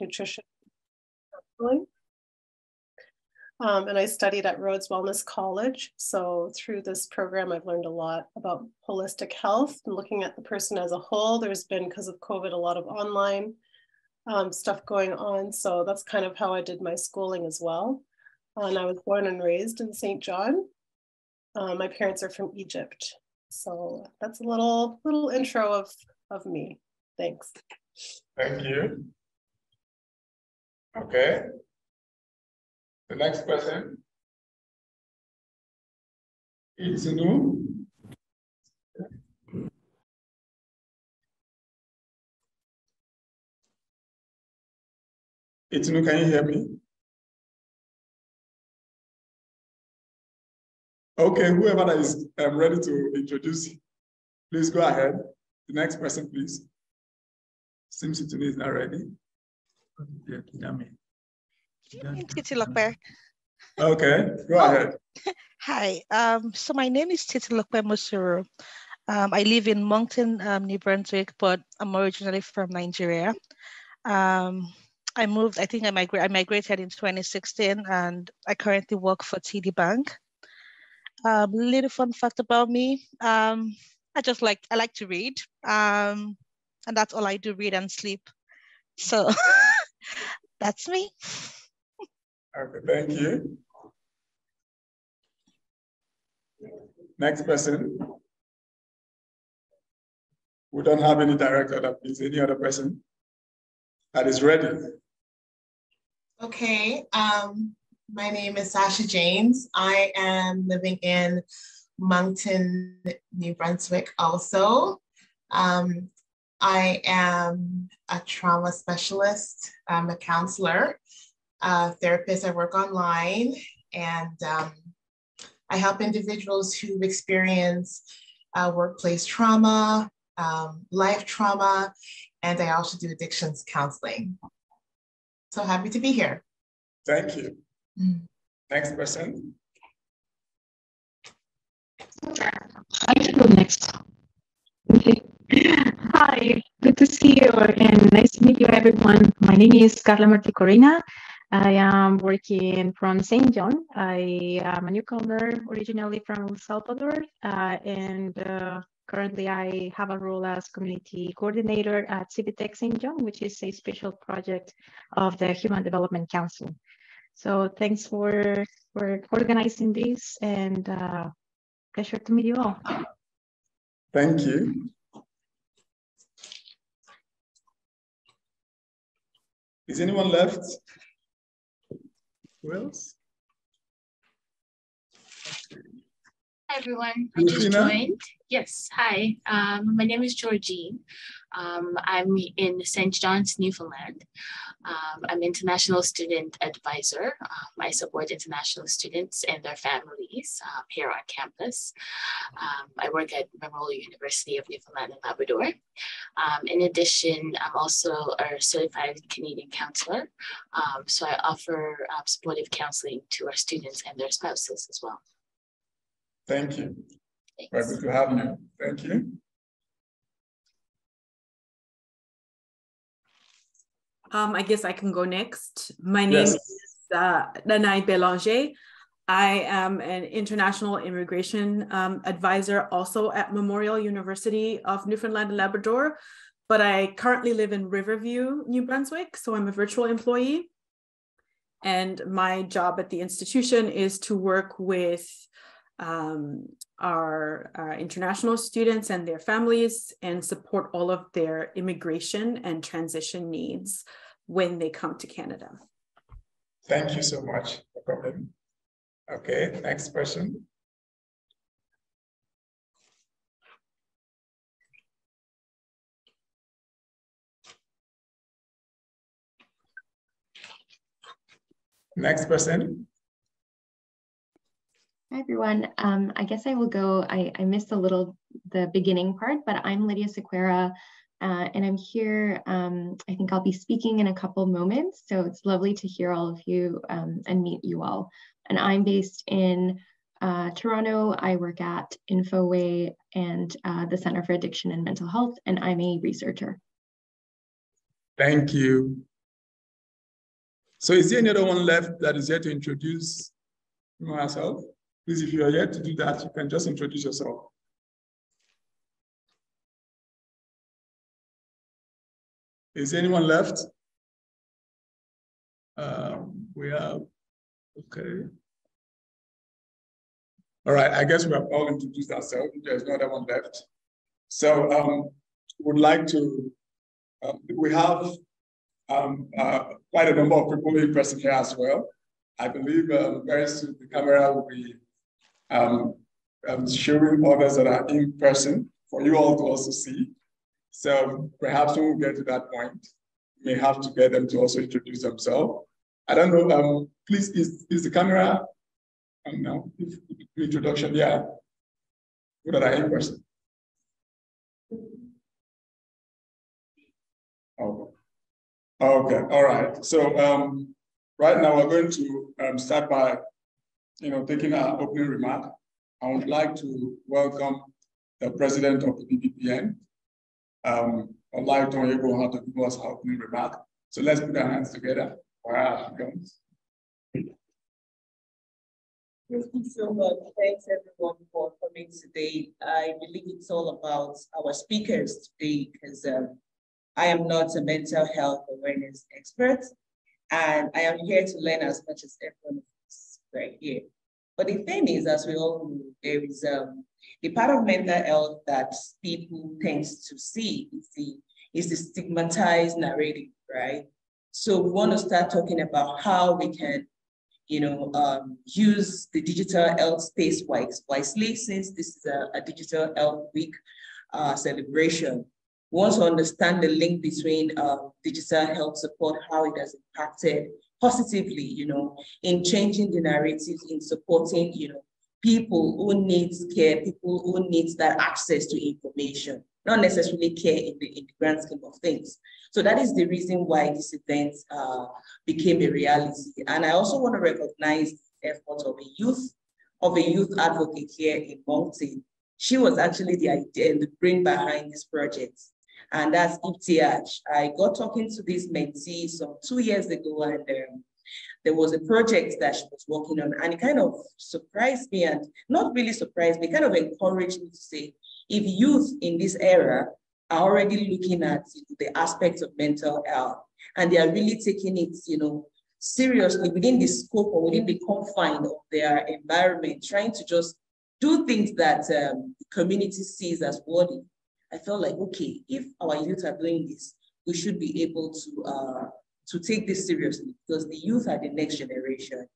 nutrition. Um, and I studied at Rhodes Wellness College. So through this program, I've learned a lot about holistic health and looking at the person as a whole. There's been, because of COVID, a lot of online um, stuff going on. So that's kind of how I did my schooling as well. And I was born and raised in St. John. Uh, my parents are from Egypt. So that's a little little intro of, of me. Thanks. Thank you. Okay. The next person. Itunu. Itunu, can you hear me? Okay, whoever is um, ready to introduce, please go ahead. The next person, please. Seems to me is not ready. Okay, go oh. ahead. Hi, um, so my name is Titilope Musuru. Um, I live in Moncton, um, New Brunswick, but I'm originally from Nigeria. Um, I moved, I think I, migra- I migrated in 2016 and I currently work for TD Bank. Um, little fun fact about me. Um, I just like, I like to read. Um, and that's all I do, read and sleep. So that's me. Okay, thank you. Next person. We don't have any direct order, please. Any other person that is ready? Okay, um, my name is Sasha James. I am living in Moncton, New Brunswick also. Um, I am a trauma specialist, I'm a counselor, a therapist. I work online and um, I help individuals who've experienced uh, workplace trauma, um, life trauma, and I also do addictions counseling. So happy to be here. Thank you. Mm. Next person. I should go next. Hi, good to see you and nice to meet you, everyone. My name is Carla Marti Corina. I am working from St. John. I am a newcomer originally from El Salvador, uh, and uh, currently I have a role as community coordinator at Civitech St. John, which is a special project of the Human Development Council. So thanks for, for organizing this and uh, pleasure to meet you all. Thank you. Is anyone left? Who else? Hi, everyone. I just joined. Yes, hi. Um, my name is Georgine. Um, I'm in St. John's, Newfoundland. Um, I'm international student advisor. Um, I support international students and their families um, here on campus. Um, I work at Memorial University of Newfoundland and Labrador. in addition, I'm also a certified Canadian counselor. so I offer supportive counseling to our students and their spouses as well. Thank you. Thanks. Very good to have you. Thank you. Um, I guess I can go next. My name yes. is uh, Nanai Belanger. I am an international immigration um, advisor also at Memorial University of Newfoundland and Labrador, but I currently live in Riverview, New Brunswick, so I'm a virtual employee. And my job at the institution is to work with um, our, our, international students and their families and support all of their immigration and transition needs when they come to Canada. Thank you so much for coming. Okay, next person. Next person. Hi, everyone. Um, I guess I will go, I, I missed a little the beginning part, but I'm Lydia Sequeira, uh, and I'm here, um, I think I'll be speaking in a couple moments, so it's lovely to hear all of you um, and meet you all. And I'm based in uh, Toronto. I work at Infoway and uh, the Center for Addiction and Mental Health, and I'm a researcher. Thank you. So is there any other one left that is yet to introduce myself? Please, if you are yet to do that, you can just introduce yourself. Is anyone left? Um, we have, okay. All right, I guess we have all introduced ourselves. There's no other one left. So um, would like to, uh, we have um, uh, quite a number of people in person here as well. I believe uh, very soon the camera will be um, um, showing others that are in person for you all to also see. So perhaps when we get to that point, we may have to get them to also introduce themselves. I don't know, um, please, is, is the camera, um, no, introduction, yeah. What are in person? Oh. Okay, all right. So um, right now we're going to um, start by, you know, taking our opening remark. I would like to welcome the president of the BBPN, um, Olai Tonyebo, how to give us our opening remark. So let's put our hands together for our. Thank you so much. Thanks everyone for coming today. I believe it's all about our speakers today because um, I am not a mental health awareness expert, and I am here to learn as much as everyone right here. But the thing is, as we all know, there is um, the part of mental health that people tend to see is the, is the stigmatized narrative, right? So we want to start talking about how we can, you know, um, use the digital health space wisely, since this is a, a digital health week uh, celebration we want to understand the link between uh, digital health support, how it has impacted positively, you know, in changing the narratives, in supporting, you know, people who need care, people who need that access to information, not necessarily care in the, in the grand scheme of things. So that is the reason why this event uh, became a reality. And I also want to recognize the effort of a youth, of a youth advocate here in Moncton. She was actually the idea and the brain behind this project and that's Ibtiaj. I got talking to this mentee some two years ago, and um, there was a project that she was working on, and it kind of surprised me, and not really surprised me, kind of encouraged me to say, if youth in this era are already looking at you know, the aspects of mental health, and they are really taking it, you know, seriously within the scope or within the confine of their environment, trying to just do things that um, the community sees as worthy I felt like, okay, if our youth are doing this, we should be able to uh, to take this seriously because the youth are the next generation.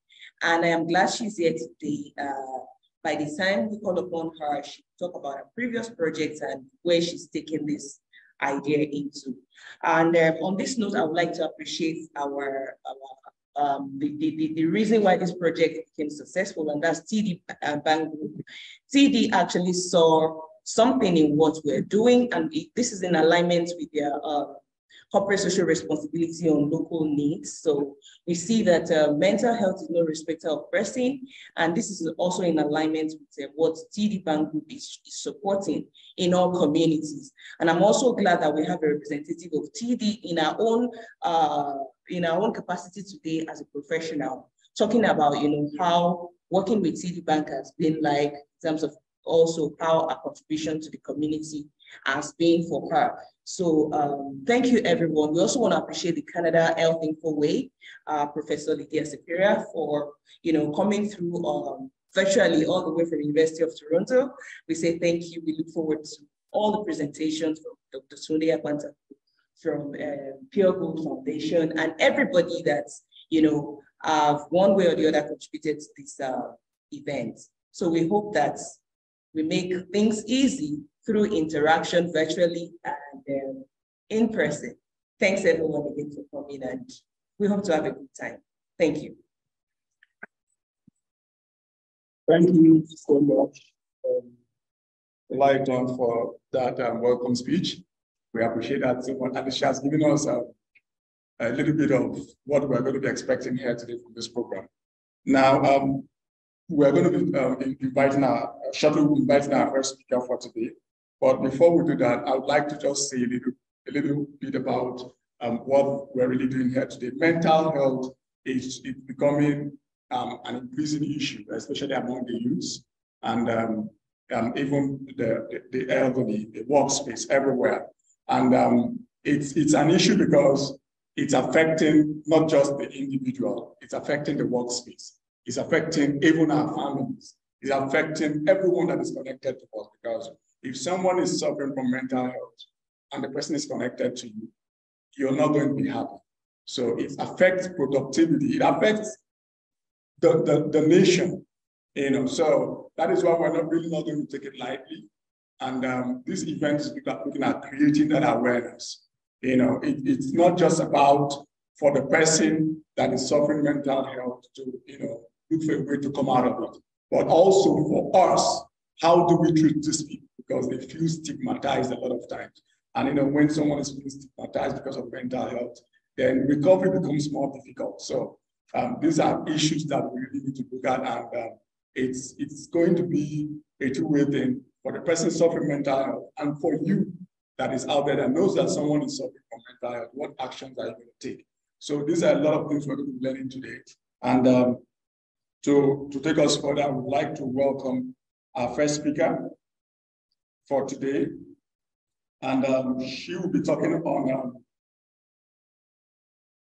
And I am glad she's here today. Uh, by the time we call upon her, she talk about her previous projects and where she's taken this idea into. And um, on this note, I would like to appreciate our, our um, the, the, the reason why this project became successful, and that's TD uh, Bank Group. TD actually saw something in what we're doing, and this is in alignment with their uh, corporate social responsibility on local needs. So we see that uh, mental health is no respecter of person, and this is also in alignment with uh, what TD Bank Group is, is, supporting in all communities. And I'm also glad that we have a representative of TD in our own uh, in our own capacity today as a professional, talking about you know how working with TD Bank has been like in terms of also how a contribution to the community has been for her. So um, thank you, everyone. We also want to appreciate the Canada Health Infoway, uh, Professor Lydia Sequeira, for you know coming through um, virtually all the way from University of Toronto. We say thank you. We look forward to all the presentations from Dr. Sunday Apanta, from uh, Pure Gold Foundation, and everybody that's you know have one way or the other contributed to this uh, event. So we hope that we make things easy through interaction virtually and um, in person. Thanks everyone again for coming and we hope to have a good time. Thank you. Thank you so much, um, Lighton, for that um, welcome speech. We appreciate that so much. And she has given us a, a little bit of what we're going to be expecting here today from this program. Now, um, we're going to be um, inviting our, shortly we'll inviting our first speaker for today. But before we do that, I would like to just say a little, a little bit about um, what we're really doing here today. Mental health is, becoming um, an increasing issue, especially among the youth and um, um, even the, the, the, elderly, the workspace everywhere. And um, it's, it's an issue because it's affecting not just the individual, it's affecting the workspace. It's affecting even our families. It's affecting everyone that is connected to us because if someone is suffering from mental health and the person is connected to you, you're not going to be happy. So it affects productivity. It affects the, the, the nation, you know. So that is why we're not really not going to take it lightly. And um, this event is looking at creating that awareness. You know, it, it's not just about for the person that is suffering mental health to, you know, look for a way to come out of it, but also for us, how do we treat these people? Because they feel stigmatized a lot of times. And you know, when someone is feeling stigmatized because of mental health, then recovery becomes more difficult. So um, these are issues that we really need to look at, and um, it's it's going to be a two-way thing for the person suffering mental health and for you that is out there that knows that someone is suffering from mental health. What actions are you going to take? So these are a lot of things we're going to be learning today. And um, to, to take us further, I would like to welcome our first speaker for today. And um, she will be talking on, um,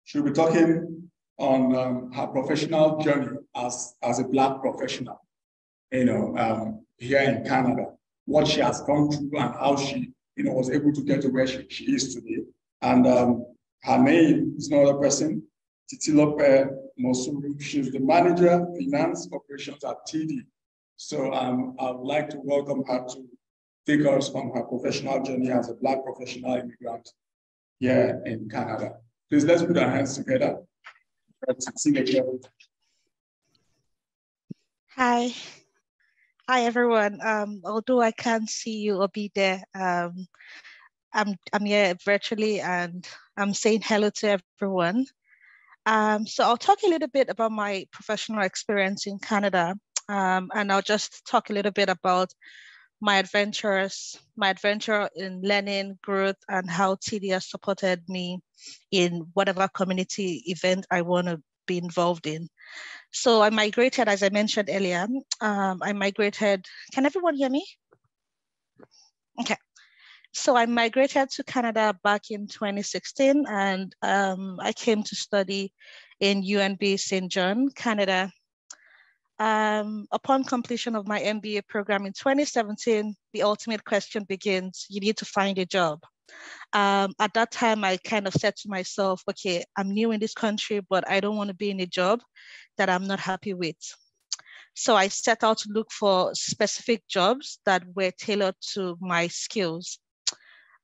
she'll be talking on um, her professional journey as, as a Black professional, you know, um, here in Canada, what she has gone through and how she, you know, was able to get to where she, she is today. And um, her name is no other person, Titilope Mosuru. She's the manager, finance operations at TD. So um, I would like to welcome her to take us on her professional journey as a Black professional immigrant here in Canada. Please let's put our hands together. Hi. Hi, everyone. Um, although I can't see you or be there, um, I'm, I'm here virtually and I'm saying hello to everyone. Um, so I'll talk a little bit about my professional experience in Canada, um, and I'll just talk a little bit about my adventures, my adventure in learning, growth, and how TD has supported me in whatever community event I want to be involved in. So I migrated, as I mentioned earlier, um, I migrated, can everyone hear me? Okay. So I migrated to Canada back in 2016 and um, I came to study in UNB St. John, Canada. Um, upon completion of my MBA program in 2017, the ultimate question begins, you need to find a job. Um, at that time, I kind of said to myself, okay, I'm new in this country, but I don't want to be in a job that I'm not happy with. So I set out to look for specific jobs that were tailored to my skills.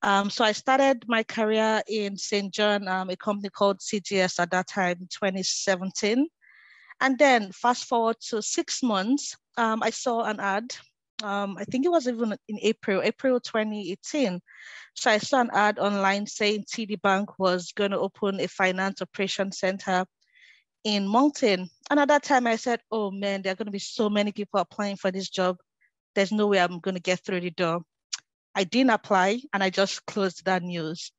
Um, so I started my career in St. John, um, a company called CGS at that time, 2017. And then fast forward to six months, um, I saw an ad. Um, I think it was even in April, April 2018. So I saw an ad online saying TD Bank was going to open a finance operation center in Moncton. And at that time I said, oh man, there are going to be so many people applying for this job. There's no way I'm going to get through the door. I didn't apply and I just closed that news.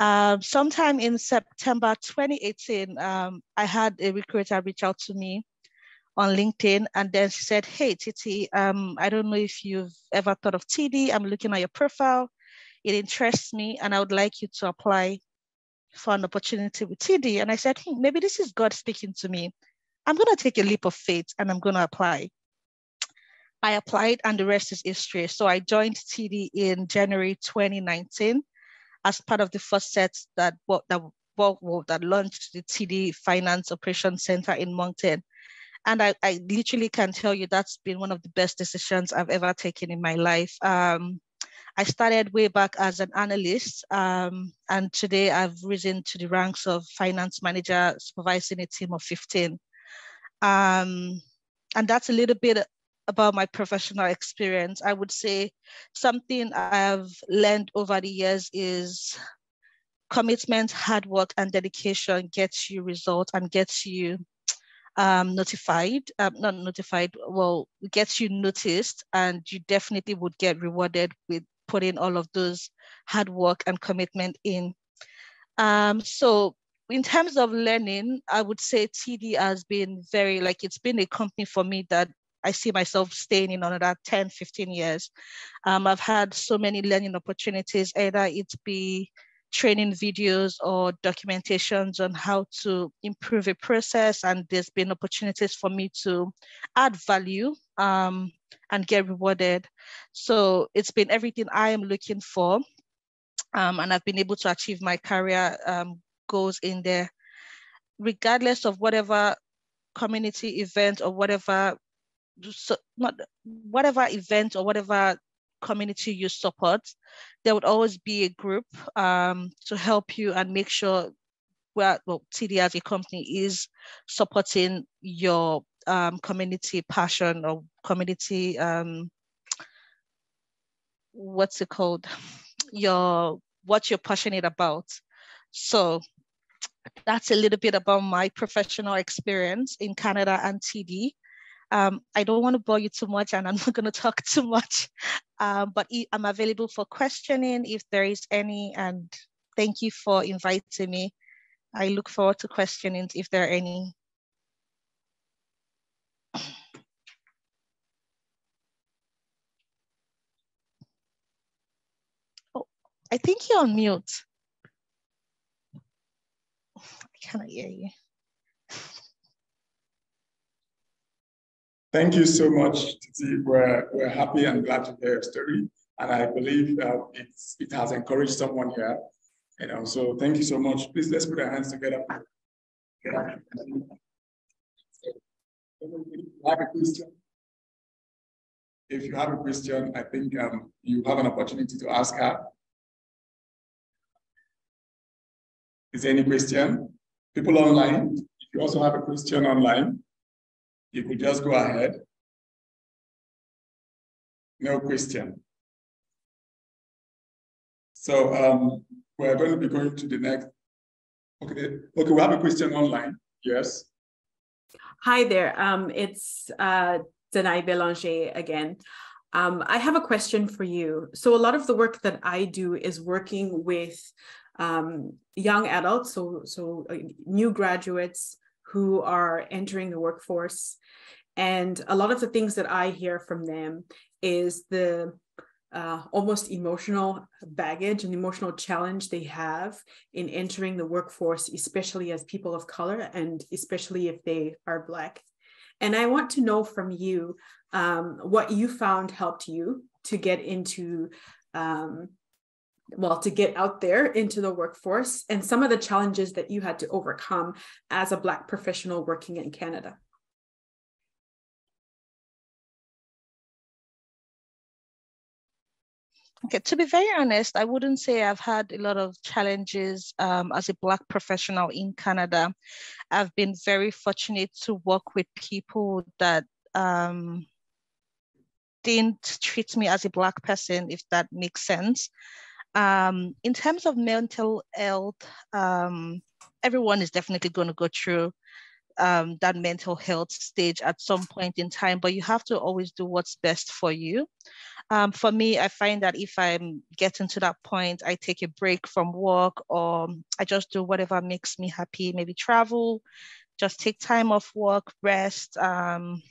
Um, sometime in September 2018, um, I had a recruiter reach out to me on LinkedIn and then she said, hey, Titi, um, I don't know if you've ever thought of TD. I'm looking at your profile. It interests me and I would like you to apply for an opportunity with TD. And I said, hey, maybe this is God speaking to me. I'm going to take a leap of faith and I'm going to apply. I applied and the rest is history. So I joined TD in January 2019 as part of the first set that that that launched the TD Finance Operations Center in Moncton. And I, I literally can tell you that's been one of the best decisions I've ever taken in my life. Um, I started way back as an analyst, um, and today I've risen to the ranks of finance manager, supervising a team of 15. Um, and that's a little bit about my professional experience, I would say something I've learned over the years is commitment, hard work, and dedication gets you results and gets you um, notified, um, not notified, well, gets you noticed, and you definitely would get rewarded with putting all of those hard work and commitment in. Um, so in terms of learning, I would say TD has been very, like, it's been a company for me that I see myself staying in another 10, 15 years. Um, I've had so many learning opportunities, either it be training videos or documentations on how to improve a process. And there's been opportunities for me to add value um, and get rewarded. So it's been everything I am looking for. Um, and I've been able to achieve my career um, goals in there, regardless of whatever community event or whatever so not whatever event or whatever community you support, there would always be a group um, to help you and make sure where well, TD as a company is supporting your um, community passion or community um, what's it called? Your what you're passionate about. So that's a little bit about my professional experience in canada and td um, I don't want to bore you too much and I'm not going to talk too much, um, but I'm available for questioning if there is any. And thank you for inviting me. I look forward to questioning if there are any. Oh, I think you're on mute. I cannot hear you. Thank you so much, Titi. We're, we're happy and glad to hear your story. And I believe uh, it's, it has encouraged someone here. You know, so thank you so much. Please let's put our hands together. Yeah. have a question? If you have a question, I think um, you have an opportunity to ask her. Is there any question? People online, if you also have a question online, you could just go ahead. No question. So um, we're going to be going to the next. Okay, okay, we have a question online. Yes. Hi there. Um, it's uh, Danae Belanger again. Um, I have a question for you. So a lot of the work that I do is working with um, young adults, so so uh, new graduates who are entering the workforce. And a lot of the things that I hear from them is the uh, almost emotional baggage and emotional challenge they have in entering the workforce, especially as people of color and especially if they are Black. And I want to know from you um, what you found helped you to get into um, well to get out there into the workforce and some of the challenges that you had to overcome as a black professional working in canada Okay, to be very honest, I wouldn't say I've had a lot of challenges um, as a Black professional in Canada. I've been very fortunate to work with people that um, didn't treat me as a Black person, if that makes sense. Um, in terms of mental health, um, everyone is definitely going to go through um, that mental health stage at some point in time, but you have to always do what's best for you. Um, for me, I find that if I'm getting to that point, I take a break from work or I just do whatever makes me happy, maybe travel, just take time off work, rest, um,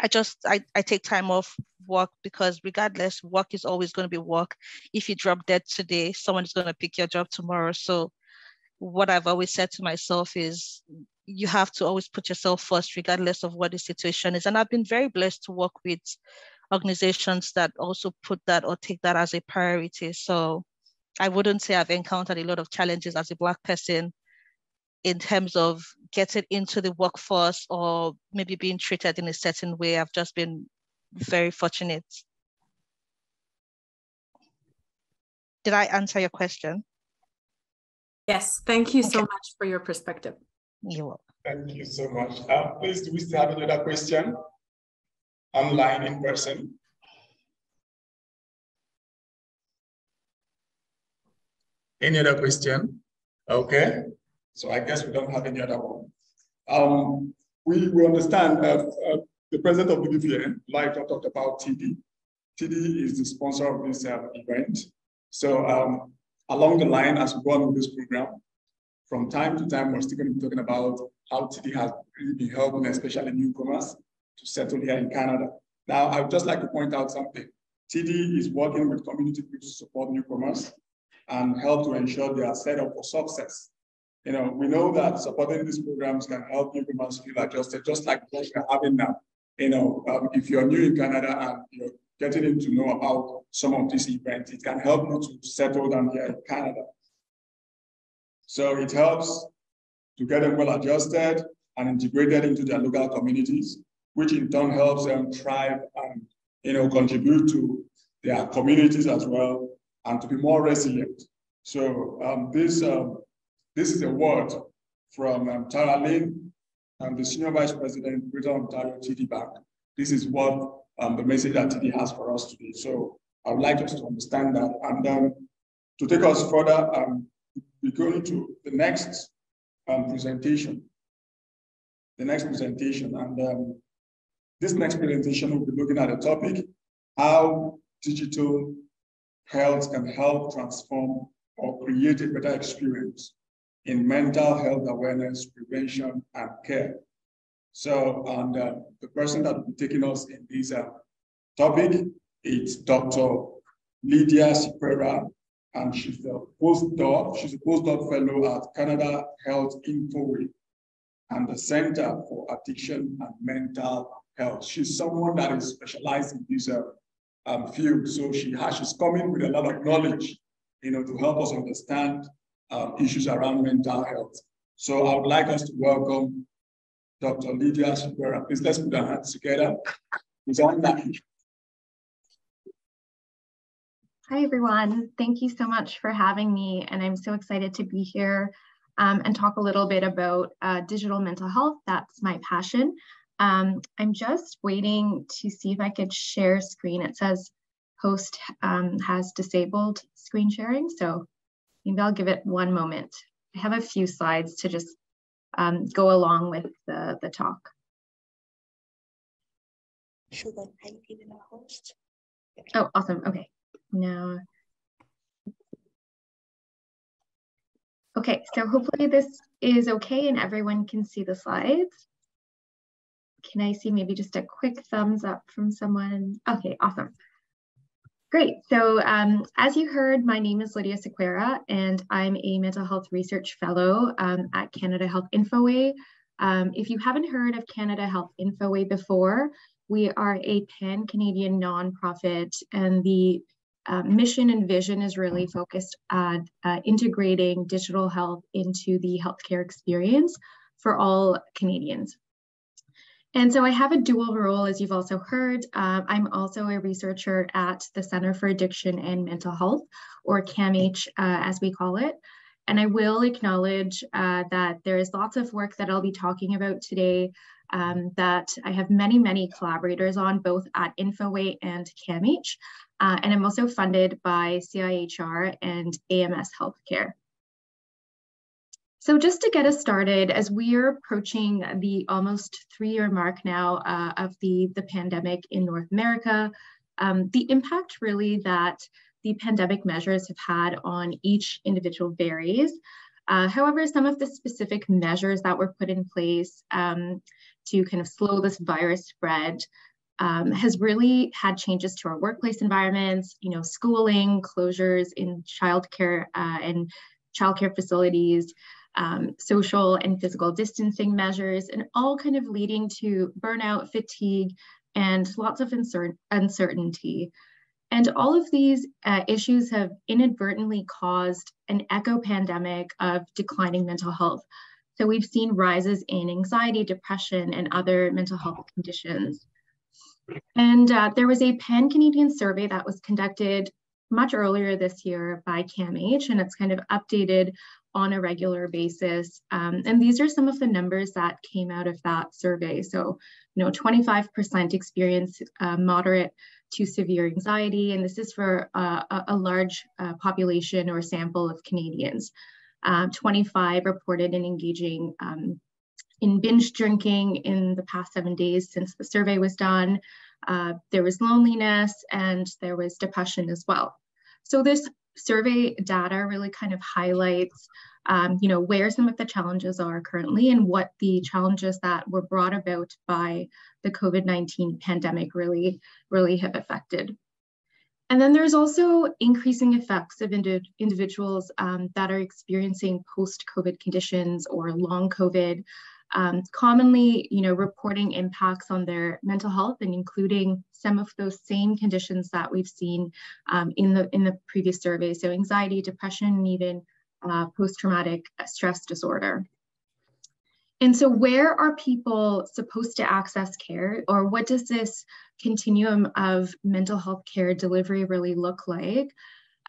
I just I, I take time off work because regardless, work is always going to be work. If you drop dead today, someone is going to pick your job tomorrow. So what I've always said to myself is you have to always put yourself first, regardless of what the situation is. And I've been very blessed to work with organizations that also put that or take that as a priority. So I wouldn't say I've encountered a lot of challenges as a Black person in terms of getting into the workforce or maybe being treated in a certain way. I've just been very fortunate. Did I answer your question? Yes, thank you okay. so much for your perspective. You're welcome. Thank you so much. Uh, please, do we still have another question? Online, in person? Any other question? Okay. So I guess we don't have any other one. Um, we, we understand that uh, the president of the like I talked about TD. TD is the sponsor of this uh, event. So um, along the line, as we go on with this program, from time to time, we're still going to be talking about how TD has really been helping, especially newcomers, to settle here in Canada. Now, I would just like to point out something. TD is working with community groups to support newcomers and help to ensure they are set up for success. You know, we know that supporting these programs can help newcomers feel adjusted, just like what we're having now. You know, um, if you're new in Canada and you're getting in to know about some of these events, it can help you to settle down here in Canada. So it helps to get them well adjusted and integrated into their local communities, which in turn helps them thrive and you know contribute to their communities as well and to be more resilient. So um, this um, this is a word from um, Tara Lynn, um, the Senior Vice President, Greater Ontario TD Bank. This is what um, the message that TD has for us today. So I would like us to understand that. And um, to take us further, um, we're going to the next um, presentation. The next presentation. And um, this next presentation will be looking at a topic, how digital health can help transform or create a better experience in mental health awareness, prevention, and care. So, and uh, the person that will be taking us in this uh, topic is Dr. Lydia Sequeira, and she's a postdoc. She's a postdoc fellow at Canada Health Infoway and the Center for Addiction and Mental Health. She's someone that is specialized in this uh, um, field, so she has she's coming with a lot of knowledge, you know, to help us understand um, issues around mental health. So I would like us to welcome Dr. Lydia Sequeira. Please let's put our hands together. It's on. Hi, everyone. Thank you so much for having me. And I'm so excited to be here um, and talk a little bit about uh, digital mental health. That's my passion. Um, I'm just waiting to see if I could share screen. It says host um, has disabled screen sharing. So maybe I'll give it one moment. I have a few slides to just um, go along with the, the talk. Should I host? Oh, awesome. Okay. Now, okay, so hopefully this is okay and everyone can see the slides. Can I see maybe just a quick thumbs up from someone? Okay, awesome. Great. So um, as you heard, my name is Lydia Sequeira, and I'm a mental health research fellow um, at Canada Health Infoway. Um, if you haven't heard of Canada Health Infoway before, we are a pan-Canadian nonprofit, and the uh, mission and vision is really focused on uh, integrating digital health into the healthcare experience for all Canadians. And so I have a dual role, as you've also heard. Uh, I'm also a researcher at the Center for Addiction and Mental Health, or CAMH uh, as we call it. And I will acknowledge uh, that there is lots of work that I'll be talking about today um, that I have many, many collaborators on, both at Infoway and CAMH. Uh, and I'm also funded by CIHR and AMS Healthcare. So just to get us started, as we are approaching the almost three-year mark now uh, of the, the pandemic in North America, um, the impact really that the pandemic measures have had on each individual varies. Uh, however, some of the specific measures that were put in place um, to kind of slow this virus spread um, has really had changes to our workplace environments, you know, schooling, closures in childcare uh, and childcare facilities, um, social and physical distancing measures, and all kind of leading to burnout, fatigue, and lots of uncertainty. And all of these uh, issues have inadvertently caused an echo pandemic of declining mental health. So we've seen rises in anxiety, depression, and other mental health conditions. And uh, there was a pan Canadian survey that was conducted much earlier this year by CAMH, and it's kind of updated on a regular basis. Um, and these are some of the numbers that came out of that survey. So, you know, 25% experience uh, moderate to severe anxiety, and this is for uh, a, large uh, population or sample of Canadians. Uh, 25 reported in engaging um, in binge drinking in the past seven days since the survey was done. Uh, there was loneliness and there was depression as well. So this survey data really kind of highlights um, you know, where some of the challenges are currently and what the challenges that were brought about by the COVID-19 pandemic really, really have affected. And then there's also increasing effects of indi individuals um, that are experiencing post-COVID conditions or long COVID, um, commonly, you know, reporting impacts on their mental health and including some of those same conditions that we've seen um, in the in the previous survey. So anxiety, depression, and even uh, post-traumatic stress disorder. And so where are people supposed to access care or what does this continuum of mental health care delivery really look like?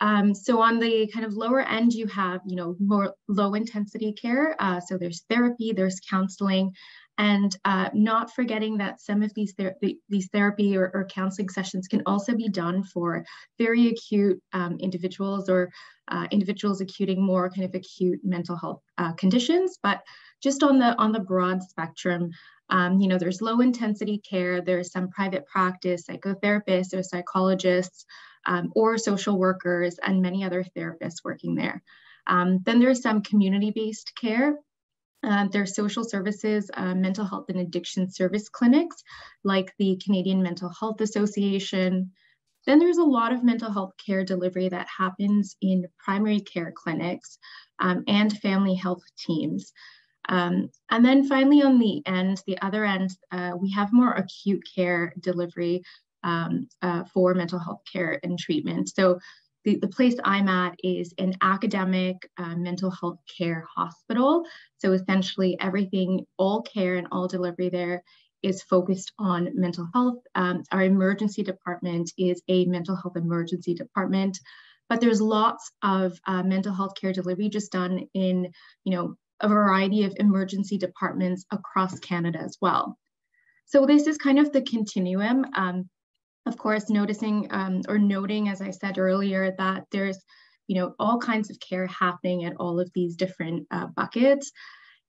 Um, so on the kind of lower end, you have, you know, more low intensity care. Uh, so there's therapy, there's counseling, and uh, not forgetting that some of these, ther these therapy or, or, counseling sessions can also be done for very acute um, individuals or uh, individuals acuting more kind of acute mental health uh, conditions. But just on the on the broad spectrum, um, you know, there's low intensity care, there's some private practice, psychotherapists or psychologists, um, or social workers and many other therapists working there. Um, then there's some community-based care. Uh, there's social services, uh, mental health and addiction service clinics, like the Canadian Mental Health Association. Then there's a lot of mental health care delivery that happens in primary care clinics um, and family health teams. Um, and then finally on the end, the other end, uh, we have more acute care delivery um, uh, for mental health care and treatment. So the, the place I'm at is an academic uh, mental health care hospital. So essentially everything, all care and all delivery there is focused on mental health. Um, our emergency department is a mental health emergency department, but there's lots of uh, mental health care delivery just done in, you know, a variety of emergency departments across Canada as well. So this is kind of the continuum. Um, of course, noticing um, or noting, as I said earlier, that there's you know all kinds of care happening at all of these different uh, buckets.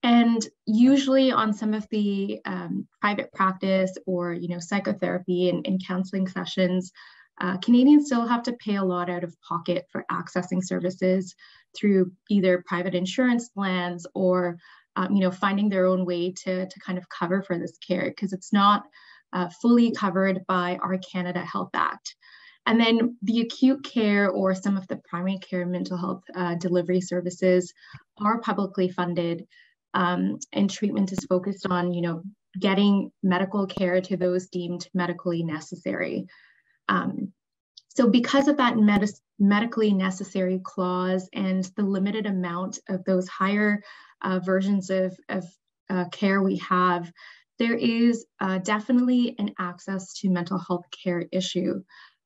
And usually on some of the um, private practice or you know psychotherapy and, and counseling sessions, uh, Canadians still have to pay a lot out of pocket for accessing services through either private insurance plans or um, you know finding their own way to, to kind of cover for this care because it's not uh, fully covered by our Canada Health Act. And then the acute care or some of the primary care mental health uh, delivery services are publicly funded um, and treatment is focused on, you know, getting medical care to those deemed medically necessary. Um, so because of that med medically necessary clause and the limited amount of those higher uh, versions of, of uh, care we have, there is uh, definitely an access to mental health care issue.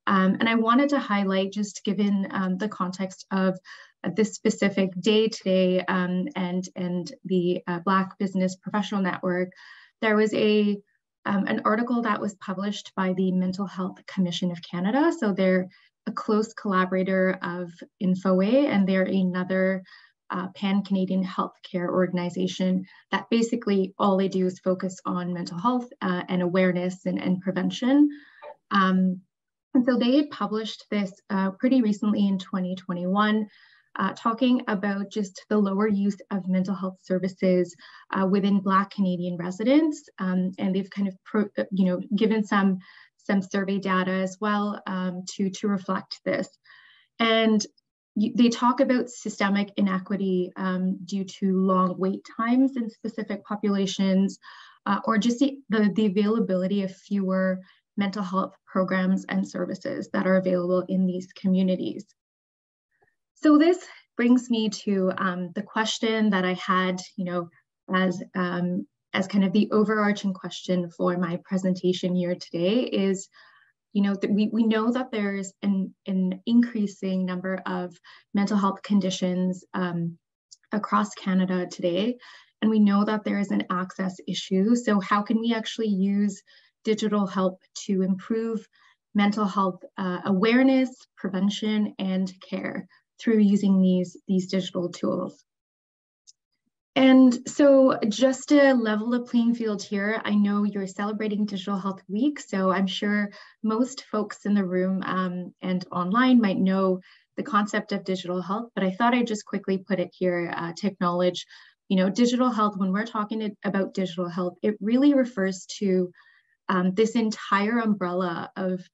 Um, and I wanted to highlight, just given um, the context of uh, this specific day today um, and, and the uh, Black Business Professional Network, there was a um, an article that was published by the Mental Health Commission of Canada. So they're a close collaborator of Infoway, and they're another uh, pan-Canadian healthcare organization that basically all they do is focus on mental health uh, and awareness and, and prevention. Um, and so they had published this uh, pretty recently in 2021, uh, talking about just the lower use of mental health services uh, within Black Canadian residents. Um, and they've kind of, pro, you know, given some, some survey data as well um, to, to reflect this. And they talk about systemic inequity um, due to long wait times in specific populations, uh, or just the, the, the, availability of fewer mental health programs and services that are available in these communities. So this brings me to um, the question that I had, you know, as, um, as kind of the overarching question for my presentation here today is, you know, that we, we know that there's an, an increasing number of mental health conditions um, across Canada today, and we know that there is an access issue. So how can we actually use digital health to improve mental health uh, awareness, prevention, and care through using these, these digital tools? And so just to level the playing field here, I know you're celebrating Digital Health Week, so I'm sure most folks in the room um, and online might know the concept of digital health, but I thought I'd just quickly put it here uh, to acknowledge, you know, digital health, when we're talking about digital health, it really refers to um, this entire umbrella of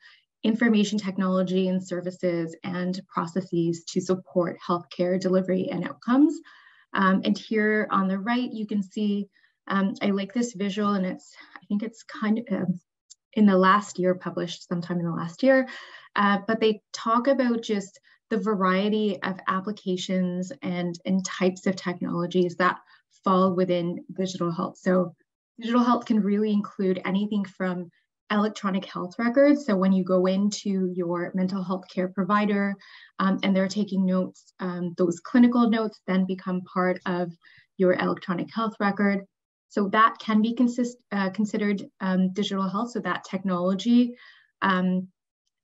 information technology and services and processes to support healthcare delivery and outcomes. Um, and here on the right, you can see, um, I like this visual and it's, I think it's kind of um, in the last year published sometime in the last year, uh, but they talk about just the variety of applications and, and types of technologies that fall within digital health. So digital health can really include anything from electronic health records. So when you go into your mental health care provider um, and they're taking notes, um, those clinical notes then become part of your electronic health record. So that can be consist, uh, considered um, digital health. So that technology, um,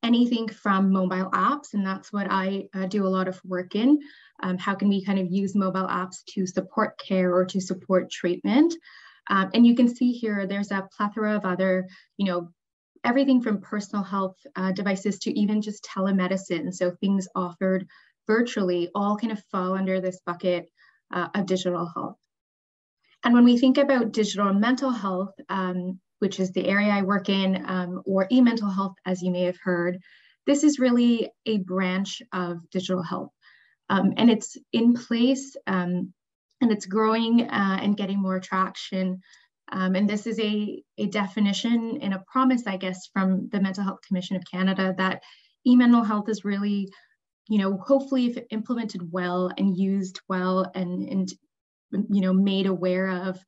anything from mobile apps, and that's what I uh, do a lot of work in. Um, how can we kind of use mobile apps to support care or to support treatment? Um, and you can see here, there's a plethora of other, you know, everything from personal health uh, devices to even just telemedicine. So things offered virtually all kind of fall under this bucket uh, of digital health. And when we think about digital mental health, um, which is the area I work in, um, or e-mental health, as you may have heard, this is really a branch of digital health. Um, and it's in place um, and it's growing uh, and getting more traction. Um, and this is a, a definition and a promise, I guess, from the Mental Health Commission of Canada that e-mental health is really, you know, hopefully if implemented well and used well and, and you know, made aware of,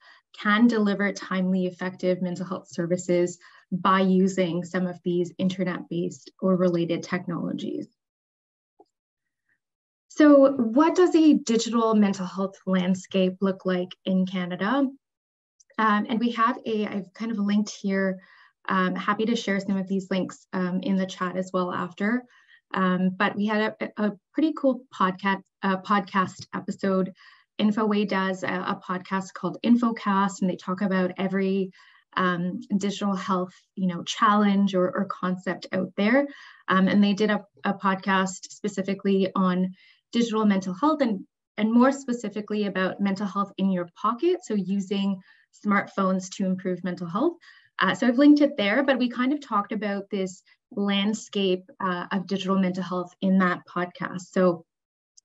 can deliver timely, effective mental health services by using some of these internet-based or related technologies. So what does a digital mental health landscape look like in Canada? Um, and we have a, I've kind of linked here, um, happy to share some of these links um, in the chat as well after. Um, but we had a, a pretty cool podcast, uh, podcast episode. Infoway does a, a, podcast called InfoCast, and they talk about every um, digital health, you know, challenge or, or concept out there. Um, and they did a, a podcast specifically on digital mental health and, and more specifically about mental health in your pocket. So using smartphones to improve mental health. Uh, so I've linked it there, but we kind of talked about this landscape uh, of digital mental health in that podcast. So,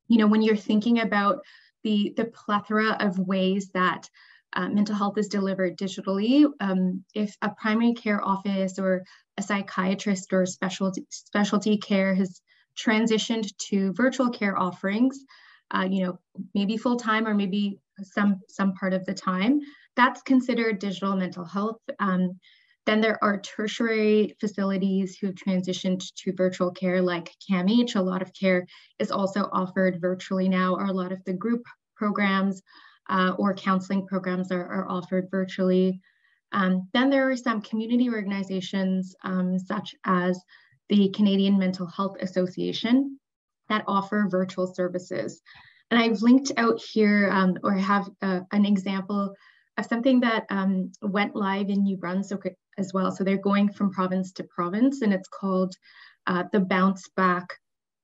you know, when you're thinking about the, the plethora of ways that uh, mental health is delivered digitally, um, if a primary care office or a psychiatrist or specialty, specialty care has transitioned to virtual care offerings, uh, you know, maybe full time or maybe some some part of the time. That's considered digital mental health. Um, then there are tertiary facilities who have transitioned to virtual care like CAMH. A lot of care is also offered virtually now, or a lot of the group programs uh, or counseling programs are, are offered virtually. Um, then there are some community organizations um, such as the Canadian Mental Health Association that offer virtual services. And I've linked out here um, or have uh, an example of something that um, went live in New Brunswick as well. So they're going from province to province and it's called uh, the Bounce Back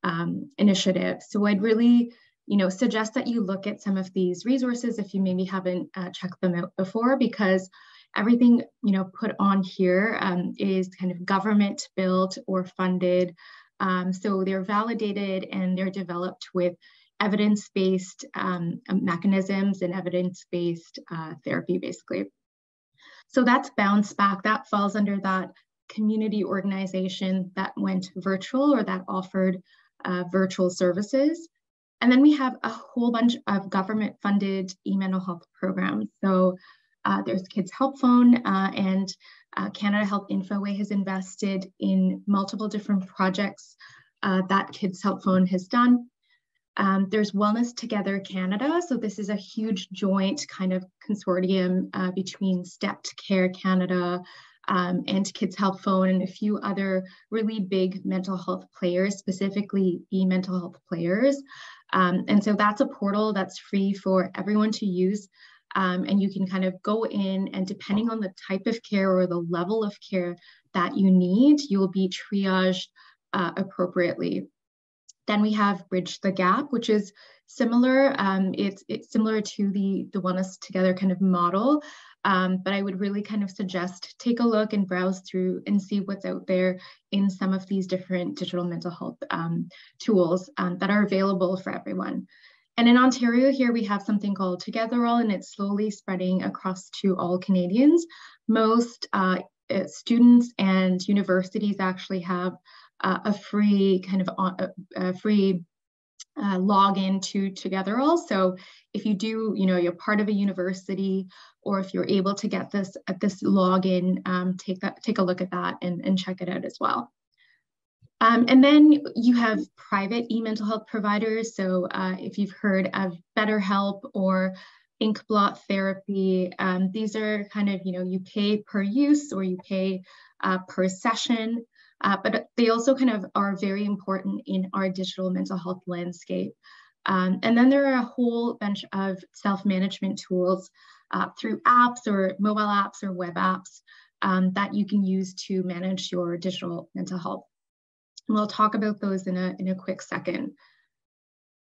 um, Initiative. So I'd really you know, suggest that you look at some of these resources if you maybe haven't uh, checked them out before because everything you know put on here um, is kind of government built or funded. Um, so they're validated and they're developed with evidence-based um, mechanisms and evidence-based uh, therapy, basically. So that's Bounce Back. That falls under that community organization that went virtual or that offered uh, virtual services. And then we have a whole bunch of government funded e-mental health programs. So uh, there's Kids Help Phone uh, and uh, Canada Health Infoway has invested in multiple different projects uh, that Kids Help Phone has done. Um, there's Wellness Together Canada. So this is a huge joint kind of consortium between Stepped Care Canada um, and Kids Help Phone and a few other really big mental health players, specifically e-mental health players. Um, and so that's a portal that's free for everyone to use. Um, and you can kind of go in and depending on the type of care or the level of care that you need, you will be triaged uh, appropriately. Then we have Bridge the Gap, which is similar. Um, it's, it's similar to the, the Wellness Together kind of model, um, but I would really kind of suggest take a look and browse through and see what's out there in some of these different digital mental health um, tools um, that are available for everyone. And in Ontario here, we have something called Togetherall, and it's slowly spreading across to all Canadians. Most uh, uh students and universities actually have uh, a free kind of on, uh, a, free uh, login to Togetherall. So if you do, you know, you're part of a university, or if you're able to get this at this login, um, take that, take a look at that and, and check it out as well. Um, and then you have private e-mental health providers. So uh, if you've heard of BetterHelp or Inkblot therapy, um, these are kind of, you know, you pay per use or you pay uh, per session, uh, but they also kind of are very important in our digital mental health landscape. Um, and then there are a whole bunch of self-management tools uh, through apps or mobile apps or web apps um, that you can use to manage your digital mental health. And we'll talk about those in a, in a quick second.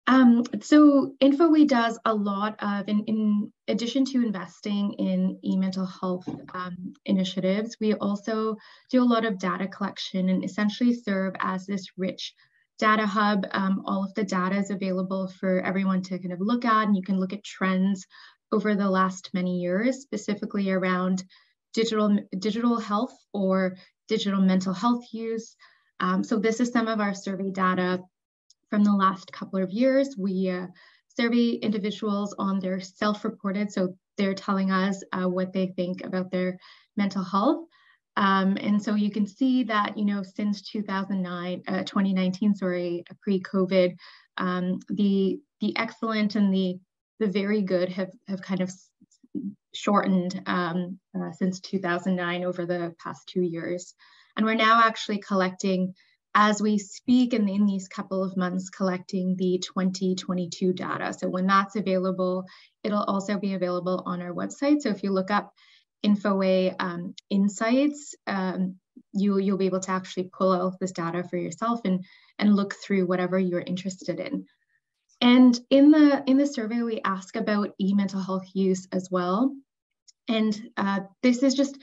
Um, so Infoway does a lot of, in, in addition to investing in e-mental health um, initiatives, we also do a lot of data collection and essentially serve as this rich data hub. Um, all of the data is available for everyone to kind of look at, and you can look at trends over the last many years, specifically around digital, digital health or digital mental health use, um, so this is some of our survey data from the last couple of years. We uh, survey individuals on their self-reported, so they're telling us uh, what they think about their mental health. Um, and so you can see that, you know, since 2009, uh, 2019, sorry, pre-COVID, um, the the excellent and the the very good have have kind of shortened um, uh, since 2009 over the past two years. And we're now actually collecting, as we speak, and in, in these couple of months, collecting the 2022 data. So when that's available, it'll also be available on our website. So if you look up Infoway um, Insights, um, you, you'll be able to actually pull out this data for yourself and, and look through whatever you're interested in. And in the in the survey, we ask about e-mental health use as well. And uh, this is just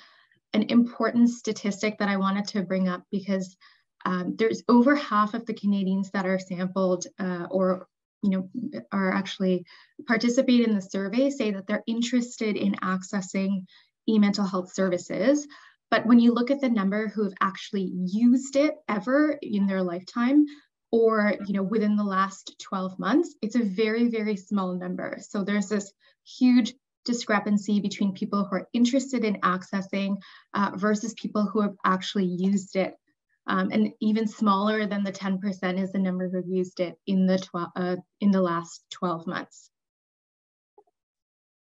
an important statistic that I wanted to bring up because um, there's over half of the Canadians that are sampled uh, or you know are actually participate in the survey say that they're interested in accessing e-mental health services. But when you look at the number who have actually used it ever in their lifetime, or you know within the last 12 months, it's a very, very small number. So there's this huge discrepancy between people who are interested in accessing uh, versus people who have actually used it. Um, and even smaller than the 10% is the number who've used it in the, 12, uh, in the last 12 months.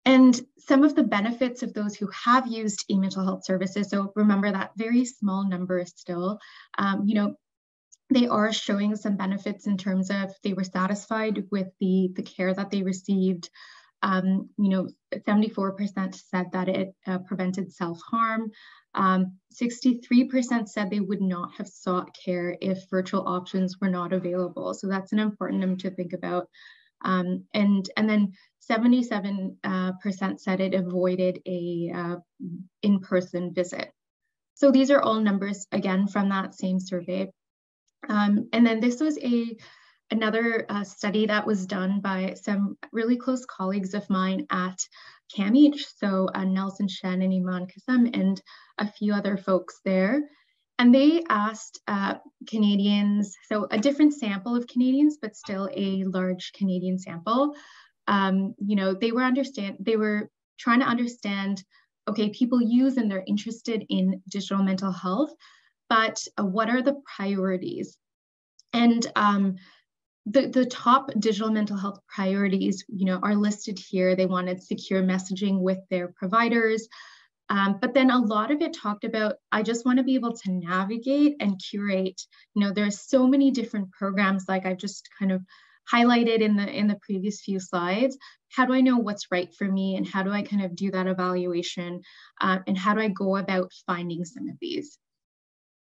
And some of the benefits of those who have used e-mental health services, so remember that very small number still, um, you know, they are showing some benefits in terms of they were satisfied with the, the care that they received, um, you know, 74% said that it uh, prevented self-harm. Um, 63% said they would not have sought care if virtual options were not available. So that's an important number to think about. Um, and, and then 77% uh, said it avoided a uh, in-person visit. So these are all numbers, again, from that same survey. Um, and then this was a another uh, study that was done by some really close colleagues of mine at CAMH, so uh, Nelson Shen and Iman Kassam and a few other folks there. And they asked uh, Canadians, so a different sample of Canadians, but still a large Canadian sample. Um, you know, they were understand, they were trying to understand, okay, people use and they're interested in digital mental health, but uh, what are the priorities? And um, the, the top digital mental health priorities, you know, are listed here. They wanted secure messaging with their providers. Um, but then a lot of it talked about, I just want to be able to navigate and curate. You know, there's so many different programs like I've just kind of highlighted in the in the previous few slides. How do I know what's right for me and how do I kind of do that evaluation uh, and how do I go about finding some of these?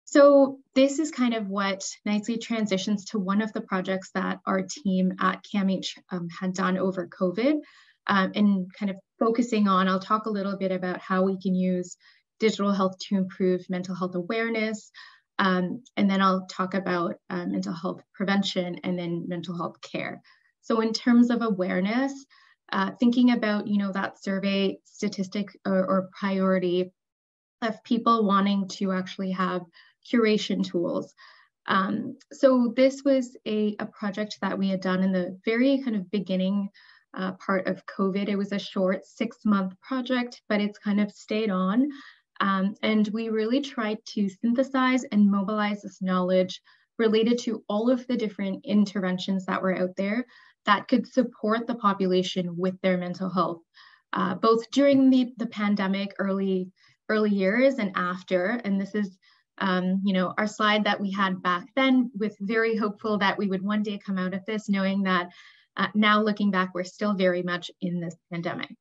So this is kind of what nicely transitions to one of the projects that our team at CAMH um, had done over COVID um, and kind of focusing on, I'll talk a little bit about how we can use digital health to improve mental health awareness. Um, and then I'll talk about uh, mental health prevention and then mental health care. So in terms of awareness, uh, thinking about, you know, that survey statistic or, or priority of people wanting to actually have curation tools. Um, so this was a, a project that we had done in the very kind of beginning uh, part of COVID. It was a short six month project, but it's kind of stayed on. Um, and we really tried to synthesize and mobilize this knowledge related to all of the different interventions that were out there that could support the population with their mental health, uh, both during the, the pandemic early, early years and after. And this is um, you know, our slide that we had back then with very hopeful that we would one day come out of this, knowing that uh, now looking back, we're still very much in this pandemic.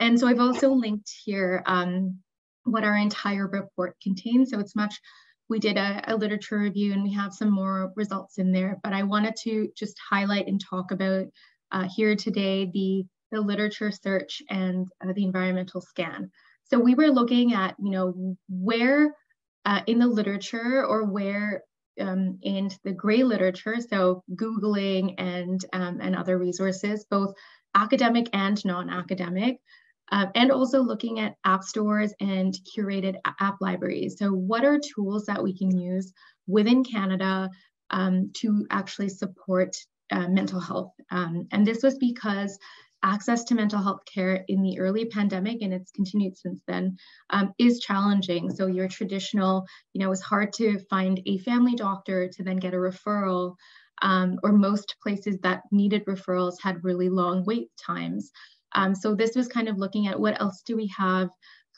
And so I've also linked here um, what our entire report contains. So it's much, we did a, a, literature review and we have some more results in there, but I wanted to just highlight and talk about uh, here today the, the literature search and uh, the environmental scan. So we were looking at, you know, where uh, in the literature or where um, in the gray literature, so Googling and, um, and other resources, both academic and non-academic, uh, and also looking at app stores and curated app libraries. So what are tools that we can use within Canada um, to actually support uh, mental health? Um, and this was because access to mental health care in the early pandemic and it's continued since then um, is challenging so your traditional you know it's hard to find a family doctor to then get a referral um, or most places that needed referrals had really long wait times um, so this was kind of looking at what else do we have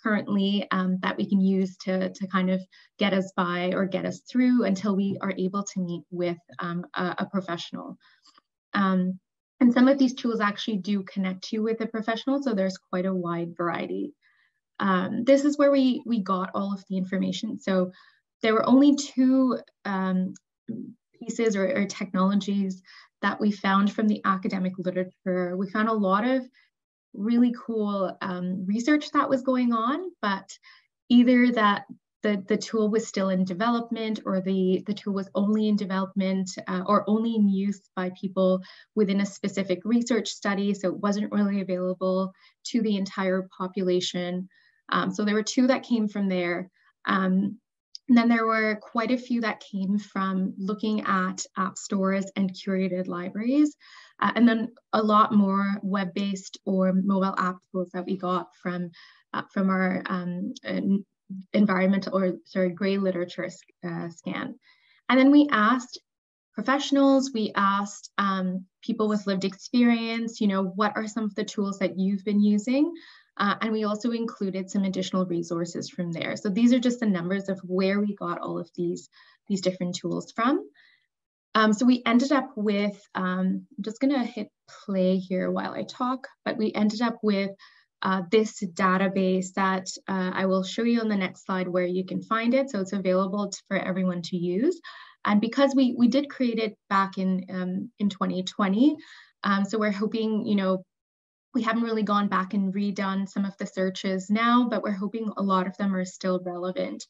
currently um, that we can use to, to kind of get us by or get us through until we are able to meet with um, a, a, professional. Um, and some of these tools actually do connect you with a professional, so there's quite a wide variety. Um, this is where we, we got all of the information. So there were only two um, pieces or, or, technologies that we found from the academic literature. We found a lot of really cool um, research that was going on, but either that the, the tool was still in development or the, the tool was only in development uh, or only in use by people within a specific research study. So it wasn't really available to the entire population. Um, so there were two that came from there. Um, and then there were quite a few that came from looking at app stores and curated libraries. Uh, and then a lot more web-based or mobile app tools that we got from, uh, from our um, environmental or sorry, gray literature uh, scan. And then we asked professionals, we asked um, people with lived experience, you know, what are some of the tools that you've been using? Uh, and we also included some additional resources from there. So these are just the numbers of where we got all of these, these different tools from. Um, so we ended up with, um, I'm just gonna hit play here while I talk, but we ended up with uh, this database that uh, I will show you on the next slide where you can find it. So it's available for everyone to use. And because we, we did create it back in, um, in 2020, um, so we're hoping, you know, we haven't really gone back and redone some of the searches now, but we're hoping a lot of them are still relevant.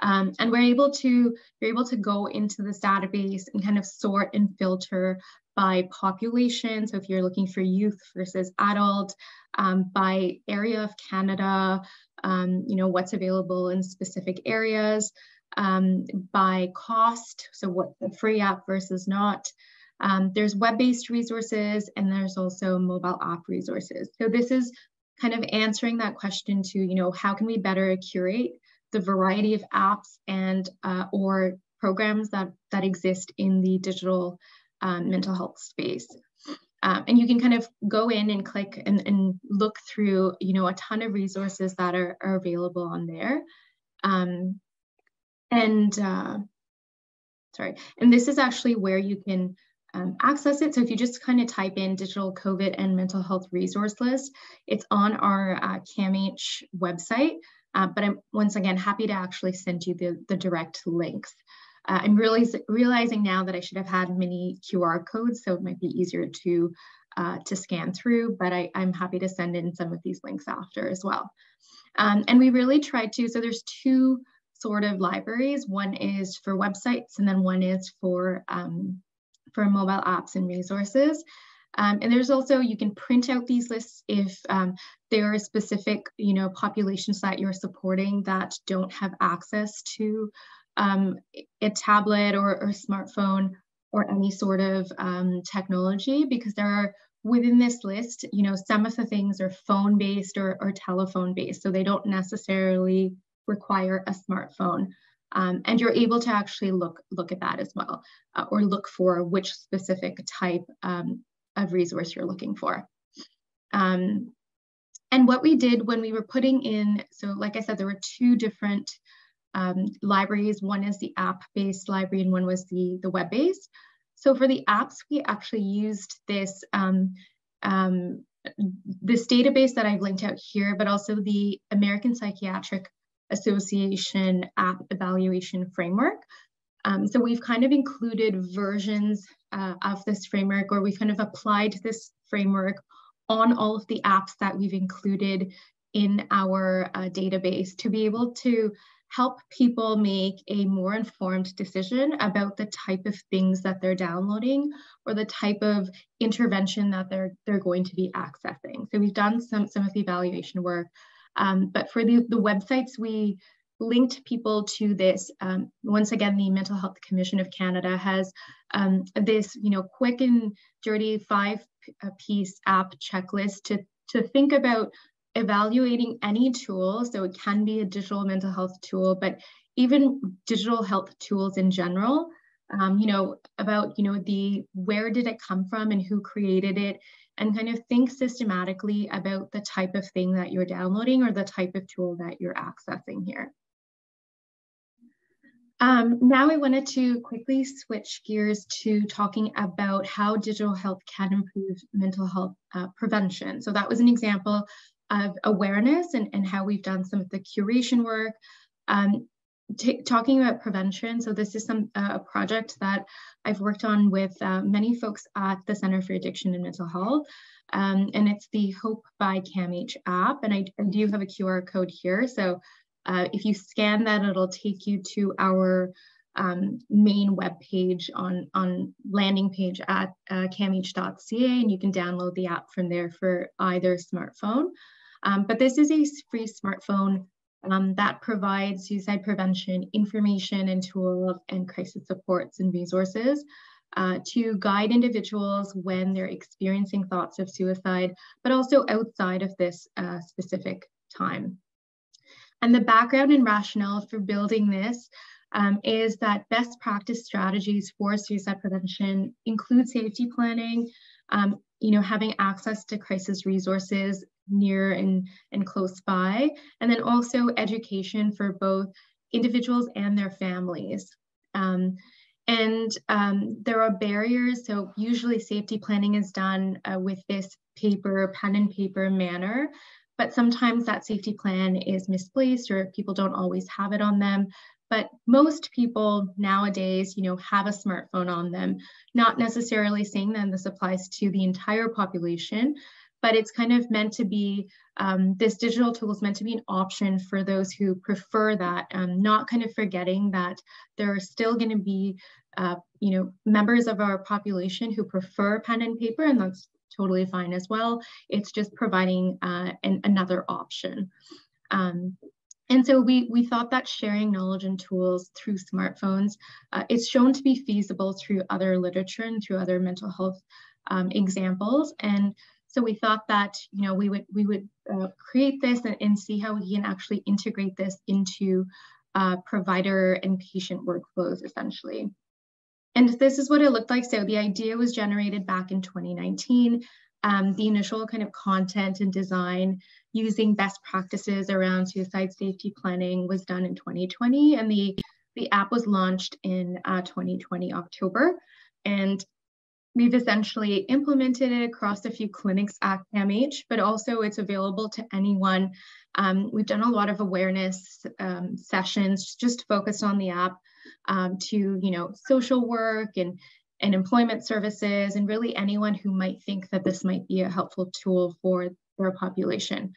Um, and we're able to, you're able to go into this database and kind of sort and filter by population. So if you're looking for youth versus adult, um, by area of Canada, um, you know, what's available in specific areas, um, by cost, so what the free app versus not. Um, there's web-based resources and there's also mobile app resources. So this is kind of answering that question to, you know, how can we better curate the variety of apps and uh, or programs that, that exist in the digital um, mental health space. Um, and you can kind of go in and click and, and, look through, you know, a ton of resources that are, are available on there. Um, and uh, sorry, and this is actually where you can um, access it. So if you just kind of type in digital COVID and mental health resource list, it's on our uh, CAMH website. Uh, but I'm once again happy to actually send you the, the direct links. Uh, I'm really realizing now that I should have had many QR codes, so it might be easier to uh, to scan through, but I, I'm happy to send in some of these links after as well. Um, and we really tried to, so there's two sort of libraries. One is for websites and then one is for, um, for mobile apps and resources. Um, and there's also, you can print out these lists if um, there are specific, you know, populations that you're supporting that don't have access to um, a tablet or, or smartphone or any sort of um, technology because there are within this list, you know, some of the things are phone based or, or telephone based. So they don't necessarily require a smartphone. Um, and you're able to actually look, look at that as well, uh, or look for which specific type um, of resource you're looking for. Um, and what we did when we were putting in, so like I said, there were two different um, libraries. One is the app-based library and one was the, the web-based. So for the apps, we actually used this, um, um, this database that I've linked out here, but also the American Psychiatric Association app evaluation framework. Um, so we've kind of included versions uh, of this framework, or we've kind of applied this framework on all of the apps that we've included in our uh, database to be able to help people make a more informed decision about the type of things that they're downloading or the type of intervention that they're they're going to be accessing. So we've done some some of the evaluation work, um, but for the, the websites we linked people to this. Um, once again, the Mental Health Commission of Canada has um, this, you know, quick and dirty five uh, piece app checklist to to think about evaluating any tool. So it can be a digital mental health tool, but even digital health tools in general. Um, you know, about, you know, the where did it come from and who created it, and kind of think systematically about the type of thing that you're downloading or the type of tool that you're accessing here. Um, now I wanted to quickly switch gears to talking about how digital health can improve mental health uh, prevention. So that was an example of awareness and, and how we've done some of the curation work. Um, talking about prevention, so this is some uh, a project that I've worked on with uh, many folks at the Center for Addiction and Mental Health, um, and it's the Hope by CAMH app, and I, I do have a QR code here. So uh, if you scan that, it'll take you to our um, main web page on, on landing page at uh, camh.ca, and you can download the app from there for either smartphone. Um, but this is a free smartphone um, that provides suicide prevention information and tools and crisis supports and resources uh, to guide individuals when they're experiencing thoughts of suicide, but also outside of this uh, specific time. And the background and rationale for building this um, is that best practice strategies for suicide prevention include safety planning, um, you know, having access to crisis resources near and, and close by, and then also education for both individuals and their families. Um, and um, there are barriers. So usually safety planning is done uh, with this paper, pen and paper manner, but sometimes that safety plan is misplaced or people don't always have it on them. But most people nowadays, you know, have a smartphone on them, not necessarily saying that this applies to the entire population, but it's kind of meant to be, um, this digital tool is meant to be an option for those who prefer that, um, not kind of forgetting that there are still gonna be, uh, you know, members of our population who prefer pen and paper, and that's totally fine as well. It's just providing uh, an, another option. Um, and so we, we thought that sharing knowledge and tools through smartphones, uh, it's shown to be feasible through other literature and through other mental health um, examples. And so we thought that you know we would we would uh, create this and, and, see how we can actually integrate this into uh, provider and patient workflows essentially. And this is what it looked like. So the idea was generated back in 2019. Um, the initial kind of content and design using best practices around suicide safety planning was done in 2020, and the the app was launched in uh, 2020 October. And We've essentially implemented it across a few clinics at CAMH, but also it's available to anyone. Um, we've done a lot of awareness um, sessions just focused on the app um, to, you know, social work and, and employment services and really anyone who might think that this might be a helpful tool for their population.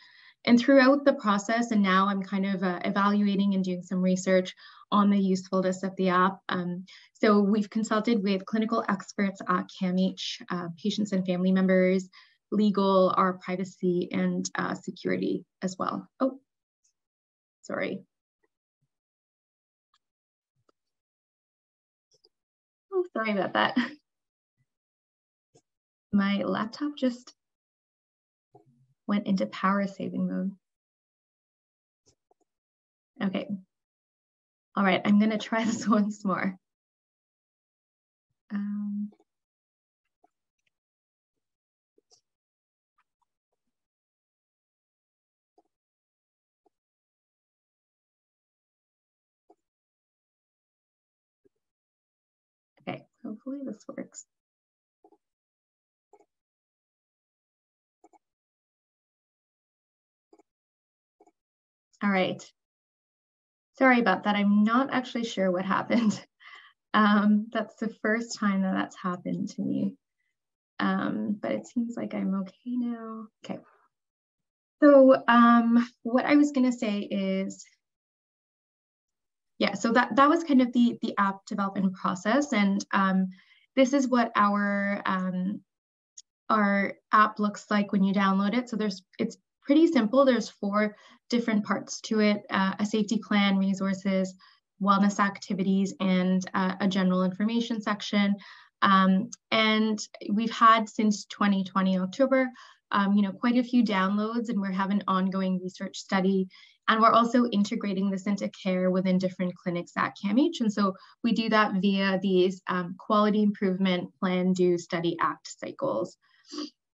And throughout the process, and now I'm kind of uh, evaluating and doing some research on the usefulness of the app. Um, so we've consulted with clinical experts at CAMH, uh, patients and family members, legal, our privacy, and uh, security as well. Oh, sorry. Oh, sorry about that. My laptop just went into power saving mode. Okay, all right, I'm gonna try this once more. Um, okay, hopefully this works. All right, Sorry about that. I'm not actually sure what happened. Um, that's the first time that that's happened to me. Um, but it seems like I'm okay now. Okay. So um, what I was going to say is, yeah, so that, that was kind of the, the app development process. And um, this is what our, um, our app looks like when you download it. So there's, it's pretty simple. There's four different parts to it, uh, a safety plan, resources, wellness activities, and uh, a general information section. Um, and we've had since 2020 October, um, you know, quite a few downloads and we're having ongoing research study. And we're also integrating this into care within different clinics at CAMH. And so we do that via these um, quality improvement plan, do, study, act cycles.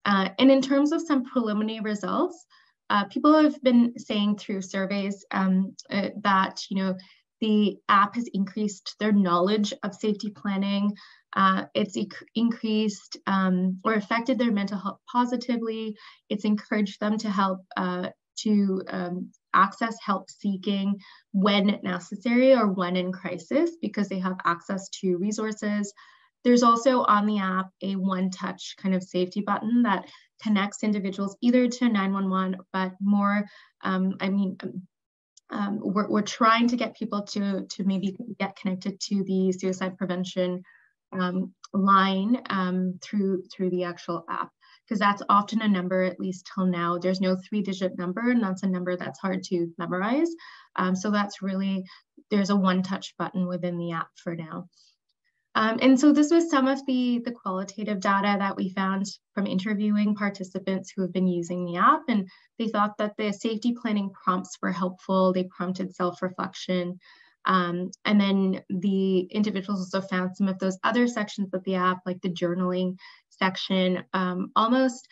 Uh, and in terms of some preliminary results, uh, people have been saying through surveys um, uh, that you know the app has increased their knowledge of safety planning. Uh, it's increased um, or affected their mental health positively. It's encouraged them to help uh, to um, access help seeking when necessary or when in crisis because they have access to resources. There's also on the app a one touch kind of safety button that connects individuals either to 911, but more, um, I mean, um, um, we're, we're trying to get people to, to maybe get connected to the suicide prevention um, line um, through, through the actual app because that's often a number, at least till now. There's no three digit number, and that's a number that's hard to memorize. Um, so that's really, there's a one touch button within the app for now. Um, and so this was some of the, the qualitative data that we found from interviewing participants who have been using the app. And they thought that the safety planning prompts were helpful. They prompted self-reflection. Um, and then the individuals also found some of those other sections of the app, like the journaling section, um, almost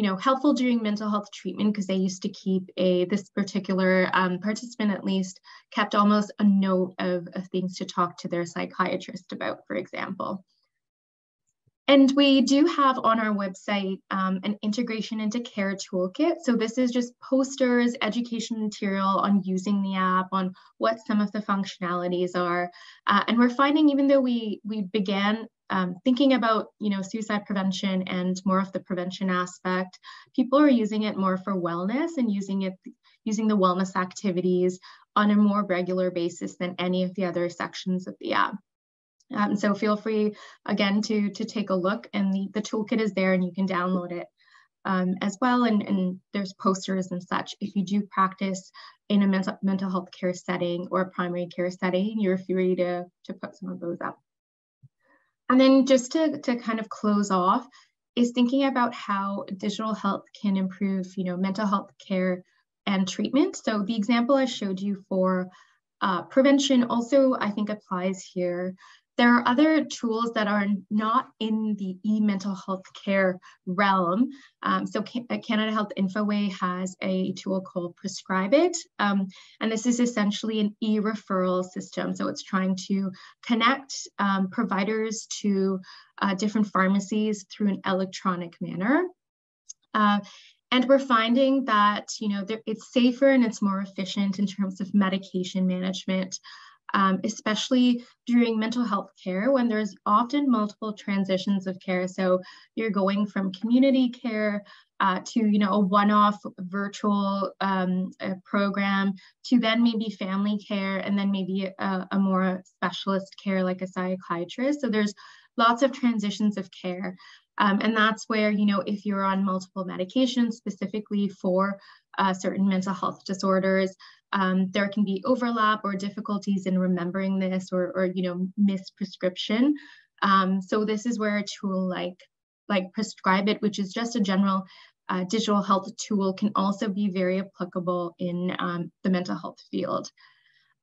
you know, helpful during mental health treatment because they used to keep a, this particular um, participant at least kept almost a note of, of things to talk to their psychiatrist about, for example. And we do have on our website um, an integration into care toolkit. So this is just posters, education material on using the app, on what some of the functionalities are. Uh, and we're finding even though we, we began um, thinking about you know suicide prevention and more of the prevention aspect people are using it more for wellness and using it using the wellness activities on a more regular basis than any of the other sections of the app. Um, so feel free again to to take a look and the, the toolkit is there and you can download it um, as well. And, and there's posters and such. If you do practice in a mental, mental health care setting or a primary care setting you're free to to put some of those up and then just to, to kind of close off is thinking about how digital health can improve, you know, mental health care and treatment. So the example I showed you for uh, prevention also, I think, applies here. There are other tools that are not in the e-mental health care realm. Um, so uh, Canada Health Infoway has a tool called Prescribe It. Um, and this is essentially an e-referral system. So it's trying to connect um, providers to uh, different pharmacies through an electronic manner. Uh, and we're finding that you know it's safer and it's more efficient in terms of medication management um, especially during mental health care when there's often multiple transitions of care. So you're going from community care uh, to you know a one-off virtual um, program to then maybe family care and then maybe a, a more specialist care like a psychiatrist. So there's lots of transitions of care. Um, and that's where, you know, if you're on multiple medications specifically for uh, certain mental health disorders, um, there can be overlap or difficulties in remembering this or, or you know, misprescription. Um, so this is where a tool like, like Prescribe It, which is just a general uh, digital health tool, can also be very applicable in um, the mental health field.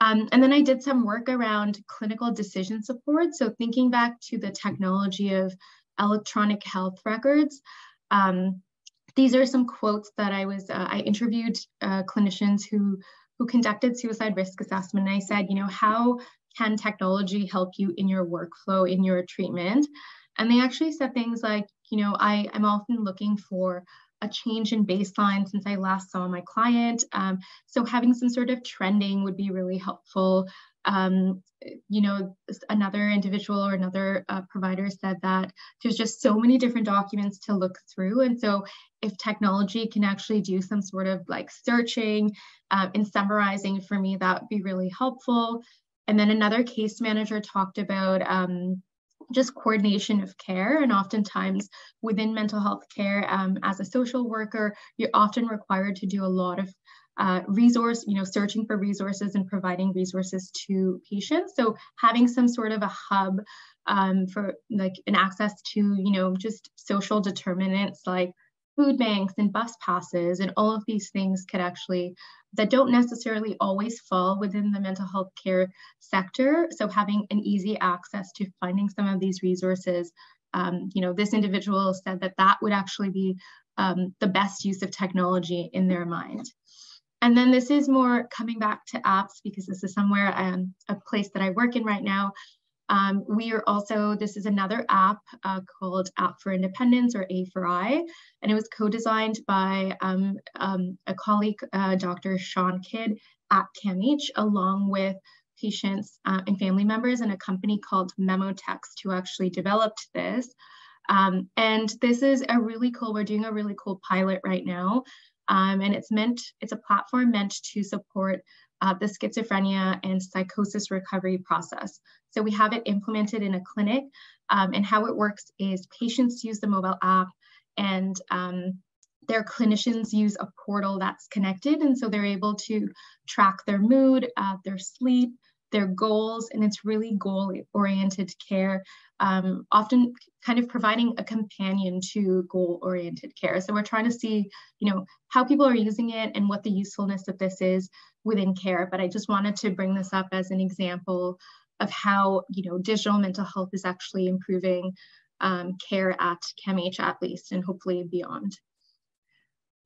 Um, and then I did some work around clinical decision support. So thinking back to the technology of electronic health records, um, these are some quotes that I was, uh, I interviewed uh, clinicians who who conducted suicide risk assessment. And I said, you know, how can technology help you in your workflow, in your treatment? And they actually said things like, you know, I, I'm often looking for a change in baseline since I last saw my client. Um, so having some sort of trending would be really helpful. Um, you know, another individual or another uh, provider said that there's just so many different documents to look through. And so if technology can actually do some sort of like searching um, and summarizing for me, that would be really helpful. And then another case manager talked about um, just coordination of care. And oftentimes within mental health care, um, as a social worker, you're often required to do a lot of uh, resource, you know, searching for resources and providing resources to patients. So having some sort of a hub um, for like an access to, you know, just social determinants like food banks and bus passes and all of these things could actually that don't necessarily always fall within the mental health care sector so having an easy access to finding some of these resources um, you know this individual said that that would actually be um, the best use of technology in their mind and then this is more coming back to apps because this is somewhere um, a place that i work in right now um, we are also, this is another app uh, called App for Independence or A for I, and it was co-designed by um, um, a colleague, uh, Dr. Sean Kidd at CAMH, along with patients uh, and family members and a company called Memotext who actually developed this. Um, and this is a really cool, we're doing a really cool pilot right now. Um, and it's meant, it's a platform meant to support uh, the schizophrenia and psychosis recovery process. So we have it implemented in a clinic um, and how it works is patients use the mobile app and um, their clinicians use a portal that's connected. And so they're able to track their mood, uh, their sleep, their goals, and it's really goal oriented care, um, often kind of providing a companion to goal oriented care. So we're trying to see, you know, how people are using it and what the usefulness of this is within care. But I just wanted to bring this up as an example of how, you know, digital mental health is actually improving um, care at CAMH at least, and hopefully beyond.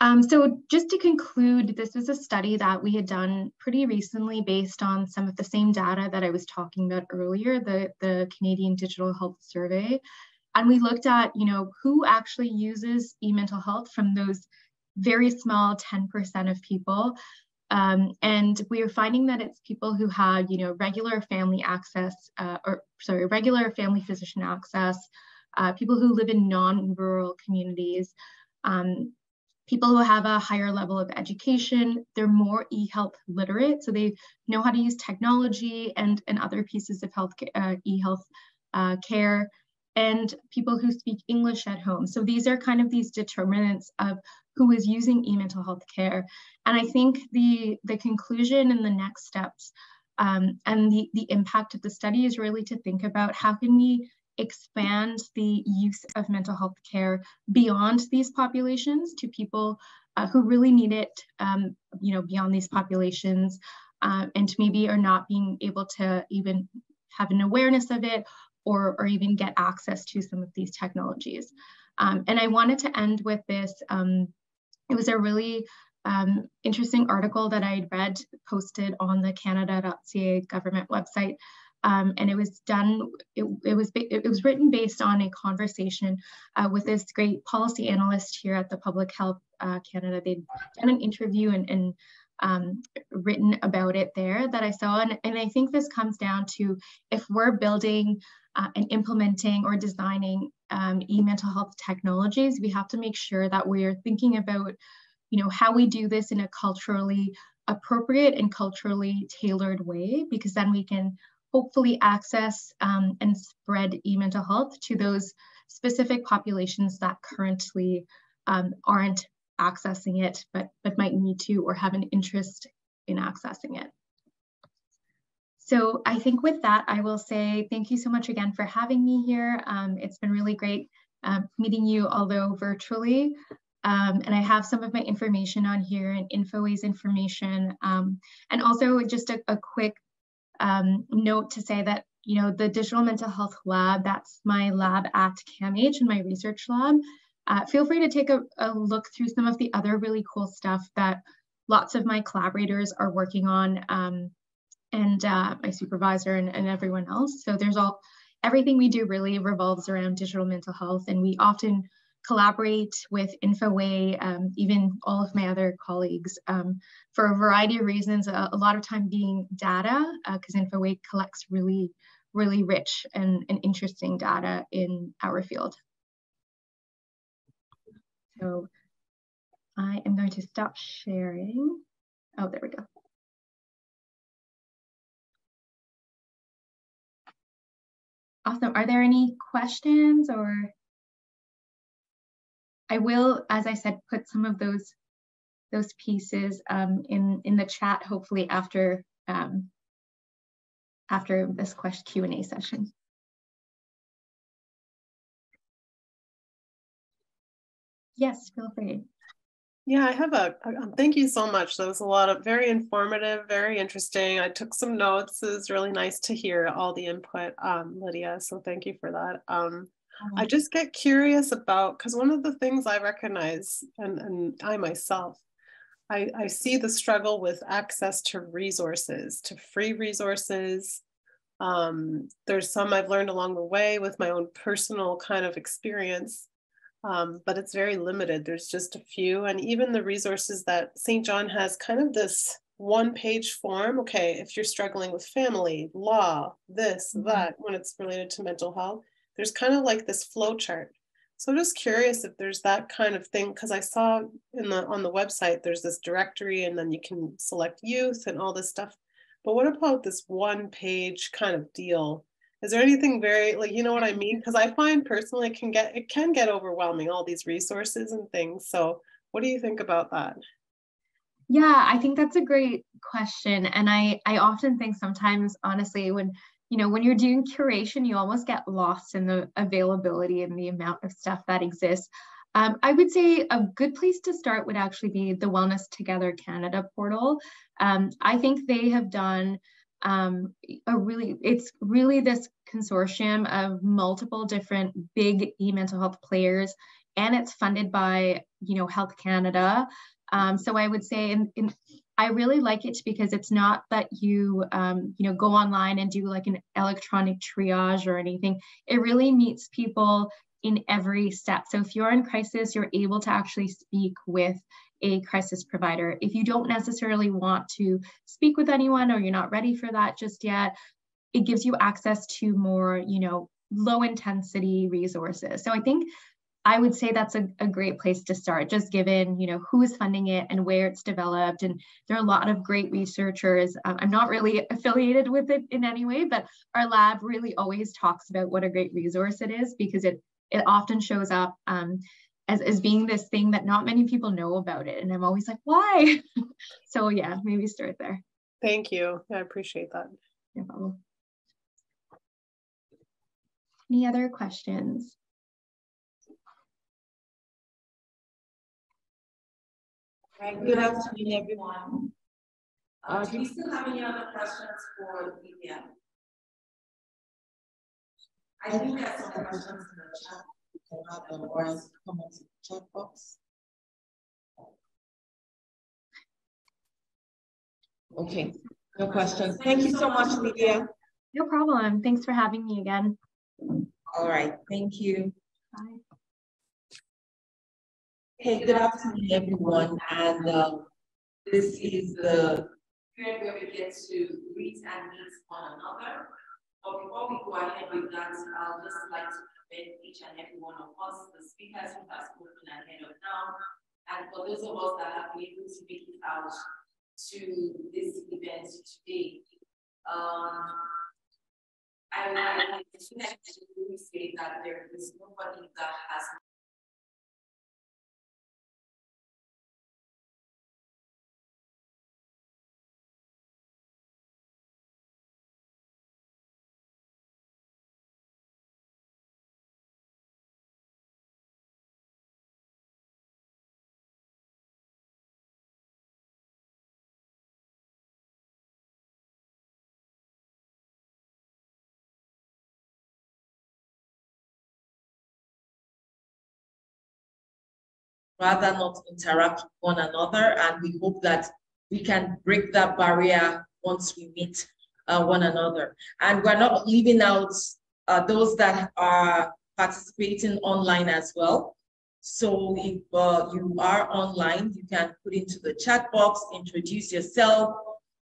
Um, so just to conclude, this is a study that we had done pretty recently based on some of the same data that I was talking about earlier, the, the Canadian Digital Health Survey. And we looked at, you know, who actually uses e-mental health from those very small 10% of people. Um, and we are finding that it's people who had, you know, regular family access, uh, or sorry, regular family physician access, uh, people who live in non-rural communities, um, people who have a higher level of education, they're more e-health literate, so they know how to use technology and, and other pieces of health uh, e-health uh, care, and people who speak English at home. So these are kind of these determinants of who is using e-mental health care. And I think the, the conclusion and the next steps um, and the, the impact of the study is really to think about how can we expand the use of mental health care beyond these populations to people uh, who really need it, um, you know, beyond these populations, uh, and maybe are not being able to even have an awareness of it or, or even get access to some of these technologies. Um, and I wanted to end with this. Um, it was a really um, interesting article that I'd read posted on the canada.ca government website. Um, and it was done, it, it, was, it was written based on a conversation uh, with this great policy analyst here at the Public Health uh, Canada. They'd done an interview and, and um, written about it there that I saw. And, and I think this comes down to if we're building uh, and implementing or designing um, e-mental health technologies, we have to make sure that we're thinking about, you know, how we do this in a culturally appropriate and culturally tailored way, because then we can hopefully access um, and spread e-mental health to those specific populations that currently um, aren't accessing it, but, but might need to or have an interest in accessing it. So I think with that, I will say thank you so much again for having me here. Um, it's been really great um, meeting you, although virtually. Um, and I have some of my information on here and Infoway's information. Um, and also just a, a quick um, note to say that, you know, the Digital Mental Health Lab, that's my lab at CAMH and my research lab. Uh, feel free to take a, a look through some of the other really cool stuff that lots of my collaborators are working on. Um, and uh, my supervisor and, and everyone else. So there's all, everything we do really revolves around digital mental health. And we often collaborate with Infoway, um, even all of my other colleagues um, for a variety of reasons, a, a lot of time being data, because uh, Infoway collects really, really rich and, and interesting data in our field. So I am going to stop sharing. Oh, there we go. Awesome. Are there any questions or I will, as I said, put some of those those pieces um, in in the chat. Hopefully after um, after this question Q and A session. Yes, feel free. Yeah, I have a, a, thank you so much. That was a lot of very informative, very interesting. I took some notes. It was really nice to hear all the input, um, Lydia. So thank you for that. Um, I just get curious about because one of the things I recognize, and, and I myself, I, I see the struggle with access to resources, to free resources. Um, there's some I've learned along the way with my own personal kind of experience um, but it's very limited. There's just a few. And even the resources that Saint John has kind of this one page form. Okay, if you're struggling with family, law, this, mm-hmm. that, when it's related to mental health, there's kind of like this flow chart. So I'm just curious if there's that kind of thing because I saw in the on the website there's this directory and then you can select youth and all this stuff. But what about this one page kind of deal? Is there anything very like you know what i mean? Because i find personally it can get it can get overwhelming all these resources and things. So what do you think about that? Yeah i think that's a great question. And i i often think sometimes honestly when you know when you're doing curation you almost get lost in the availability and the amount of stuff that exists um, I would say a good place to start would actually be the Wellness Together Canada portal. Um, I think they have done um, a really it's really this consortium of multiple different big e-mental health players and it's funded by you know health canada um, so i would say in, in, i really like it because it's not that you um, you know go online and do like an electronic triage or anything it really meets people in every step so if you're in crisis you're able to actually speak with a crisis provider. If you don't necessarily want to speak with anyone or you're not ready for that just yet, it gives you access to more, you know, low intensity resources. So I think I would say that's a, a great place to start, just given, you know, who is funding it and where it's developed. And there are a lot of great researchers. Um, I'm not really affiliated with it in any way, but our lab really always talks about what a great resource it is because it it often shows up um, as, as being this thing that not many people know about it. And I'm always like, why? so yeah, maybe start there. Thank you. I appreciate that. No problem. Any other questions? Good afternoon, everyone. Uh, do you still have any other questions for Vivian? I think there's some questions in the chat. You can have them or else comment in the chat box. Okay, no questions. Thank you so much, Lydia. No problem. Thanks for having me again. All right, thank you. Bye. Hey, good afternoon, everyone. And um, this is the period where we get to greet and meet one another. But before we go ahead with that, I'll just like to commend each and every one of us, the speakers who have spoken ahead of now, and for those of us that have been able to make it out to this event today. Um, I, think I really say that there is nobody that has rather not interact with one another. And we hope that we can break that barrier once we meet uh, one another. And we're not leaving out uh, those that are participating online as well. So if uh, you are online, you can put into the chat box, introduce yourself,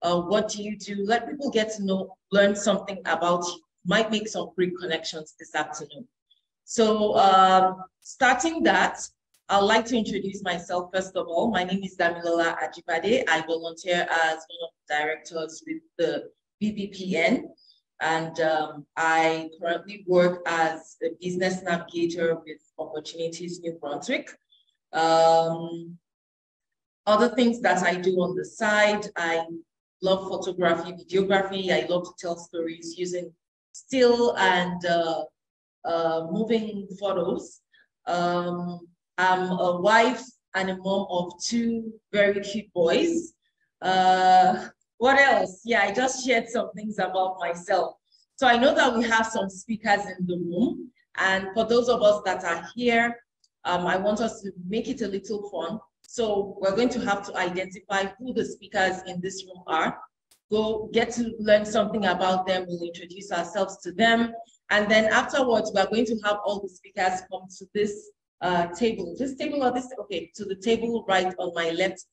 uh, what do you do? Let people get to know, learn something about you. Might make some great connections this afternoon. So um, starting that, I'd like to introduce myself first of all. My name is Damilola Ajibade. I volunteer as one of the directors with the BBPN, and um, I currently work as a business navigator with Opportunities New Brunswick. Um, other things that I do on the side, I love photography, videography. I love to tell stories using still and uh, uh, moving photos. Um, I'm a wife and a mom of two very cute boys. Uh, what else? Yeah, I just shared some things about myself. So I know that we have some speakers in the room. And for those of us that are here, um, I want us to make it a little fun. So we're going to have to identify who the speakers in this room are. Go get to learn something about them. We'll introduce ourselves to them. And then afterwards, we're going to have all the speakers come to this uh, table, this table or this, okay, to the table right on my left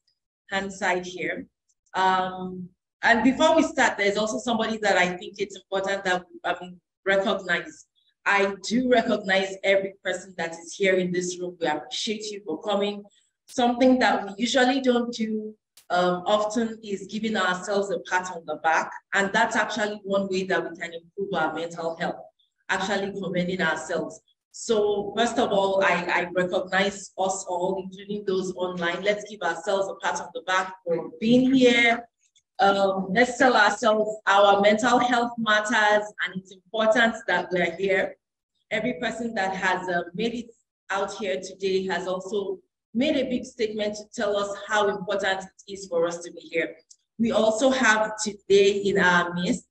hand side here. Um, and before we start, there's also somebody that I think it's important that mean, recognize. I do recognize every person that is here in this room. We appreciate you for coming. Something that we usually don't do um, often is giving ourselves a pat on the back. And that's actually one way that we can improve our mental health, actually commending ourselves. So first of all, I, I recognize us all, including those online. Let's give ourselves a pat on the back for being here. Um, let's tell ourselves our mental health matters and it's important that we're here. Every person that has uh, made it out here today has also made a big statement to tell us how important it is for us to be here. We also have today in our midst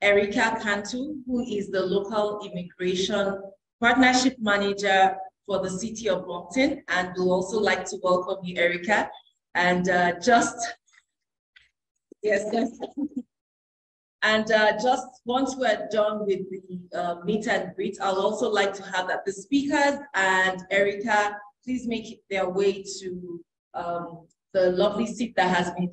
Erica Cantu, who is the local immigration partnership manager for the city of Moncton. And we'll also like to welcome you, Erica. And uh, just, yes, yes. and uh, just once we're done with the uh, meet and greet, I'll also like to have that the speakers and Erica, please make their way to um, the lovely seat that has been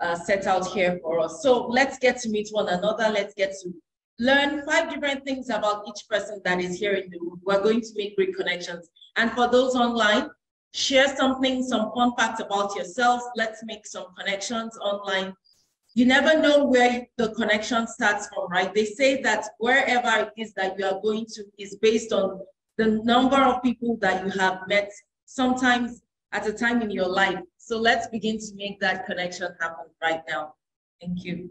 uh, set out here for us. So let's get to meet one another. Let's get to learn five different things about each person that is here in the room. We're going to make great connections. And for those online, share something, some fun facts about yourself. Let's make some connections online. You never know where the connection starts from, right? They say that wherever it is that you are going to is based on the number of people that you have met sometimes at a time in your life. So let's begin to make that connection happen right now. Thank you.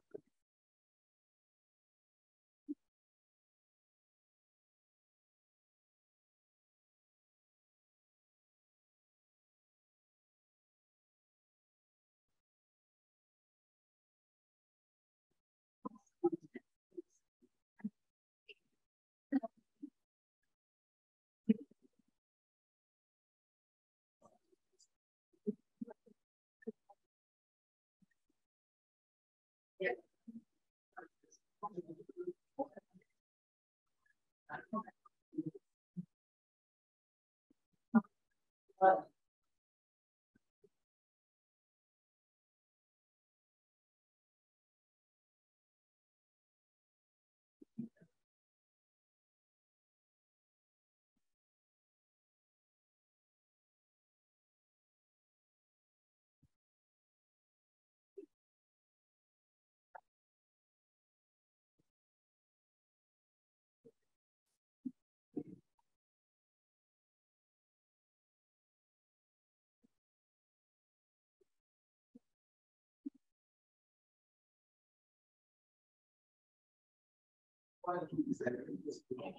Yeah.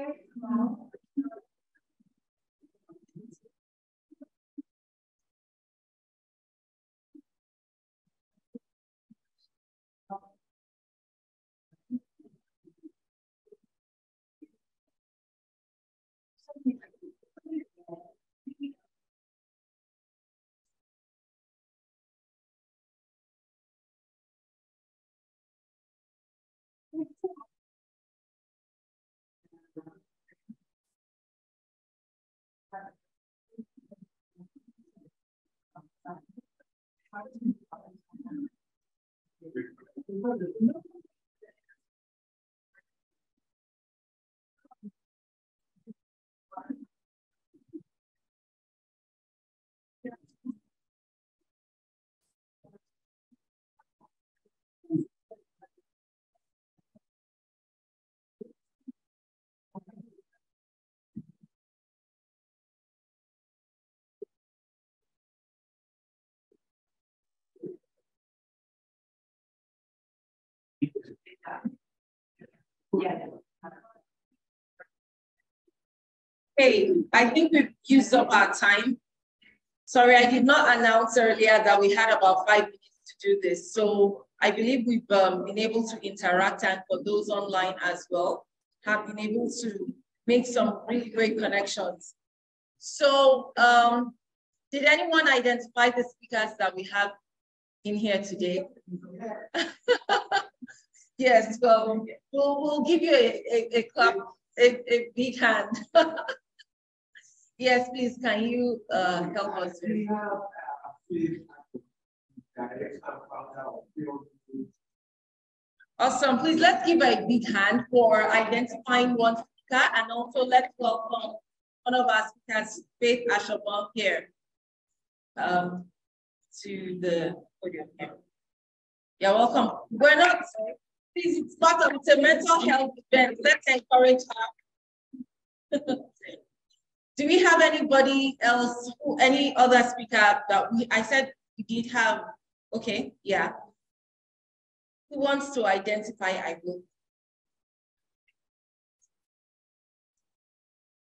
Okay. Wow. hundred. Hey, I think we've used up our time. Sorry, I did not announce earlier that we had about five minutes to do this. So I believe we've um, been able to interact and for those online as well, have been able to make some really great connections. So um, did anyone identify the speakers that we have in here today? yes, well, we'll, we'll give you a, a, a clap, a, a big hand. yes, please, can you uh, help us? Awesome. Please let's give a big hand for identifying one speaker and also let's welcome one of our speakers, Faith Ashabon here um, to the podium here. You're welcome. We're not, please, it's part of it's a mental health event. Let's encourage her. Do we have anybody else, who, any other speaker that we, I said we did have, okay, yeah. Who wants to identify, I will.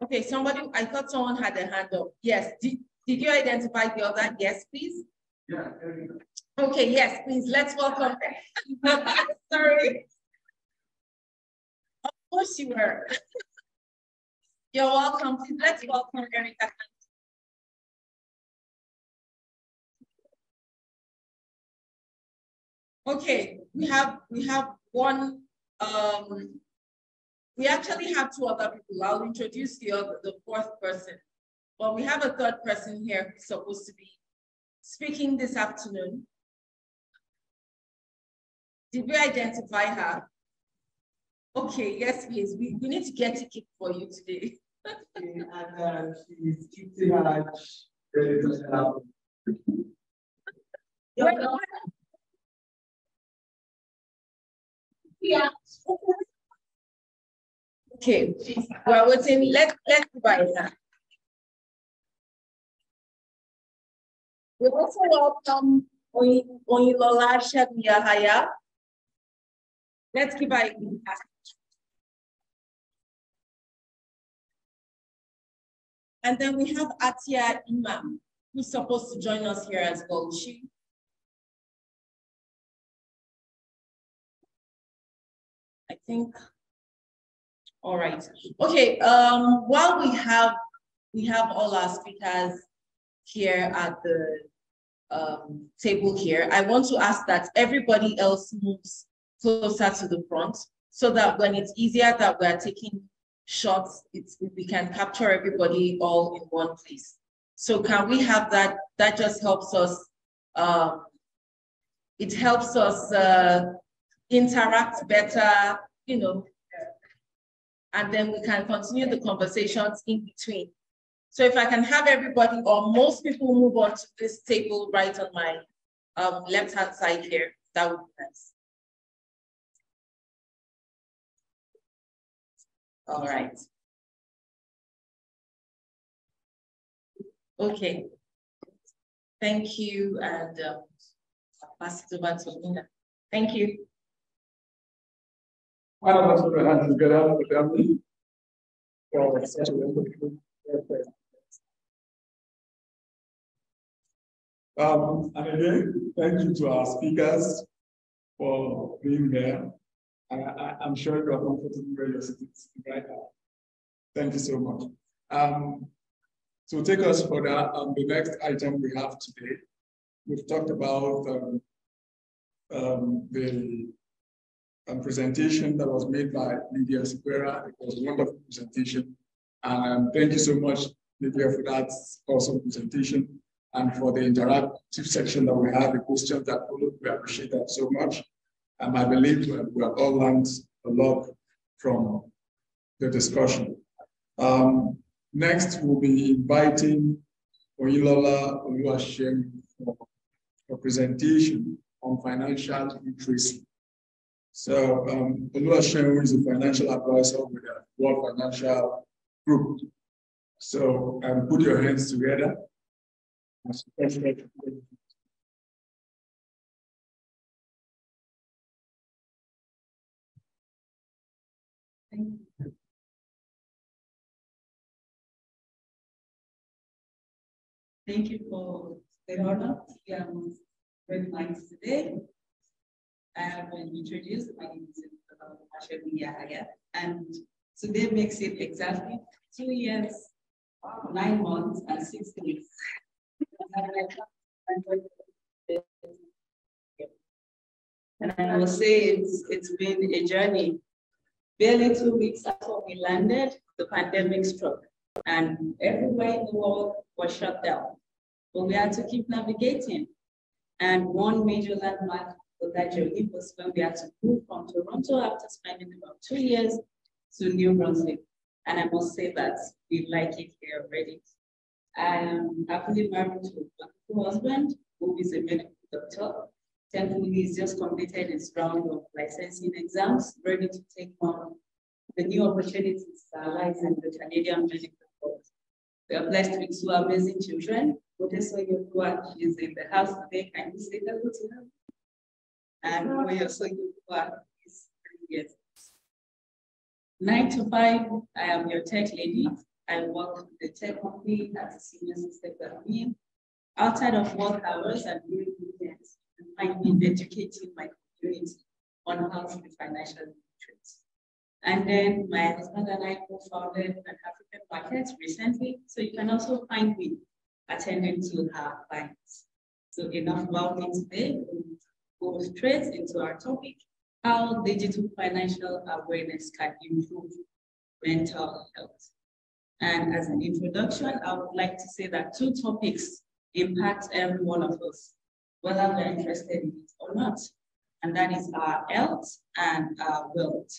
Okay, somebody, I thought someone had a hand up. Yes, did, did you identify the other? Yes, please. Yeah. Okay, yes, please, let's welcome. Sorry. Of course you were. You're welcome. Let's welcome Erica. Okay, we have we have one um, we actually have two other people. I'll introduce the other, the fourth person. But we have a third person here who's supposed to be speaking this afternoon. Did we identify her? Okay, yes, please. We, we need to get a ticket for you today. and uh, she's keeping her ready to Yeah. Okay, well, what's in, let, let's divide that. We also welcome Oyilola Yahaya. Let's give her a And then we have Atia Imam, who's supposed to join us here as well. She I think. All right. Okay. Um, while we have we have all our speakers here at the um, table here, I want to ask that everybody else moves closer to the front so that when it's easier that we're taking shots, we can capture everybody all in one place. So can we have that? That just helps us, um, it helps us uh, interact better, you know, and then we can continue the conversations in between. So if I can have everybody or most people move on to this table right on my um, left-hand side here, that would be nice. All right. Okay. Thank you, and um, I'll pass it over to Nina. Thank you. Um, and again, thank you to our speakers for being here. I, am sure you are comfortable where you're sitting right now. Thank you so much. Um, so take us for that. Um, the next item we have today, we've talked about um, um, the um, presentation that was made by Lydia Sequeira. It was a wonderful presentation. And um, thank you so much, Lydia, for that awesome presentation and for the interactive section that we had, the questions that followed. We appreciate that so much. And I believe we have all learned a lot from the discussion. Um, next, we'll be inviting Oyilola Oluwashem for a presentation on financial literacy. So um, Oluwashem is a financial advisor with the World Financial Group. So um, put your hands together. Thank you. For the honor be among very nice today. I have been introduced. My name is Yahaya, and today makes it exactly two years, nine months, and six days. And I will say it's it's been a journey Barely two weeks after we landed, the pandemic struck and everywhere in the world was shut down. But we had to keep navigating. And one major landmark for that journey was when we had to move from Toronto after spending about two years to New Brunswick. And I must say that we like it here already. I'm happily married to a husband who is a medical doctor Thankfully, he's just completed his round of licensing exams, ready to take on the new opportunities that lies in the Canadian medical world. We are blessed with two amazing children. Odeso Yokua is in the house today. Can you say hello to her? And Oyoso Yokua is three years. Nine to five, I am your tech lady. I work with the tech company as a senior system. Outside of work hours, I'm doing weekends I've been educating my community on how to be financial literate. And then my husband and I co-founded an African market recently, so you can also find me attending to her clients. So enough about me today. We'll go straight into our topic. how digital financial awareness can improve mental health. And as an introduction, I would like to say that two topics impact every one of us, whether we're interested in it or not. And that is our health and our wealth.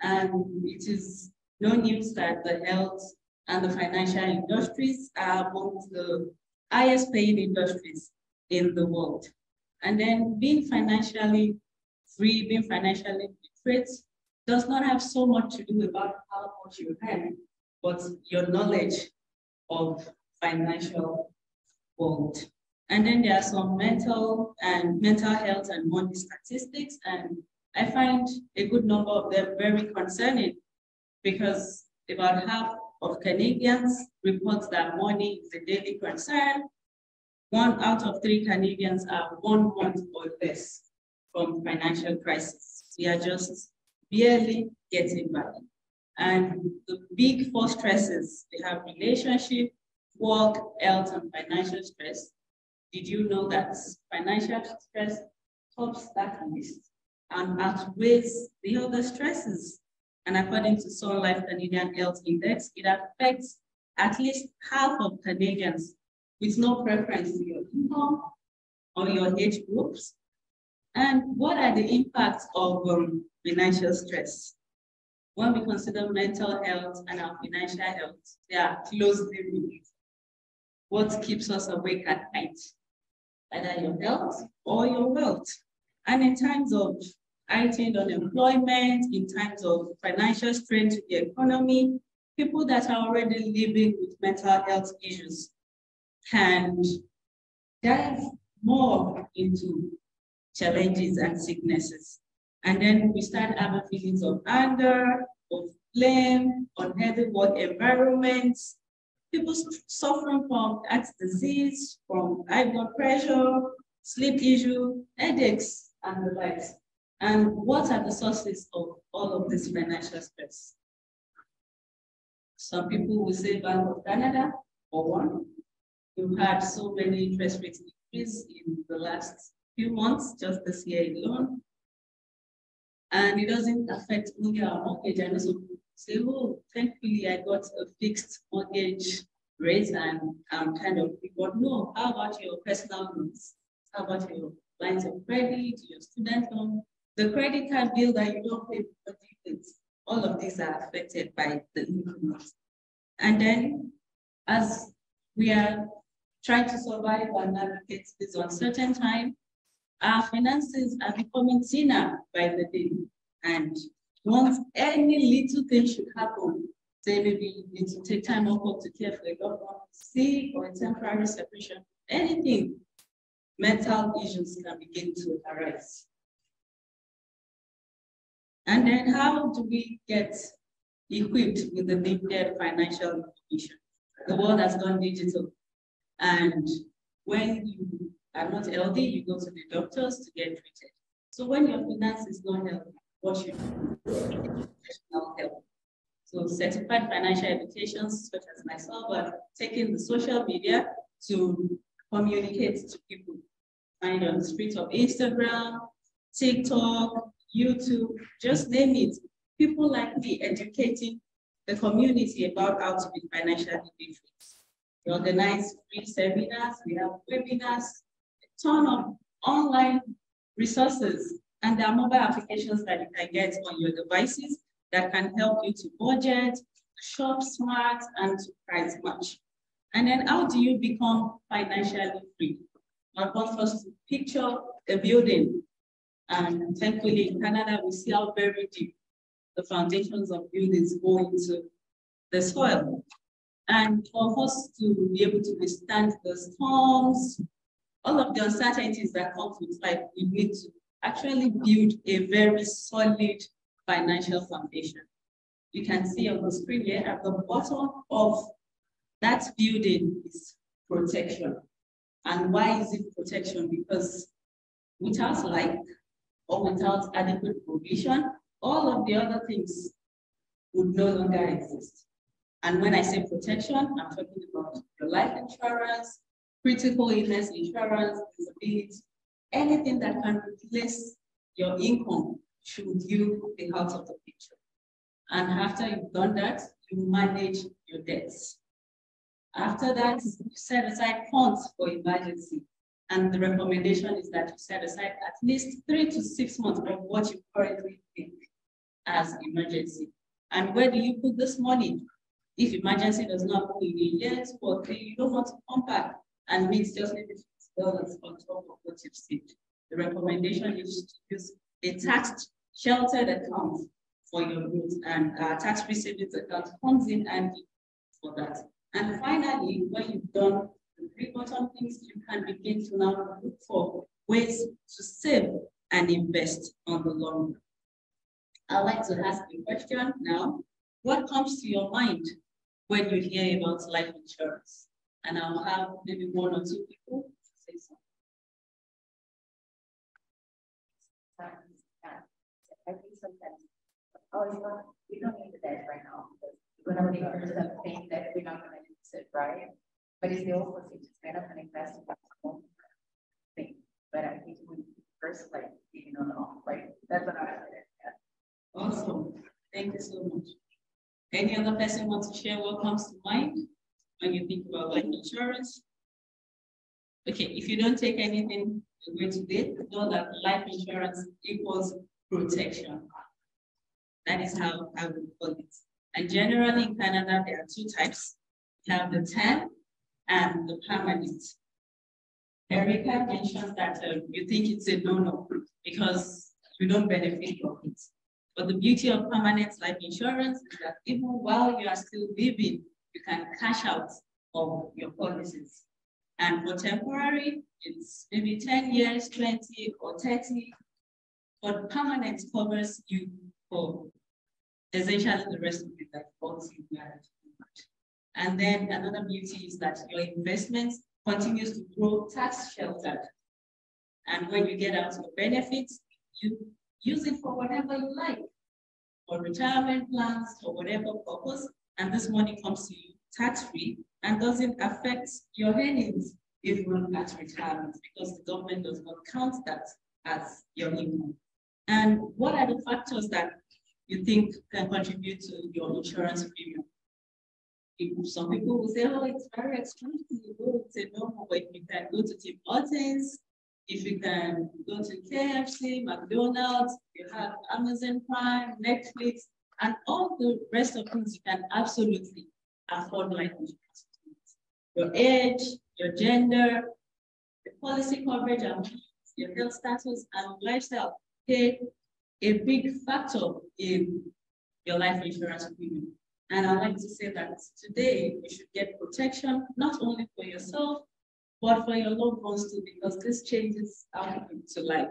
And it is no news that the health and the financial industries are among the highest paying industries in the world. And then being financially free, being financially literate does not have so much to do about how much you earn, but your knowledge of financial world. And then there are some mental and mental health and money statistics, and I find a good number of them very concerning because about half of Canadians report that money is a daily concern. One out of three Canadians are one month or less from financial crisis. We are just barely getting by. And the big four stresses, they have relationship, work, health, and financial stress. Did you know that financial stress tops that list and outweighs the other stresses? And according to Sun Life Canadian Health Index, it affects at least half of Canadians with no preference to your income or your age groups. And what are the impacts of um, financial stress? When we consider mental health and our financial health, they are closely related. What keeps us awake at night? Either your health or your wealth. And in times of heightened unemployment, in times of financial strain to the economy, people that are already living with mental health issues can dive more into challenges and sicknesses. And then we start having feelings of anger, of blame, unhealthy work environments, people suffering from heart disease, from high blood pressure, sleep issue, headaches, and the likes. And what are the sources of all of this financial stress? Some people will say Bank of Canada, for one. We've had so many interest rates increase in the last few months, just this year alone. And it doesn't affect only our mortgage. I people say, oh, thankfully I got a fixed mortgage rate and I'm kind of, but no, how about your personal loans? How about your lines of credit, your student loan? The credit card bill that you don't pay for things, all of these are affected by the income. And then as we are trying to survive and navigate this uncertain time, our finances are becoming thinner by the day. And once any little thing should happen, say maybe you need to take time off to care for a loved one, sick or a temporary separation, anything, mental issues can begin to arise. And then how do we get equipped with the needed financial information? The world has gone digital. And when you are not healthy, you go to the doctors to get treated. So when your finance is not healthy, what should you do? Professional help. So certified financial educations, such as myself, are taking the social media to communicate to people. Find on the streets of Instagram, TikTok, YouTube, just name it. People like me educating the community about how to be financially literate. We organize free seminars, we have webinars, ton of online resources, and there are mobile applications that you can get on your devices that can help you to budget, shop smart, and to price match. And then how do you become financially free? I want us to picture a building and thankfully in Canada, we see how very deep the foundations of buildings go into the soil. And for us to be able to withstand the storms, all of the uncertainties that come with life, we need to actually build a very solid financial foundation. You can see on the screen here at the bottom of that building is protection. And why is it protection? Because without light, or without adequate provision, all of the other things would no longer exist. And when I say protection, I'm talking about your life insurance, critical illness insurance, disability, anything that can replace your income should you be out of the picture. And after you've done that, you manage your debts. After that, you set aside funds for emergency. And the recommendation is that you set aside at least three to six months of what you currently think as emergency. And where do you put this money? If emergency does not come in a year, or three, you don't want to come back and meet just maybe dollars on top of what you've saved. The recommendation is to use a tax sheltered account for your goods and uh, tax-free savings account comes in and for that. And finally, when you've done the three bottom things, you can begin to now look for ways to save and invest on the long run. I'd like to ask a question now. What comes to your mind when you hear about life insurance? And I'll have maybe one or two people say something. I think sometimes, oh, you don't, we don't need the debt right now because we're gonna make sure that that we're not gonna use it, right? But it's the opposite, it's kind of an investment thing. But I think we first like, you know, like that's what I said. Awesome. Thank you so much. Any other person want to share what comes to mind when you think about life insurance? Okay, if you don't take anything away today, know that life insurance equals protection. That is how I would put it. And generally in Canada, there are two types. You have the term and the permanent. Erica mentioned that uh, you think it's a no-no because you don't benefit from it. But the beauty of permanent life insurance is that even while you are still living, you can cash out of your policies. And for temporary, it's maybe 10 years, 20 or 30. But permanent covers you for essentially the rest of your life married. And then another beauty is that your investment continues to grow tax sheltered. And when you get out your benefits, you use it for whatever you like, for retirement plans, or whatever purpose, and this money comes to you tax-free and doesn't affect your earnings even at retirement because the government does not count that as your income. And what are the factors that you think can contribute to your insurance premium? Some people will say, oh, it's very expensive. You go to no, but you can go to Tim Hortons, if you can go to KFC, McDonald's, you have Amazon Prime, Netflix, and all the rest of things you can absolutely afford life insurance. Your age, your gender, the policy coverage, and your health status, and lifestyle play a big factor in your life insurance premium. And I'd like to say that today you should get protection, not only for yourself, but for your loved ones too, because this changes outlook to life,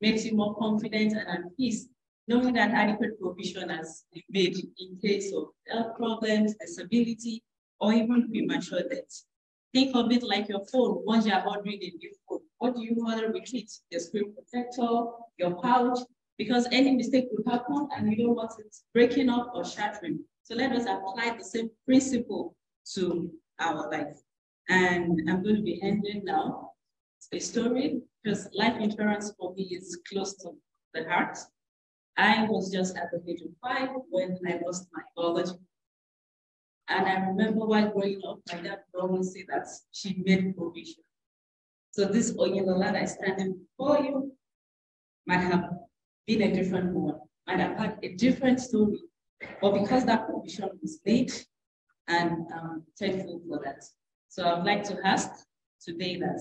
makes you more confident and at peace, knowing that adequate provision has been made in case of health problems, disability, or even premature death. Think of it like your phone, once you're ordering a new phone, what do you order with it? Your screen protector, your pouch, because any mistake will happen and you don't want it breaking up or shattering. So let us apply the same principle to our life. And I'm going to be ending now a story because life insurance for me is close to the heart. I was just at the age of five when I lost my biology. And I remember while growing up, my dad would always say that she made provision. So this Oyinola that is standing before you might have been a different woman, might have had a different story. But because that provision was made, and I'm thankful for that. So I'd like to ask today that,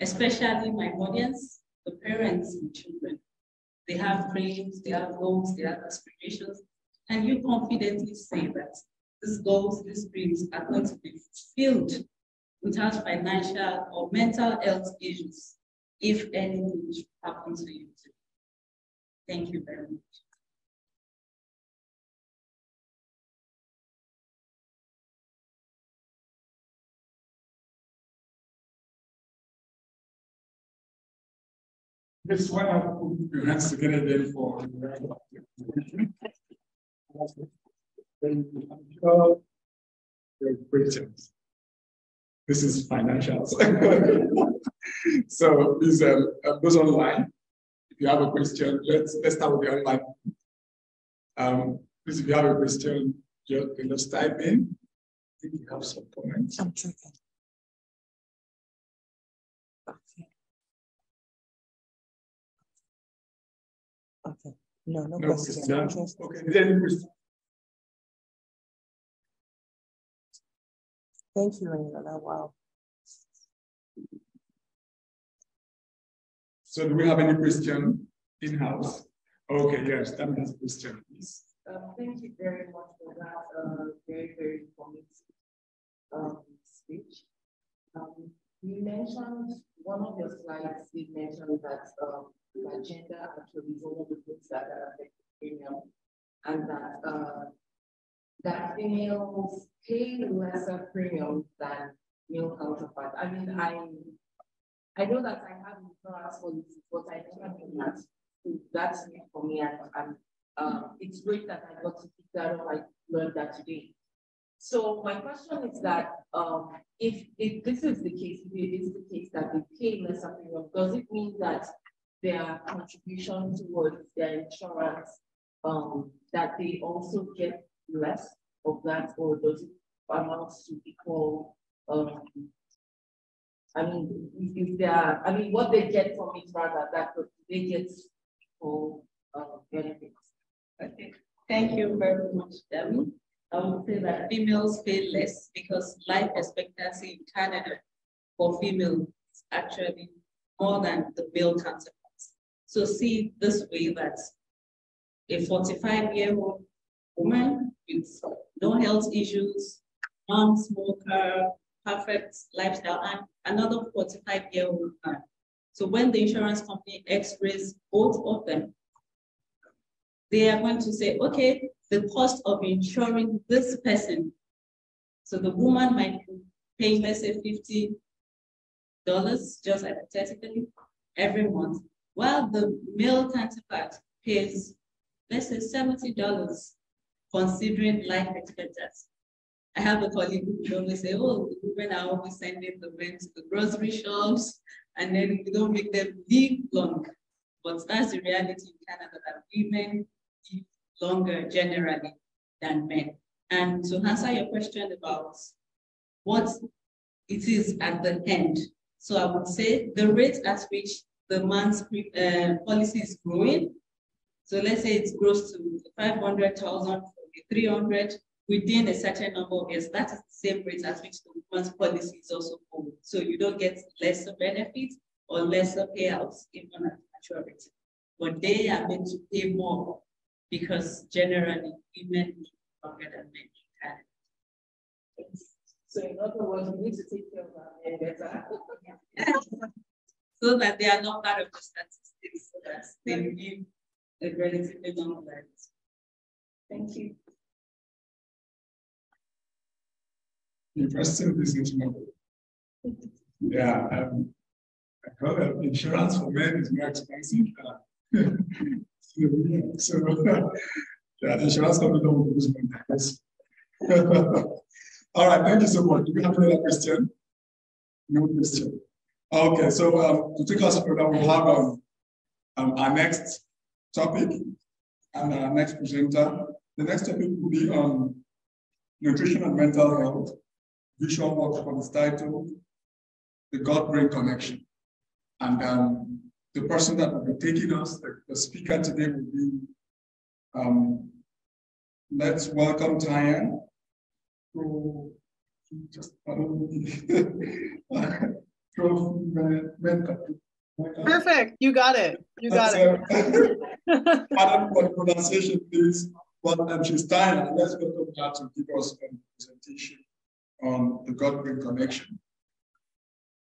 especially my audience, the parents and children, they have dreams, they have goals, they have aspirations, and you confidently say that these goals, these dreams are going to be fulfilled without financial or mental health issues if anything should happen to you. Thank you very much. This one I put your hands together then for questions. This is financials. so please um, uh, goes online. If you have a question, let's let's start with the online. Um, please, if you have a question, just, just type in. I think you have some comments. I'm. Okay. No, no, No questions. question. Okay, is there any question? Thank you, Angela. Wow. So do we have any question in-house? Okay, yes, that is a question, please. Um, thank you very much for that uh, very, very informative um, speech. Um, you mentioned one of your slides, you mentioned that um, gender actually is one of the things that affect premium, and that uh, that females pay lesser premium than male counterparts. I mean, I I know that I have insurance policies, but I never knew that. That's it for me, and, and um, it's great that I got to pick that up. I learned that today. So my question is that um, if, if this is the case, if it is the case that they pay lesser premium, does it mean that their contribution towards their insurance, um, that they also get less of that, or does it amount to equal? Um, I mean, if, if they are, I mean, what they get from it rather, that they get equal uh, benefits. Okay, thank you very much, Demi. I would say that females pay less because life expectancy in Canada for females is actually more than the male counterparts. So see this way that a 45 year old woman with no health issues, non-smoker, perfect lifestyle, and another 45 year old man. So when the insurance company x-rays both of them, they are going to say, okay, the cost of insuring this person. So the woman might pay, let's say, $50, just hypothetically, every month, while the male counterpart pays, let's say, $70, considering life expectancy. I have a colleague who always say, oh, the women are always sending the men to the grocery shops, and then we don't make them live long. But that's the reality in Canada that women live longer generally than men. And to answer your question about what it is at the end, so I would say the rate at which the man's uh, policy is growing. So let's say it grows to 500,000, 300, within a certain number of years, that is the same rate at which the woman's policy is also growing. So you don't get lesser benefits or lesser payouts even at maturity. But they are meant to pay more because generally women live longer than men can. So in other words, we need to take care of our men better. so that they are not part of the statistics, so that they live a relatively long life. Thank you. Interesting business model. Yeah, um, I call it insurance for men is more expensive. So, yeah, the insurance company don't lose money. All right, thank you so much. Do we have another question? No question. Okay, so um, to take us further, we'll have um, um, our next topic and our next presenter. The next topic will be on nutrition and mental health visual work from the title, The Gut-Brain Connection. And um, the person that will be taking us, the, the speaker today will be, um, let's welcome Tyan, who just Perfect, you got it. You got it. Pardon for the pronunciation, please. But um, she's Tyan. Let's welcome her to give us a presentation on the gut-brain connection.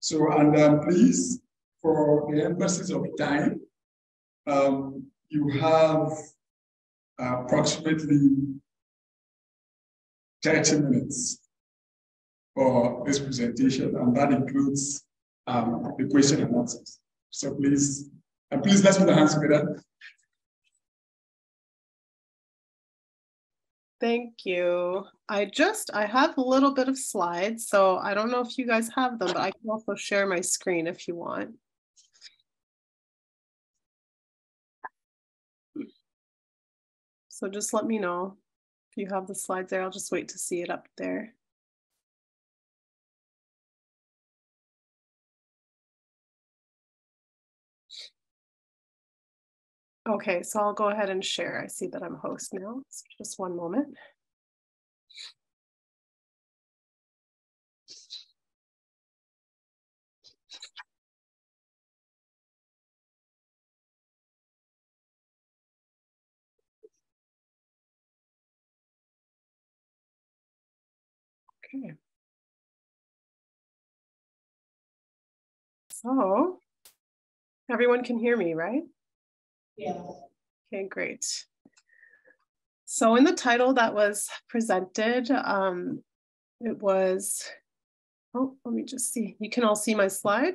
So, and um, please, for the emphasis of time, um, you have approximately 30 minutes for this presentation, and that includes um, the question and answers. So please, and please let's put the hands together. Thank you. I just, I have a little bit of slides, so I don't know if you guys have them, but I can also share my screen if you want. So just let me know if you have the slides there. I'll just wait to see it up there. Okay, so I'll go ahead and share. I see that I'm host now. So just one moment. Okay. So everyone can hear me, right? Yeah. Okay, great. So in the title that was presented, um, it was, oh, let me just see. You can all see my slide?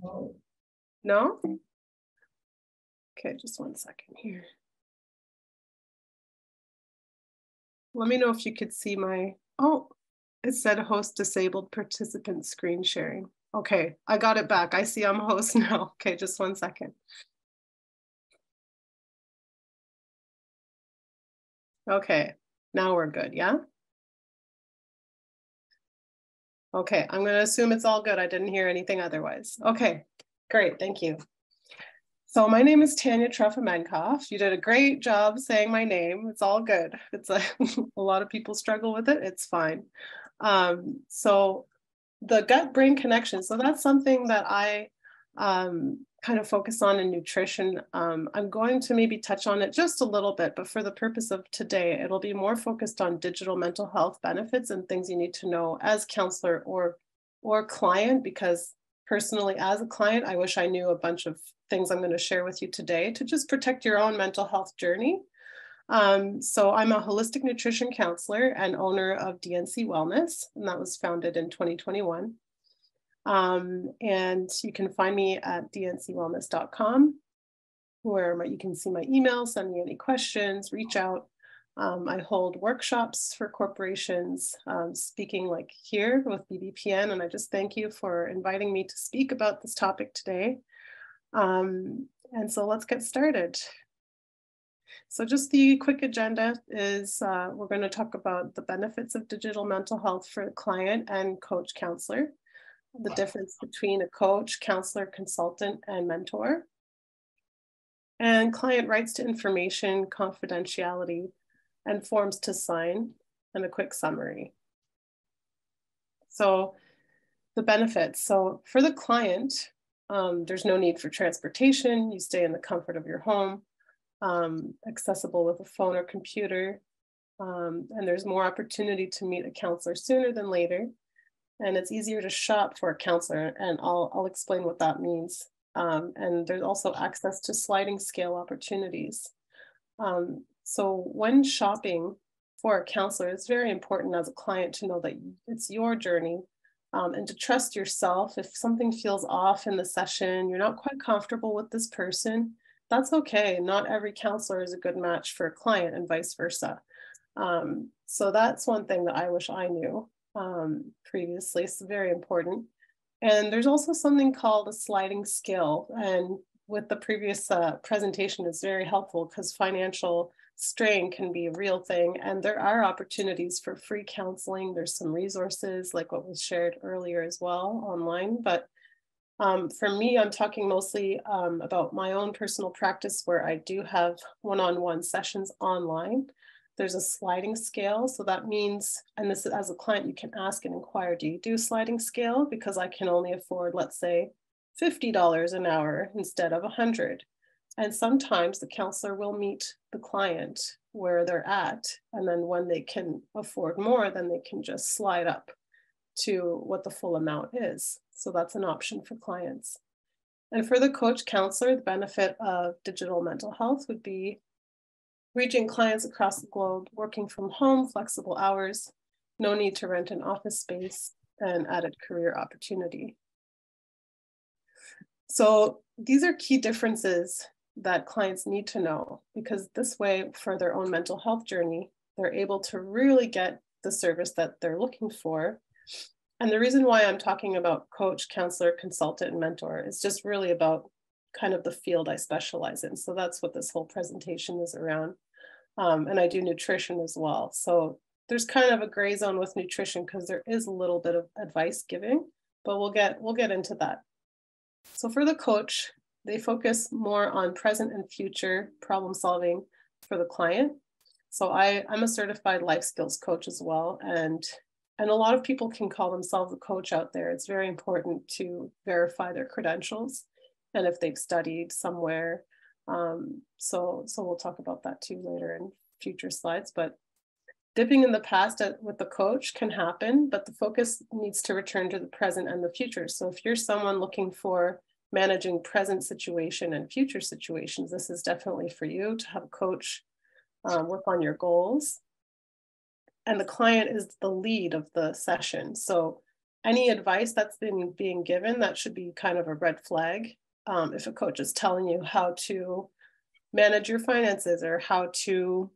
No. No? Okay, just one second here. Let me know if you could see my, oh, it said host disabled participant screen sharing. Okay, I got it back. I see I'm host now. Okay, just one second. Okay, now we're good, yeah? Okay, I'm gonna assume it's all good. I didn't hear anything otherwise. Okay, great, thank you. So my name is Tanya Trefamenkoff. You did a great job saying my name. It's all good. It's a, a lot of people struggle with it. It's fine. Um, so the gut brain connection. So that's something that I um, kind of focus on in nutrition. Um, I'm going to maybe touch on it just a little bit, but for the purpose of today, it'll be more focused on digital mental health benefits and things you need to know as counselor or or client, because personally as a client, I wish I knew a bunch of things I'm going to share with you today to just protect your own mental health journey. Um, so I'm a holistic nutrition counselor and owner of DNC Wellness, and that was founded in 2021. Um, and you can find me at dncwellness.com, where you can see my email, send me any questions, reach out. Um, I hold workshops for corporations, um, speaking like here with BBPN, and I just thank you for inviting me to speak about this topic today. Um, and so let's get started. So just the quick agenda is uh, we're going to talk about the benefits of digital mental health for the client and coach counselor, the difference between a coach, counselor, consultant, and mentor, and client rights to information, confidentiality, and forms to sign, and a quick summary. So the benefits. So for the client, um, there's no need for transportation. You stay in the comfort of your home um, accessible with a phone or computer. Um, and there's more opportunity to meet a counselor sooner than later. And it's easier to shop for a counselor, and I'll, I'll explain what that means. Um, and there's also access to sliding scale opportunities. Um, so when shopping for a counselor, it's very important as a client to know that it's your journey um, and to trust yourself. If something feels off in the session, you're not quite comfortable with this person, that's okay. Not every counselor is a good match for a client and vice versa. Um, so that's one thing that I wish I knew um, previously. It's very important. And there's also something called a sliding scale. And with the previous uh, presentation it's very helpful because financial strain can be a real thing. And there are opportunities for free counseling. There's some resources like what was shared earlier as well online, but um, for me, I'm talking mostly um, about my own personal practice where I do have one-on-one sessions online. There's a sliding scale. So that means, and this as a client, you can ask and inquire, do you do sliding scale? Because I can only afford, let's say, $50 an hour instead of 100. And sometimes the counselor will meet the client where they're at. And then when they can afford more, then they can just slide up to what the full amount is. So that's an option for clients. And for the coach counselor, the benefit of digital mental health would be reaching clients across the globe, working from home, flexible hours, no need to rent an office space, and added career opportunity. So these are key differences that clients need to know because this way, for their own mental health journey, they're able to really get the service that they're looking for and the reason why I'm talking about coach, counselor, consultant, and mentor is just really about kind of the field I specialize in. So that's what this whole presentation is around. Um, and I do nutrition as well. So there's kind of a gray zone with nutrition because there is a little bit of advice giving, but we'll get we'll get into that. So for the coach, they focus more on present and future problem solving for the client. So I, I'm a certified life skills coach as well. And and a lot of people can call themselves a coach out there. It's very important to verify their credentials and if they've studied somewhere. Um, so, so we'll talk about that too later in future slides. But dipping in the past at, with the coach can happen, but the focus needs to return to the present and the future. So if you're someone looking for managing present situation and future situations, this is definitely for you to have a coach um, work on your goals and the client is the lead of the session. So any advice that's been being given, that should be kind of a red flag. Um, if a coach is telling you how to manage your finances or how to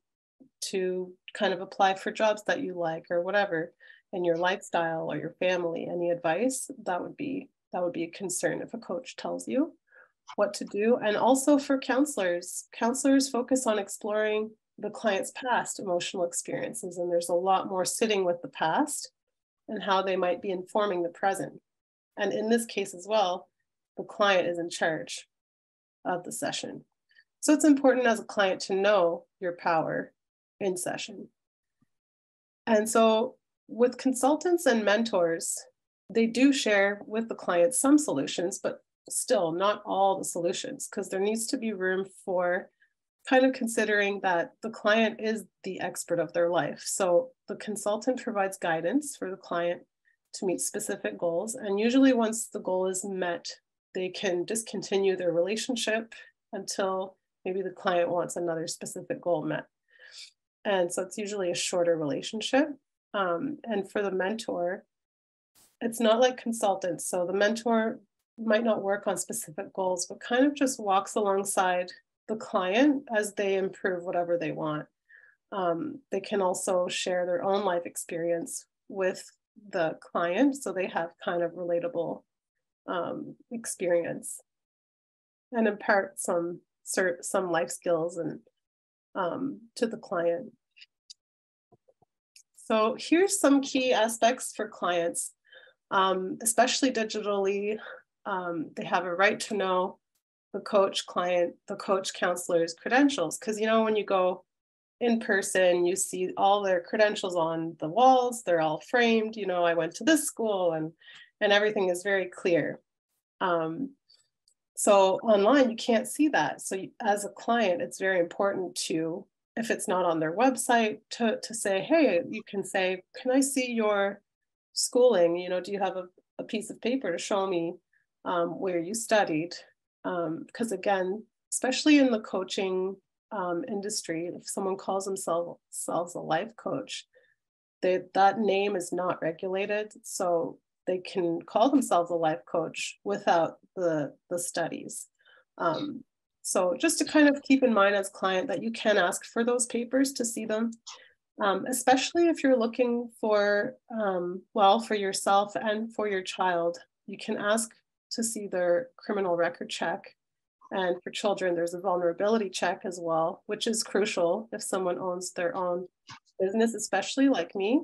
to kind of apply for jobs that you like or whatever in your lifestyle or your family any advice that would be that would be a concern if a coach tells you what to do and also for counselors counselors focus on exploring the client's past emotional experiences. And there's a lot more sitting with the past and how they might be informing the present. And in this case as well, the client is in charge of the session. So it's important as a client to know your power in session. And so with consultants and mentors, they do share with the client some solutions, but still not all the solutions because there needs to be room for kind of considering that the client is the expert of their life. So the consultant provides guidance for the client to meet specific goals. And usually, once the goal is met, they can discontinue their relationship until maybe the client wants another specific goal met. And so it's usually a shorter relationship. Um, and for the mentor, it's not like consultants. So the mentor might not work on specific goals, but kind of just walks alongside the client as they improve whatever they want. Um, they can also share their own life experience with the client so they have kind of relatable um, experience and impart some some life skills and um, to the client. So here's some key aspects for clients, um, especially digitally. Um, they have a right to know the coach client, the coach counselor's credentials. Because, you know, when you go in person, you see all their credentials on the walls, they're all framed. You know, I went to this school and and everything is very clear. Um, so online, you can't see that. So as a client, it's very important to, if it's not on their website, to, to say, hey, you can say, can I see your schooling? You know, do you have a, a piece of paper to show me um, where you studied? Because um, again, especially in the coaching um, industry, if someone calls themselves, a life coach, they, that name is not regulated. So they can call themselves a life coach without the, the studies. Um, so just to kind of keep in mind as client that you can ask for those papers to see them, um, especially if you're looking for, um, well, for yourself and for your child, you can ask to see their criminal record check. And for children, there's a vulnerability check as well, which is crucial if someone owns their own business, especially like me.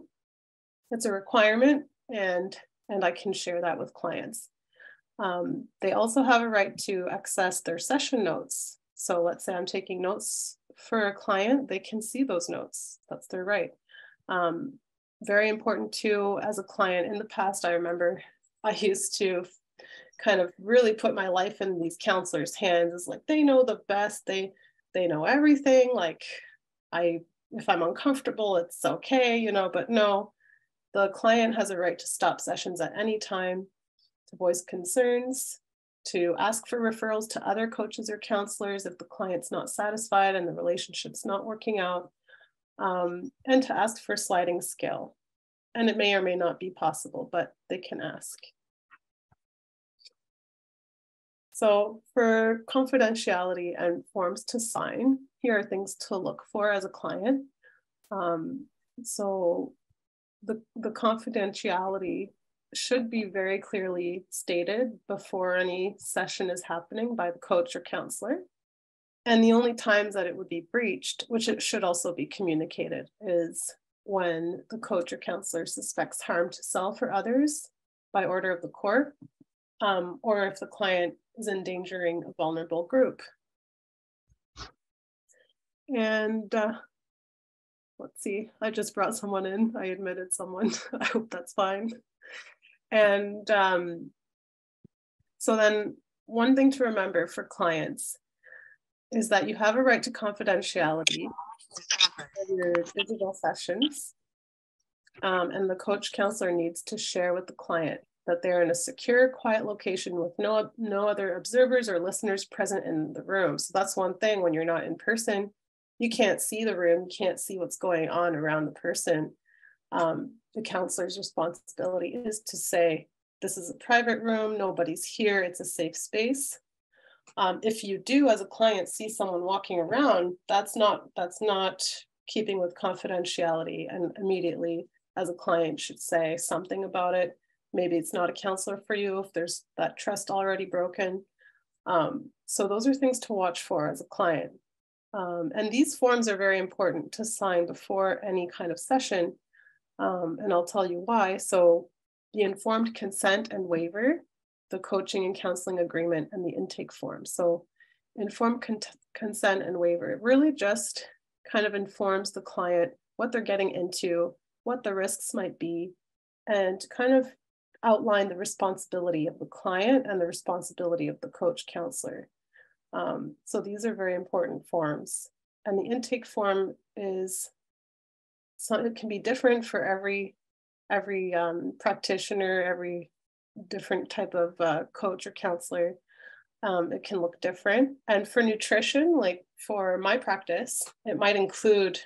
It's a requirement and, and I can share that with clients. Um, they also have a right to access their session notes. So let's say I'm taking notes for a client, they can see those notes. That's their right. Um, very important too, as a client in the past, I remember I used to kind of really put my life in these counselors' hands. It's like they know the best. They they know everything. Like I if I'm uncomfortable, it's okay, you know, but no, the client has a right to stop sessions at any time, to voice concerns, to ask for referrals to other coaches or counselors if the client's not satisfied and the relationship's not working out, um, and to ask for sliding scale. And it may or may not be possible, but they can ask. So for confidentiality and forms to sign, here are things to look for as a client. Um, so the, the confidentiality should be very clearly stated before any session is happening by the coach or counselor. and the only times that it would be breached, which it should also be communicated, is when the coach or counselor suspects harm to self or others by order of the court, um, or if the client is endangering a vulnerable group. And uh, let's see, I just brought someone in. I admitted someone. I hope that's fine. And um, so then one thing to remember for clients is that you have a right to confidentiality in your digital sessions. Um, and the coach counselor needs to share with the client that they're in a secure, quiet location with no, no other observers or listeners present in the room. So that's one thing when you're not in person, you can't see the room, you can't see what's going on around the person. Um, the counselor's responsibility is to say, this is a private room, nobody's here, it's a safe space. Um, if you do as a client see someone walking around, that's not that's not keeping with confidentiality and immediately as a client should say something about it. Maybe it's not a counselor for you if there's that trust already broken. Um, so those are things to watch for as a client. Um, and these forms are very important to sign before any kind of session. Um, and I'll tell you why. So the informed consent and waiver, the coaching and counseling agreement, and the intake form. So informed con consent and waiver, really just kind of informs the client what they're getting into, what the risks might be, and kind of outline the responsibility of the client and the responsibility of the coach counselor. Um, so these are very important forms. And the intake form is, so it can be different for every, every um, practitioner, every different type of uh, coach or counselor. Um, it can look different. And for nutrition, like for my practice, it might include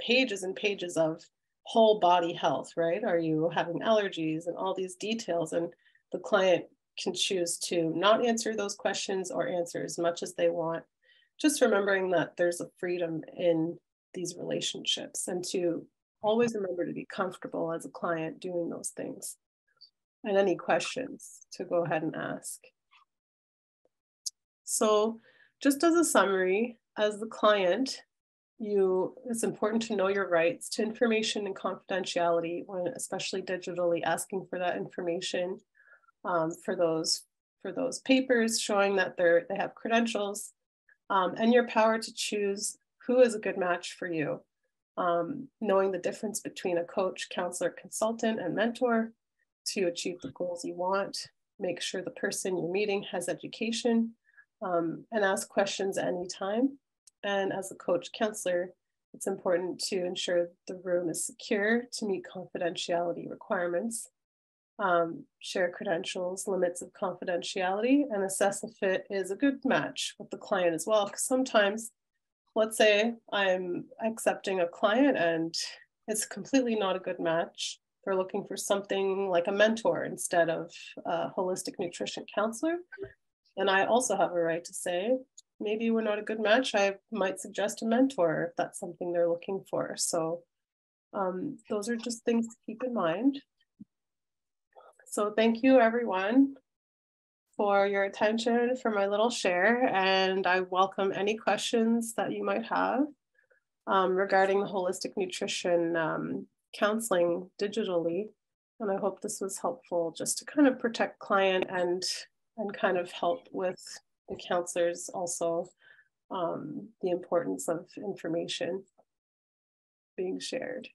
pages and pages of whole body health, right? Are you having allergies and all these details? And the client can choose to not answer those questions or answer as much as they want. Just remembering that there's a freedom in these relationships and to always remember to be comfortable as a client doing those things. And any questions to go ahead and ask. So, just as a summary, as the client, you it's important to know your rights to information and confidentiality when especially digitally asking for that information um, for those for those papers showing that they're they have credentials um, and your power to choose who is a good match for you. Um, knowing the difference between a coach counselor consultant and mentor to achieve the goals you want make sure the person you're meeting has education um, and ask questions anytime and as a coach counselor, it's important to ensure the room is secure to meet confidentiality requirements, um, share credentials, limits of confidentiality, and assess if it is a good match with the client as well. Because sometimes, let's say I'm accepting a client and it's completely not a good match. They're looking for something like a mentor instead of a holistic nutrition counselor. And I also have a right to say, maybe we're not a good match, I might suggest a mentor if that's something they're looking for. So um, those are just things to keep in mind. So thank you everyone for your attention for my little share and I welcome any questions that you might have um, regarding the holistic nutrition um, counseling digitally. And I hope this was helpful just to kind of protect client and and kind of help with the counselors also um, the importance of information being shared.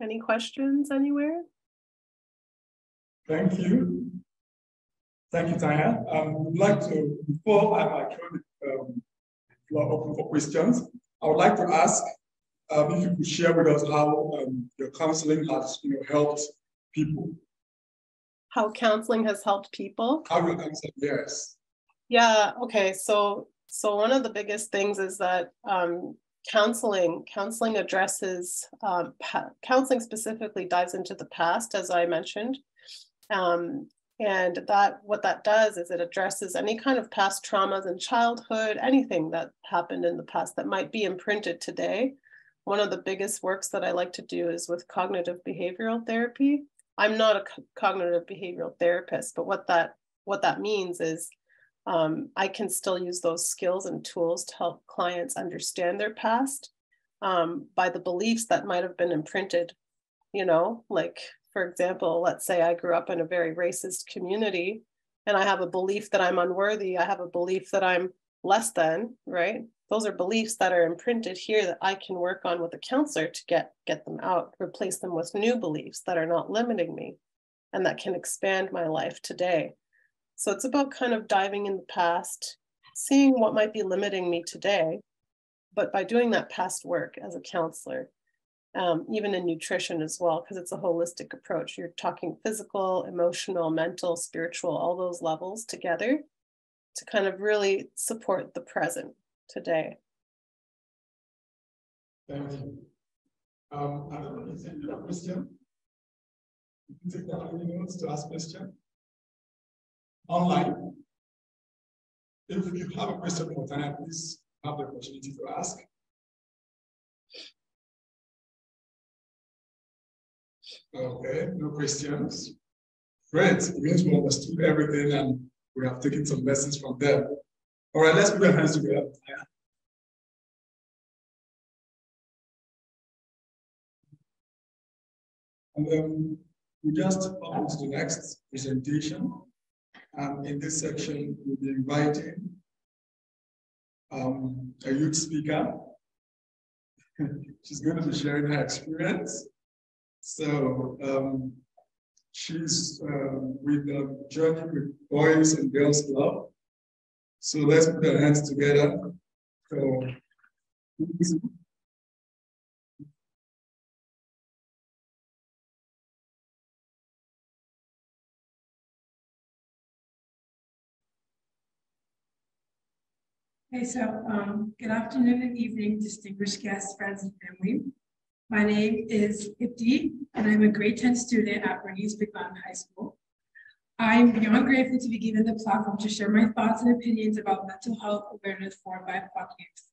Any questions anywhere? Thank you. Thank you, Tanya. Um, would like to, before I turn the floor open for questions, I would like to ask um, if you could share with us how um, your counseling has you know, helped people. How counseling has helped people? How your counseling, yes. Yeah, okay. So so one of the biggest things is that um, counseling counseling addresses um, counseling specifically dives into the past, as I mentioned. Um, and that what that does is it addresses any kind of past traumas in childhood, anything that happened in the past that might be imprinted today one of the biggest works that I like to do is with cognitive behavioral therapy. I'm not a cognitive behavioral therapist, but what that what that means is um, I can still use those skills and tools to help clients understand their past um, by the beliefs that might have been imprinted. You know, like for example, let's say I grew up in a very racist community and I have a belief that I'm unworthy. I have a belief that I'm less than, right? Those are beliefs that are imprinted here that I can work on with a counselor to get get them out, replace them with new beliefs that are not limiting me and that can expand my life today. So it's about kind of diving in the past, seeing what might be limiting me today, but by doing that past work as a counselor, um, even in nutrition as well, because it's a holistic approach. You're talking physical, emotional, mental, spiritual, all those levels together to kind of really support the present today. Thank you. Um, I don't know if you have a question. You can take the opportunity to ask question online. If you have a question for Tanya, please have the opportunity to ask. Okay, no questions. Great. It means we understood everything and we have taken some lessons from them. All right, let's put our hands together. And then we just on to the next presentation. Um, in this section, we'll be inviting um, a youth speaker. She's going to be sharing her experience. So um, she's uh, with the Journey with Boys and Girls Club. So let's put our hands together. So, Okay, so um, good afternoon and evening, distinguished guests, friends, and family. My name is Ipti, and I'm a grade 10 student at Bernice Begun High School. I'm beyond grateful to be given the platform to share my thoughts and opinions about mental health awareness for BIPOC youth.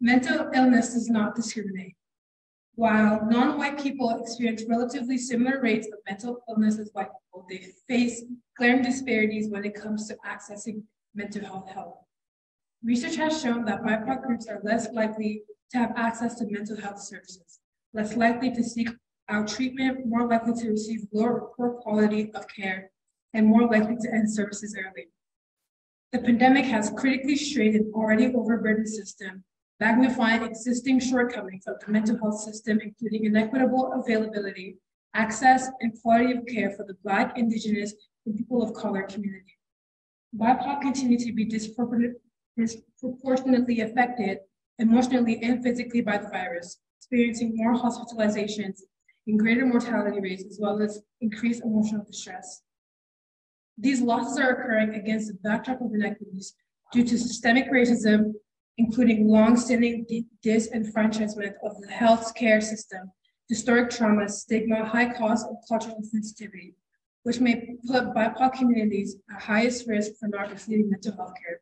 Mental illness does not discriminate. While non-white people experience relatively similar rates of mental illness as white people, they face glaring disparities when it comes to accessing mental health help. Research has shown that BIPOC groups are less likely to have access to mental health services, less likely to seek out treatment, more likely to receive lower poor quality of care, and more likely to end services early. The pandemic has critically strained an already overburdened system, magnifying existing shortcomings of the mental health system, including inequitable availability, access, and quality of care for the Black, Indigenous, and people of color community. BIPOC continue to be disproportionately disproportionately affected emotionally and physically by the virus, experiencing more hospitalizations and greater mortality rates, as well as increased emotional distress. These losses are occurring against the backdrop of inequities due to systemic racism, including long-standing disenfranchisement of the healthcare system, historic trauma, stigma, high cost, and cultural sensitivity, which may put BIPOC communities at highest risk for not receiving mental health care.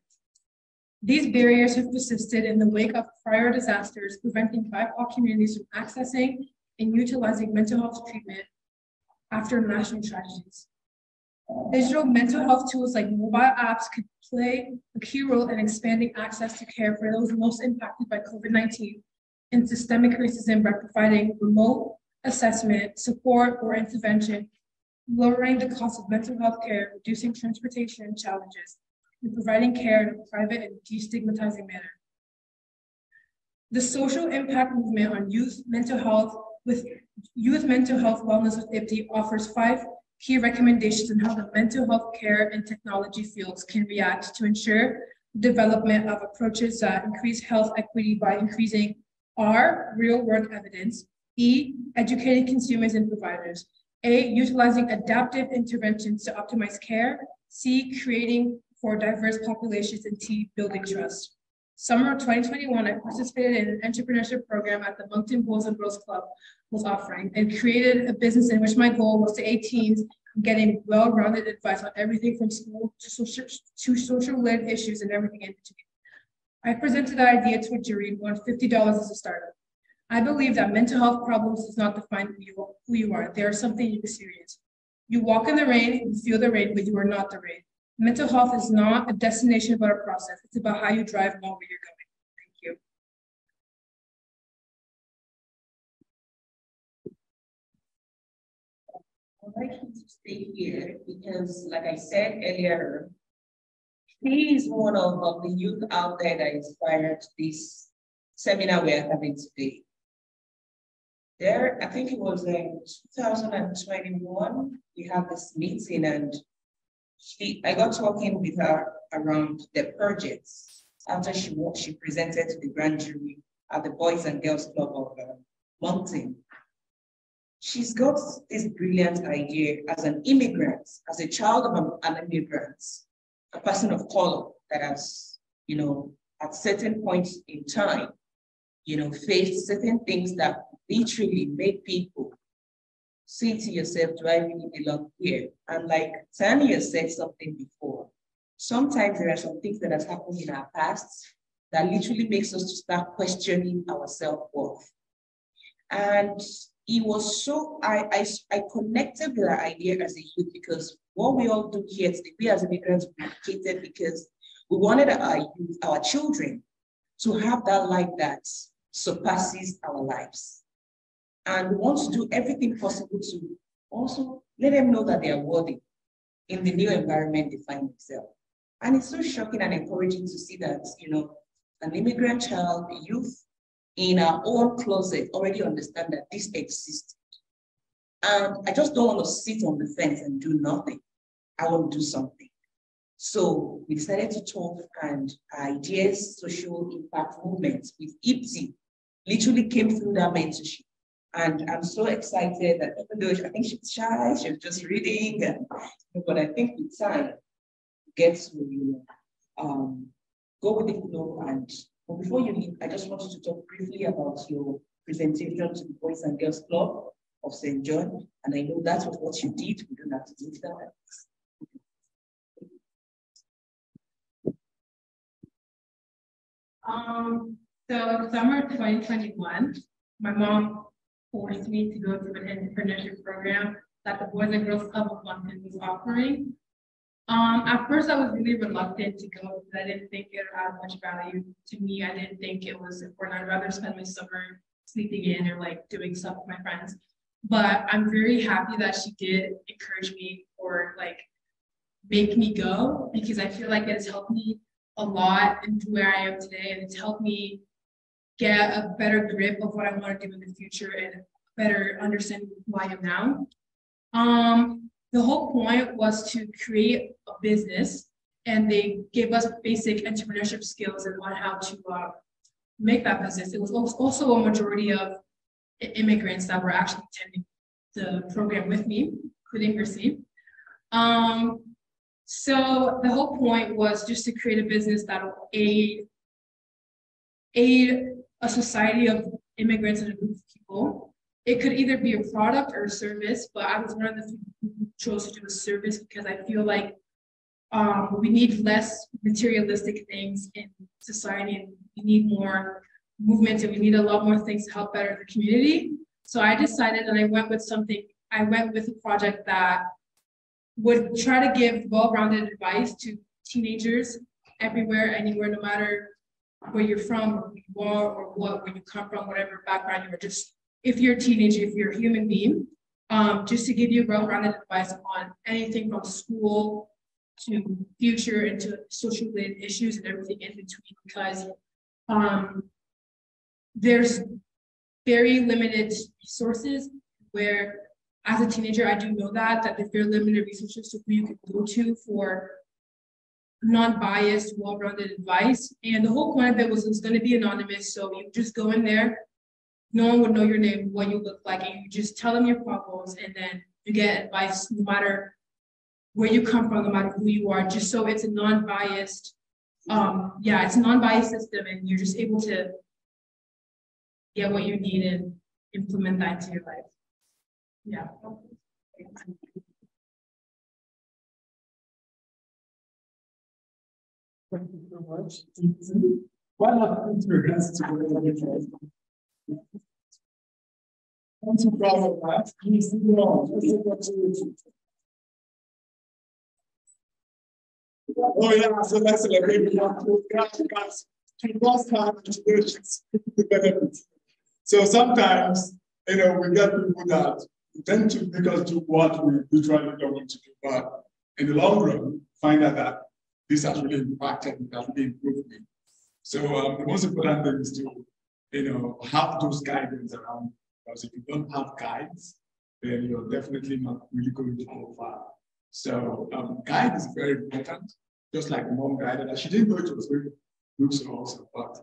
These barriers have persisted in the wake of prior disasters, preventing BIPOC communities from accessing and utilizing mental health treatment after national tragedies. Digital mental health tools like mobile apps could play a key role in expanding access to care for those most impacted by COVID-19 and systemic racism by providing remote assessment, support, or intervention, lowering the cost of mental health care, reducing transportation challenges, and providing care in a private and destigmatizing manner. The social impact movement on youth mental health with youth mental health wellness with IPTI offers five key recommendations on how the mental health care and technology fields can react to ensure development of approaches that increase health equity by increasing R, real world evidence, E, educating consumers and providers, A, utilizing adaptive interventions to optimize care, C, creating for diverse populations and T, building trust. Summer of 2021, I participated in an entrepreneurship program at the Moncton Boys and Girls Club was offering and created a business in which my goal was to aid teens getting well-rounded advice on everything from school to social, to social-led issues and everything in between. I presented the idea to a jury and won $50 as a startup. I believe that mental health problems does not define who you, who you are. They are something you experience. You walk in the rain, you feel the rain, but you are not the rain. Mental health is not a destination, but a process. It's about how you drive and where you're going. Thank you. I'd like you to stay here because, like I said earlier, he is one of, of the youth out there that inspired this seminar we are having today. There, I think it was in 2021, we had this meeting and she, I got talking with her around the projects after she she presented to the grand jury at the Boys and Girls Club of uh. She's got this brilliant idea as an immigrant, as a child of an immigrant, a person of color that has, you know, at certain points in time, you know, faced certain things that literally make people say to yourself, do I really belong here? And like Tanya said something before, sometimes there are some things that has happened in our past that literally makes us to start questioning our self-worth. And it was so, I, I, I connected with that idea as a youth because what we all do here today, we as immigrants, we educated because we wanted our youth, our children to have that life that surpasses our lives. And we want to do everything possible to also let them know that they are worthy in the new environment they find themselves. And it's so shocking and encouraging to see that, you know, an immigrant child, youth in our own closet already understand that this exists. And I just don't want to sit on the fence and do nothing. I want to do something. So we decided to talk and ideas, social impact movements with IPTI literally came through that mentorship. And I'm so excited that even though I think she's shy, she's just reading, but I think with time, get to um, go with the flow. And but before you leave, I just wanted to talk briefly about your presentation to the Boys and Girls Club of Saint John. And I know that's what you did. We don't have to do that. Um, so summer 2021, my mom forced me to go to an entrepreneurship program that the Boys and Girls Club of Moncton was offering. Um, at first, I was really reluctant to go because I didn't think it had much value to me. I didn't think it was important. I'd rather spend my summer sleeping in or like doing stuff with my friends. But I'm very happy that she did encourage me or like make me go because I feel like it has helped me a lot into where I am today and it's helped me get a better grip of what I want to do in the future and better understand who I am now. Um, the whole point was to create a business and they gave us basic entrepreneurship skills and on how to uh, make that business. It was also a majority of immigrants that were actually attending the program with me, including Chrissy. Um, so the whole point was just to create a business that will aid, aid a society of immigrants and a group of people. It could either be a product or a service, but I was one of the people who chose to do a service because I feel like um, we need less materialistic things in society and we need more movement and we need a lot more things to help better the community. So I decided and I went with something, I went with a project that would try to give well-rounded advice to teenagers everywhere, anywhere, no matter where you're from, or who you are, or what, where you come from, whatever background you are, just if you're a teenager, if you're a human being, um, just to give you well-rounded advice on anything from school to future and to social related issues and everything in between because um, there's very limited resources where as a teenager, I do know that, that there's very limited resources to who you can go to for non-biased, well-rounded advice. And the whole point of it was it's going to be anonymous. So you just go in there, no one would know your name, what you look like, and you just tell them your problems, and then you get advice no matter where you come from, no matter who you are, just so it's a non-biased, um, yeah, it's a non-biased system, and you're just able to get what you need and implement that into your life. Yeah. Thank you so much. Of the regards to Oh yeah, so that's like you have to guys to contributions to. So sometimes, you know, we get people that tend to make us do what we usually don't want to do, but in the long run, find out that this has really impacted, it has really improved me. So um, the most important thing is to, you know, have those guidance around, because if you don't have guides, then you're definitely not really going to go far. So um, guide is very important, just like mom guided her. She didn't know it was very good also, but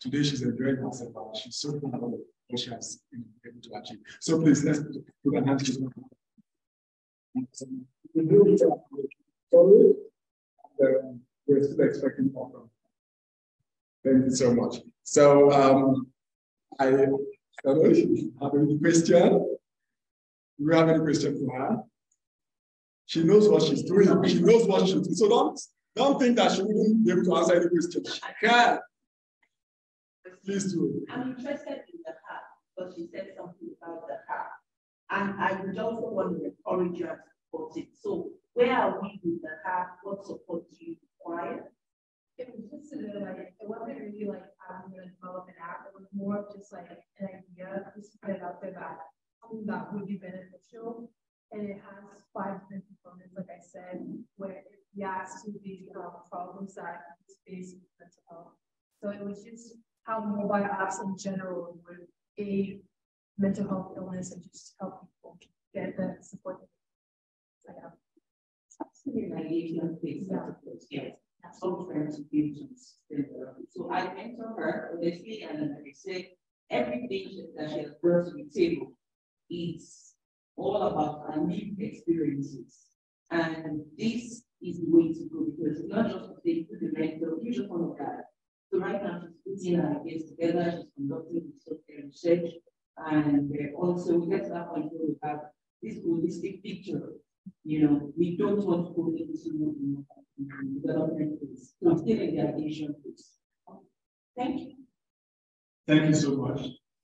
today she's enjoying herself and she's so proud of what she has been able to achieve. So please, let's put an hand Sorry, we're still expecting more from Thank you so much. So um, I, I don't know if you have any question. Do you have any question for her? She knows what she's doing. She knows what she's doing. So don't, don't think that she wouldn't be able to answer any question. She can. Please do. I'm interested in the car, but she said something about the car. And I would also want to encourage you to support it. So where are we with the car? What support do you require? It was just a like, it wasn't really like I'm going to develop an app. It was more of just like an idea, just put it out there that something that would be beneficial and it has five different components, like I said, where it reacts to the um, problems that face mental health. So it was just how mobile apps in general would aid mental health illness and just help people get the support they need. Yes. Some So I mentor her honestly and I say everything that she has brought to the table is all about our lived experiences. And this is the way to go because it's not just to say to the mentor, you just want to guide. So right now she's putting her ideas together, she's conducting research, and also we get to that point where we have this holistic picture. You know, we don't want to go into development phase. So still in the ideation phase. Thank you. Thank you so much.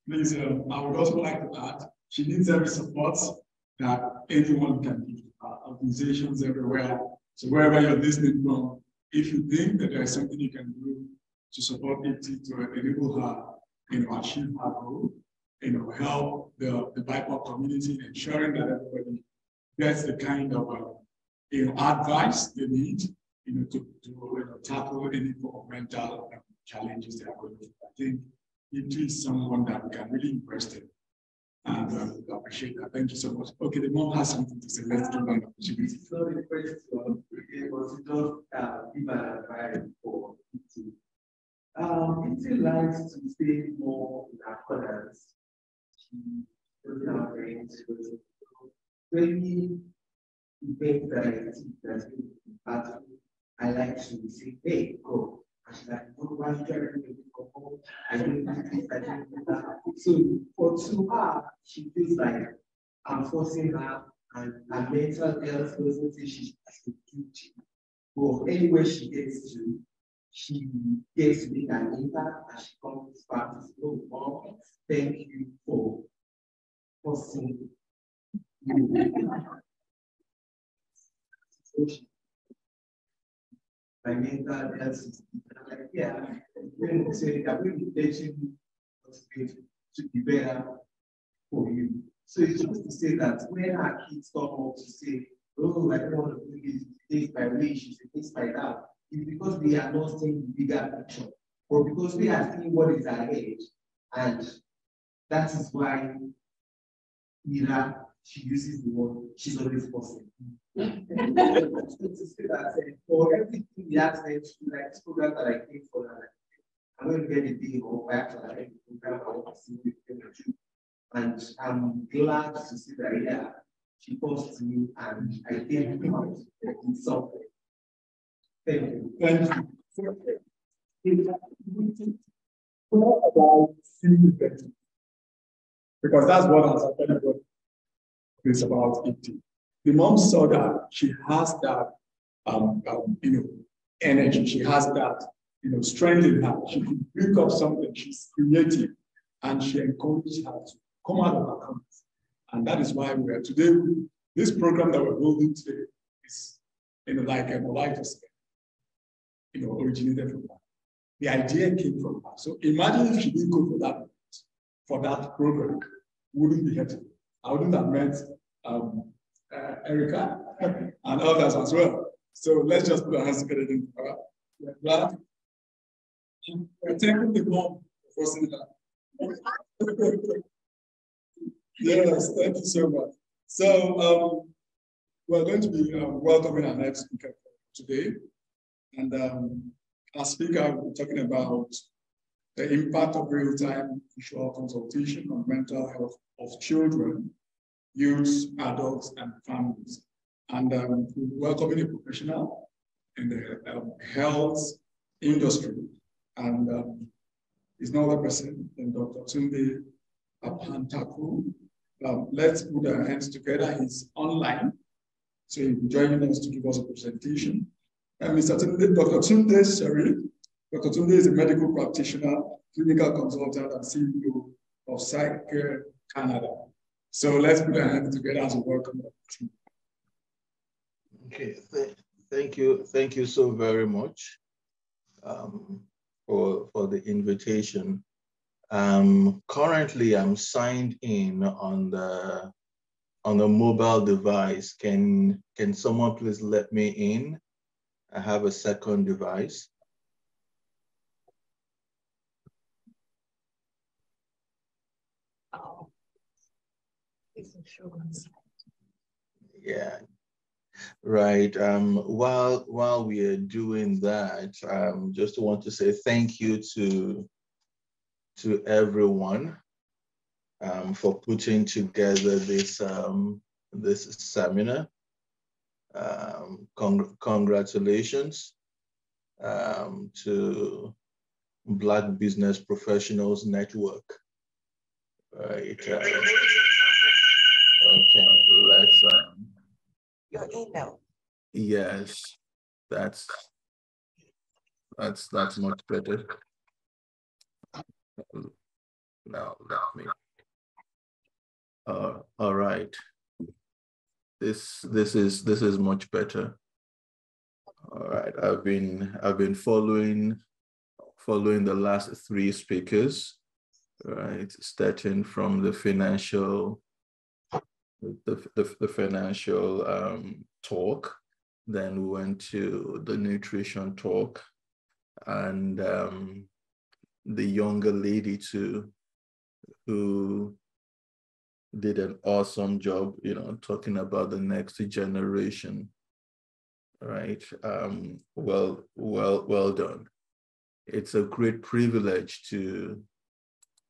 Please, uh, I would also like to add she needs every support that anyone can give, uh, organizations everywhere. So wherever you're listening from, if you think that there's something you can do to support it to enable her, you know, achieve her goal, you know, help the, the BIPOC community, ensuring that everybody gets the kind of, uh, you know, advice they need, you know, to, to you know, tackle any mental challenges they are going through. I think it is someone that we can really invest in. And uh, appreciate that. Thank you so much. Okay, the mom has something to say. Let's give an opportunity. Not a question, was just uh, give an advice for PT. Um, PT likes to stay more in accordance. To really event that I that's been I like to say, hey, go. So for to her, she feels like I'm forcing her and her mental health doesn't say she has to do But anywhere she gets to, she gets to make an impact and she comes back to say, oh, mom, thank you for forcing you. mean mental health like, yeah, when we say that we let you to be better for you. So it's just to say that when our kids come up to say, oh, I don't want to do this, this by wish, this by that, it's because we are not seeing the bigger picture, or because we are seeing what is ahead. And that is why Mira, she uses the word, she's always possible to say for everything the accident, like this program that I came for, I'm going to get a deal back to the you. And I'm glad to see that, yeah, she posted me and I did something. Thank you. Thank you. About because that's what i has happened. It's about 50 the mom saw that she has that, um, um, you know, energy. She has that, you know, strength in her. She can pick up something. She's creative, and she encouraged her to come out of our comforts. And that is why we are today, this program that we're building today is you know, like a Molitus, you know, originated from that. The idea came from her. So imagine if she didn't go for that, for that program, wouldn't be here I wouldn't have met um, uh, Erica and others as well. So let's just put our hands together. We're glad. We're the for that. yes, thank you so much. So um, we're going to be um, welcoming our next speaker today. And um, our speaker will be talking about the impact of real-time visual consultation on mental health of children, youth, adults, and families. And um, we're welcoming a professional in the um, health industry. And um, is no other person than Dr. Tunde Apantaku. Um, let's put our hands together. He's online, so he'll be joining us to give us a presentation. And Mr. Tunde, Dr. Tunde Seri, Dr. Tunde is a medical practitioner, clinical consultant, and CEO of Psych Care Canada. So let's put our hands together as a welcome. Okay, Th thank you, thank you so very much um, for for the invitation. Um, currently, I'm signed in on the on a mobile device. Can can someone please let me in? I have a second device. Yeah, right. Um, while while we are doing that, um, just want to say thank you to to everyone um, for putting together this um, this seminar. Um, cong congratulations um, to Black Business Professionals Network. Right. Uh, Okay, let's. Um, Your email. Yes, that's that's that's much better. Now let me. Uh, all right. This this is this is much better. All right, I've been I've been following following the last three speakers, right? Starting from the financial the, the, the financial um, talk. Then we went to the nutrition talk and um, the younger lady too, who did an awesome job, you know, talking about the next generation. Right. Um, well, well, well done. It's a great privilege to,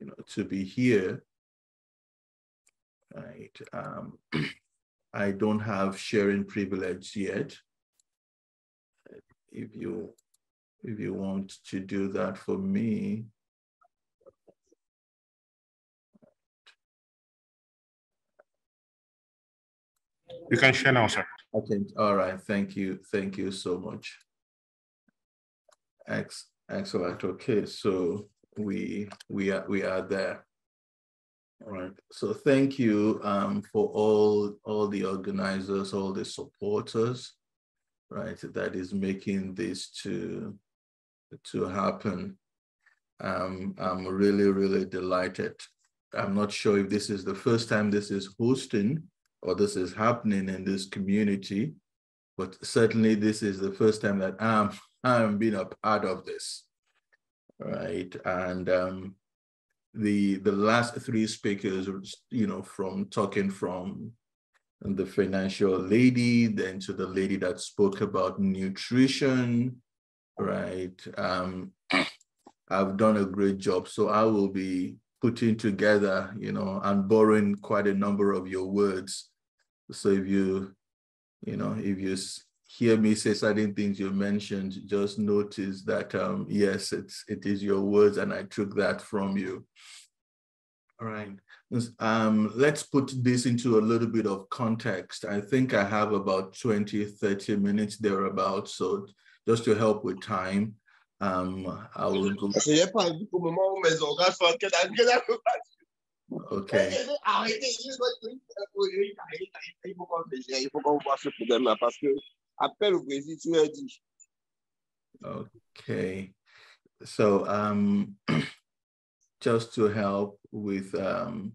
you know, to be here right? Um, I don't have sharing privilege yet. If you if you want to do that for me, You can share now, sir. Okay. All right. Thank you. Thank you so much. Excellent. Okay. So we we are we are there. Right. So thank you um, for all all the organizers, all the supporters, right? That is making this to to happen. Um, I'm really really delighted. I'm not sure if this is the first time this is hosting or this is happening in this community, but certainly this is the first time that I'm I'm being a part of this, right? And um, the the last three speakers, you know, from talking from the financial lady, then to the lady that spoke about nutrition, right? Um, I've done a great job. So I will be putting together, you know, and borrowing quite a number of your words. So if you, you know, if you hear me say certain things you mentioned, just notice that um, yes, it's it is your words, and I took that from you. All right. Um, let's put this into a little bit of context. I think I have about 20, 30 minutes thereabouts. So just to help with time, um, I will go. Okay. Okay. So um just to help with um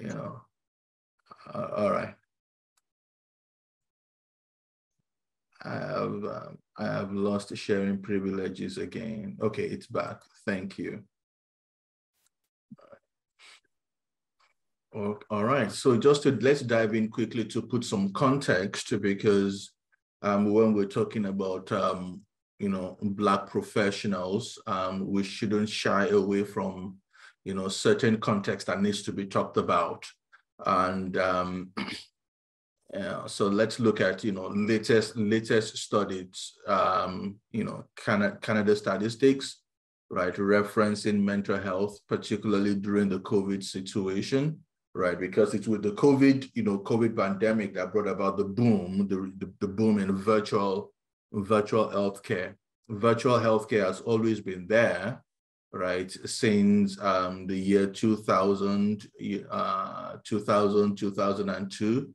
you know uh, all right. I have um, I have lost the sharing privileges again. Okay, it's back. Thank you. All right, so just to let's dive in quickly to put some context because um, when we're talking about um, you know black professionals, um, we shouldn't shy away from you know certain context that needs to be talked about, and um, yeah, so let's look at you know latest latest studies, um, you know Canada, Canada statistics, right, referencing mental health, particularly during the COVID situation right? Because it's with the COVID, you know, COVID pandemic that brought about the boom, the, the, the boom in virtual, virtual healthcare. Virtual healthcare has always been there, right? Since um, the year 2000, uh, 2000, 2002,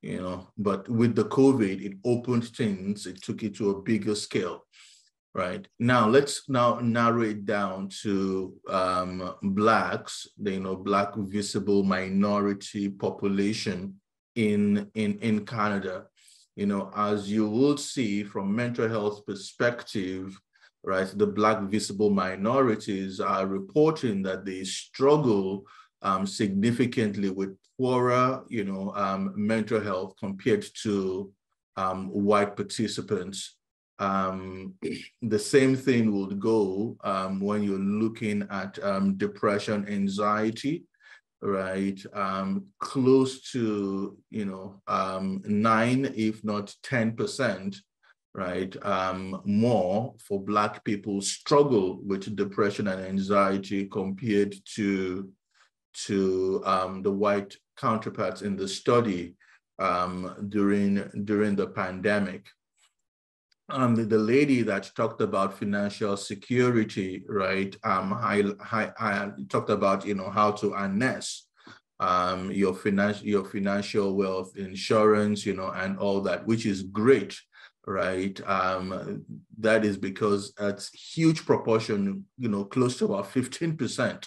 you know, but with the COVID, it opened things, it took it to a bigger scale right? Now let's now narrow it down to um, blacks the you know black visible minority population in in in canada. You know as you will see from mental health perspective right the black visible minorities are reporting that they struggle um, significantly with poorer you know um, mental health compared to um, white participants um, the same thing would go um, when you're looking at um, depression, anxiety, right? Um, close to, you know, um, nine, if not 10%, right? Um, more for Black people struggle with depression and anxiety compared to, to the white counterparts in the study um, during, during the pandemic um, the, the, lady that talked about financial security, right? Um, I, I, I talked about, you know, how to harness um, your financial your financial wealth, insurance, you know, and all that, which is great, right? Um, that is because it's huge proportion, you know, close to about 15%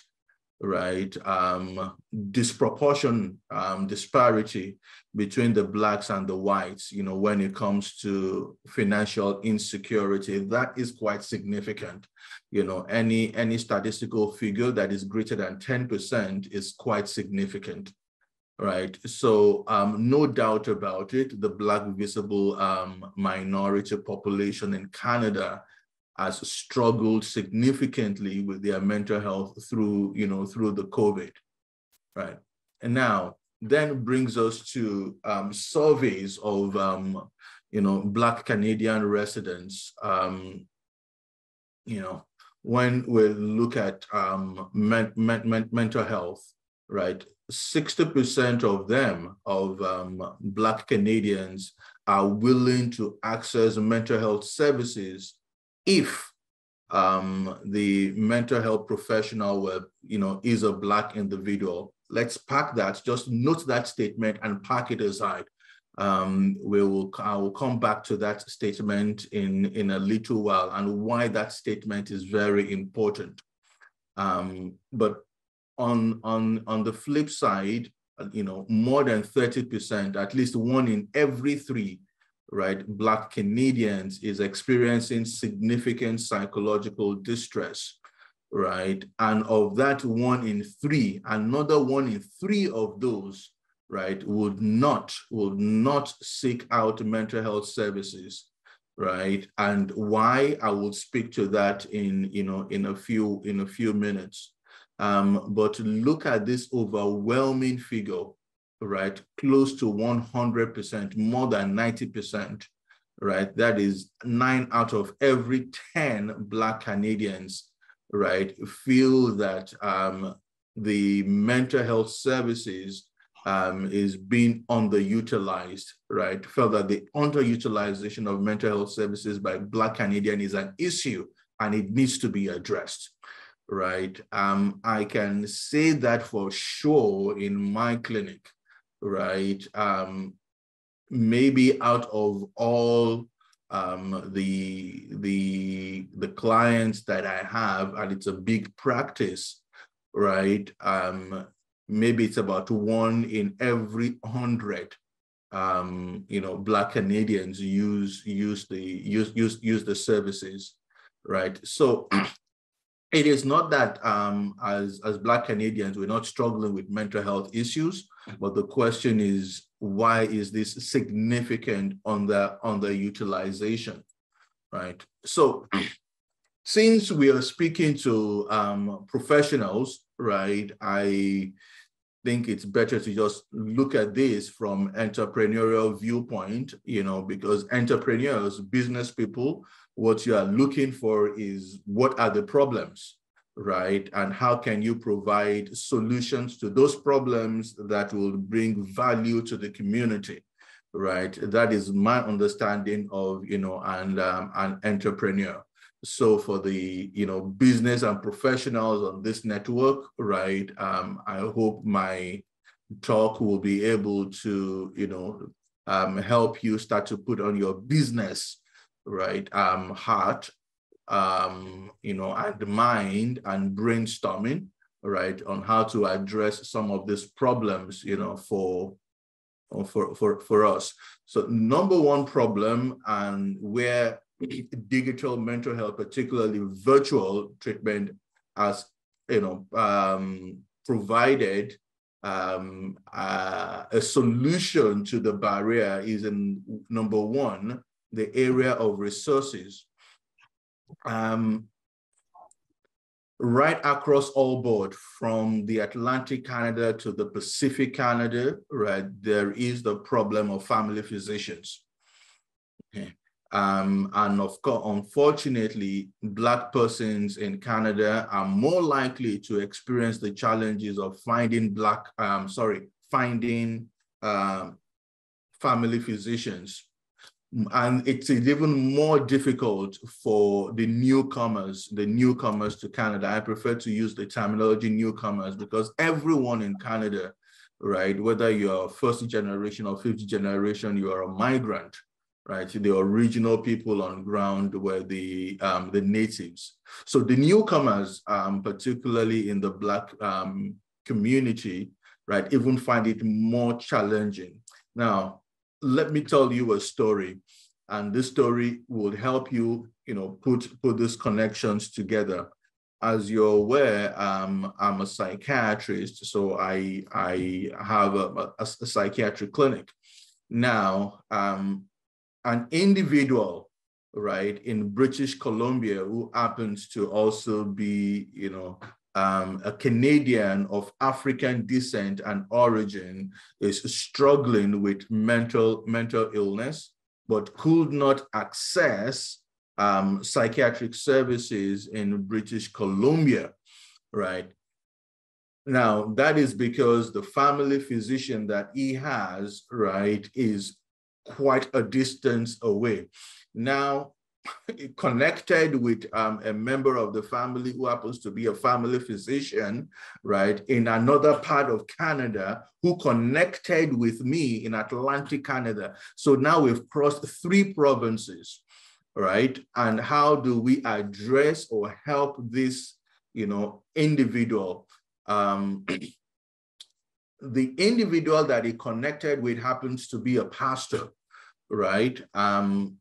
right, um, disproportion, um, disparity between the blacks and the whites, you know, when it comes to financial insecurity, that is quite significant. You know, any, any statistical figure that is greater than 10% is quite significant right? So um, no doubt about it, the Black visible um, minority population in Canada has struggled significantly with their mental health through, you know, through the COVID, right? And now, then brings us to um, surveys of, um, you know, Black Canadian residents, um, you know, when we look at um, men, men, men, mental health, right, 60% of them, of um, Black Canadians, are willing to access mental health services if um, the mental health professional were, you know, is a black individual. Let's pack that, just note that statement and pack it aside. Um, we will, I will come back to that statement in, in a little while and why that statement is very important. Um, but on, on, on the flip side, you know, more than 30%, at least one in every three right, Black Canadians is experiencing significant psychological distress, right? And of that one in three, another one in three of those, right, would not, would not seek out mental health services, right? And why I will speak to that in, you know, in a few, in a few minutes. Um, but look at this overwhelming figure right, close to 100%, more than 90%, right? That is nine out of every 10 Black Canadians, right, feel that um, the mental health services um, is being underutilized, right? Felt that the underutilization of mental health services by Black Canadian is an issue and it needs to be addressed right? Um, I can say that for sure in my clinic, right? Um, maybe out of all um, the the the clients that I have, and it's a big practice, right? Um, maybe it's about one in every hundred. Um, you know, Black Canadians use use the use use use the services, right? So it is not that um, as as Black Canadians we're not struggling with mental health issues, but the question is why is this significant on the on the utilization, right? So since we are speaking to um, professionals, right, I think it's better to just look at this from entrepreneurial viewpoint, you know, because entrepreneurs, business people, what you are looking for is what are the problems, right? And how can you provide solutions to those problems that will bring value to the community, right? That is my understanding of, you know, and um, an entrepreneur. So for the, you know, business and professionals on this network, right? Um, I hope my talk will be able to, you know, um, help you start to put on your business, right, um, heart um, you know, and mind and brainstorming, right, on how to address some of these problems, you know, for for for for us. So number one problem and where digital mental health, particularly virtual treatment, as you know, um, provided um, uh, a solution to the barrier is in number one, the area of resources um, right across all board from the Atlantic Canada to the Pacific Canada, right, there is the problem of family physicians. Okay. Um, and of course, unfortunately, Black persons in Canada are more likely to experience the challenges of finding Black, um, sorry, finding um, family physicians and it's even more difficult for the newcomers, the newcomers to Canada. I prefer to use the terminology newcomers because everyone in Canada, right, whether you're first generation or fifth generation, you are a migrant, right? The original people on ground were the um, the natives. So the newcomers, um, particularly in the Black um, community, right, even find it more challenging. Now, let me tell you a story and this story will help you you know put put these connections together. As you're aware um, i'm a psychiatrist so i i have a, a, a psychiatric clinic. Now um, an individual right in british columbia who happens to also be you know um, a Canadian of African descent and origin is struggling with mental, mental illness, but could not access um, psychiatric services in British Columbia, right? Now, that is because the family physician that he has, right, is quite a distance away. Now, connected with um, a member of the family who happens to be a family physician, right, in another part of Canada, who connected with me in Atlantic Canada. So now we've crossed three provinces, right? And how do we address or help this, you know, individual? Um, the individual that he connected with happens to be a pastor, right? Um,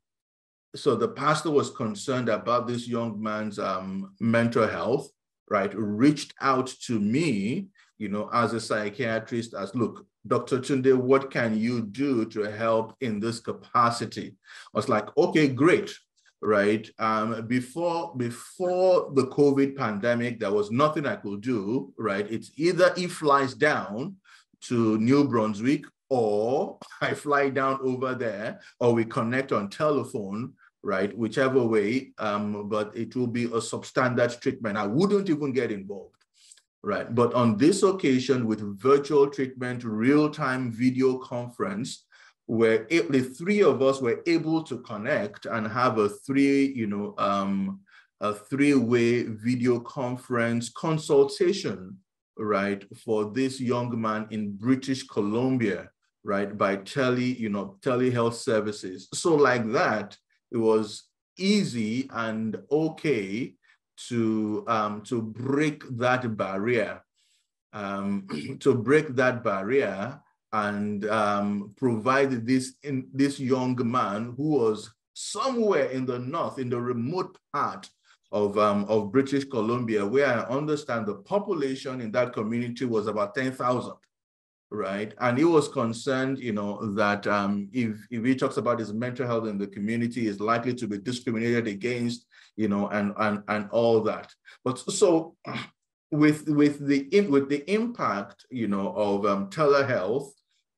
so the pastor was concerned about this young man's um, mental health, right? Reached out to me, you know, as a psychiatrist, as look, Dr. Tunde, what can you do to help in this capacity? I was like, okay, great, right? Um, before before the COVID pandemic, there was nothing I could do, right? It's either he flies down to New Brunswick or I fly down over there, or we connect on telephone, right? Whichever way, um, but it will be a substandard treatment. I wouldn't even get involved, right? But on this occasion with virtual treatment, real-time video conference, where the three of us were able to connect and have a three, you know, um, a three-way video conference consultation, right, for this young man in British Columbia, right, by tele, you know, telehealth services. So like that, it was easy and okay to um, to break that barrier, um, to break that barrier and um, provide this in, this young man who was somewhere in the north, in the remote part of, um, of British Columbia, where I understand the population in that community was about 10,000 right? And he was concerned, you know, that um, if, if he talks about his mental health in the community, is likely to be discriminated against, you know, and and and all that. But so with with the with the impact, you know, of um, telehealth,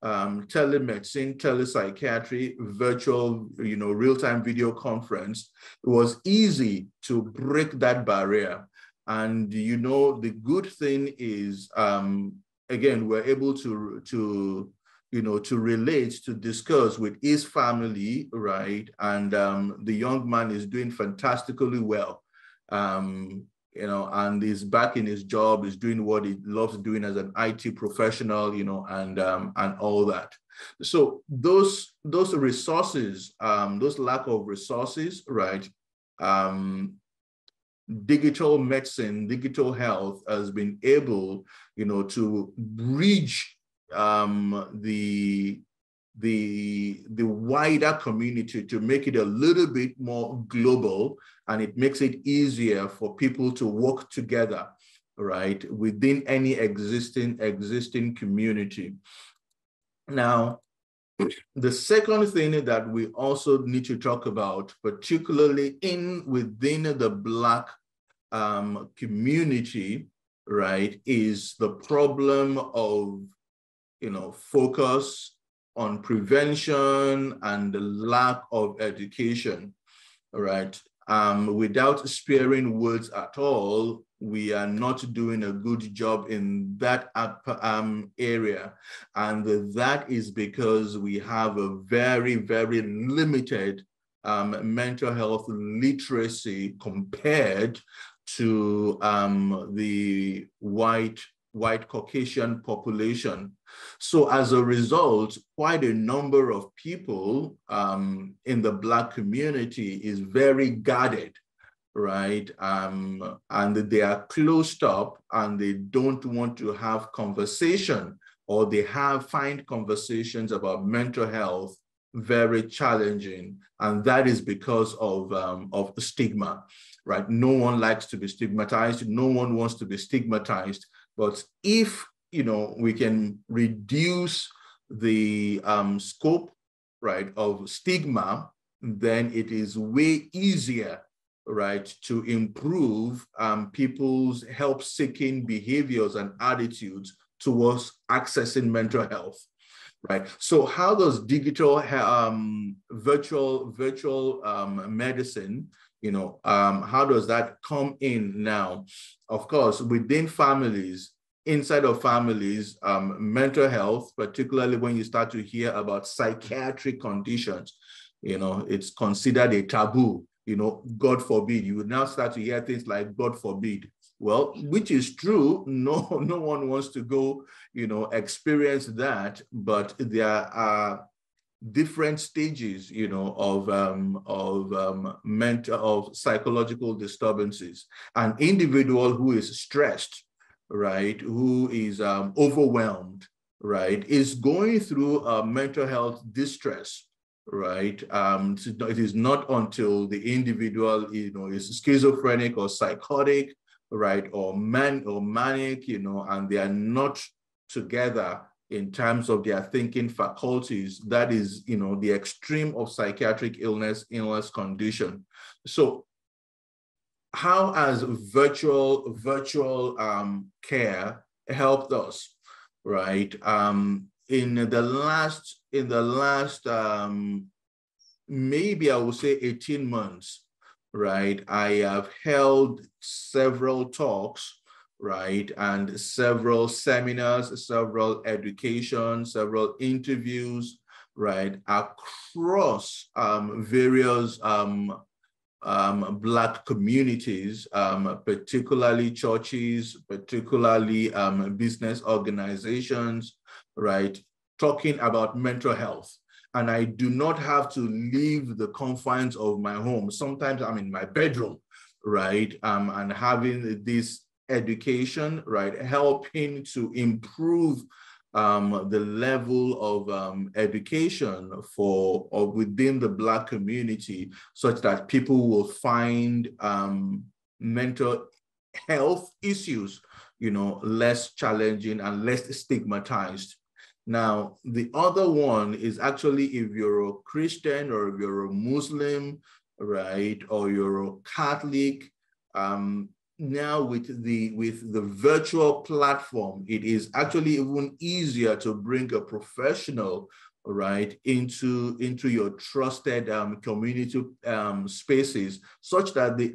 um, telemedicine, telepsychiatry, virtual, you know, real-time video conference, it was easy to break that barrier. And you know, the good thing is um, again, we're able to, to, you know, to relate, to discuss with his family, right? And um, the young man is doing fantastically well, um, you know, and is back in his job, is doing what he loves doing as an IT professional, you know, and um, and all that. So those those resources, um, those lack of resources, right? Um, digital medicine, digital health has been able, you know, to bridge um, the the the wider community to make it a little bit more global and it makes it easier for people to work together right within any existing existing community. Now the second thing that we also need to talk about, particularly in within the Black um, community, right, is the problem of, you know, focus on prevention and the lack of education, right? Um, without sparing words at all, we are not doing a good job in that um, area. And that is because we have a very, very limited um, mental health literacy compared to um, the white white Caucasian population. So as a result, quite a number of people um, in the Black community is very guarded, right? Um, and they are closed up and they don't want to have conversation or they have find conversations about mental health very challenging. And that is because of, um, of stigma, right? No one likes to be stigmatized. No one wants to be stigmatized. But if you know we can reduce the um, scope, right, of stigma, then it is way easier, right, to improve um, people's help-seeking behaviors and attitudes towards accessing mental health right? So how does digital um, virtual virtual um, medicine you know, um, how does that come in now? Of course, within families, inside of families, um, mental health, particularly when you start to hear about psychiatric conditions, you know, it's considered a taboo, you know, God forbid. You would now start to hear things like God forbid. Well, which is true. No, no one wants to go, you know, experience that, but there are different stages, you know, of um, of um, mental of psychological disturbances. An individual who is stressed, right, who is um, overwhelmed, right, is going through a mental health distress, right? Um, it is not until the individual, you know, is schizophrenic or psychotic, right, or man or manic, you know, and they are not together in terms of their thinking faculties, that is, you know, the extreme of psychiatric illness, illness condition. So how has virtual, virtual um, care helped us, right? Um, in the last, in the last, um, maybe I would say 18 months, right? I have held several talks right? And several seminars, several education, several interviews, right? Across um, various um, um, Black communities, um, particularly churches, particularly um, business organizations, right, talking about mental health. And I do not have to leave the confines of my home. Sometimes I'm in my bedroom, right, um, and having this education, right, helping to improve um, the level of um, education for or within the Black community such that people will find um, mental health issues, you know, less challenging and less stigmatized. Now, the other one is actually if you're a Christian or if you're a Muslim, right, or you're a Catholic, um, now with the with the virtual platform it is actually even easier to bring a professional right into into your trusted um, community um, spaces such that the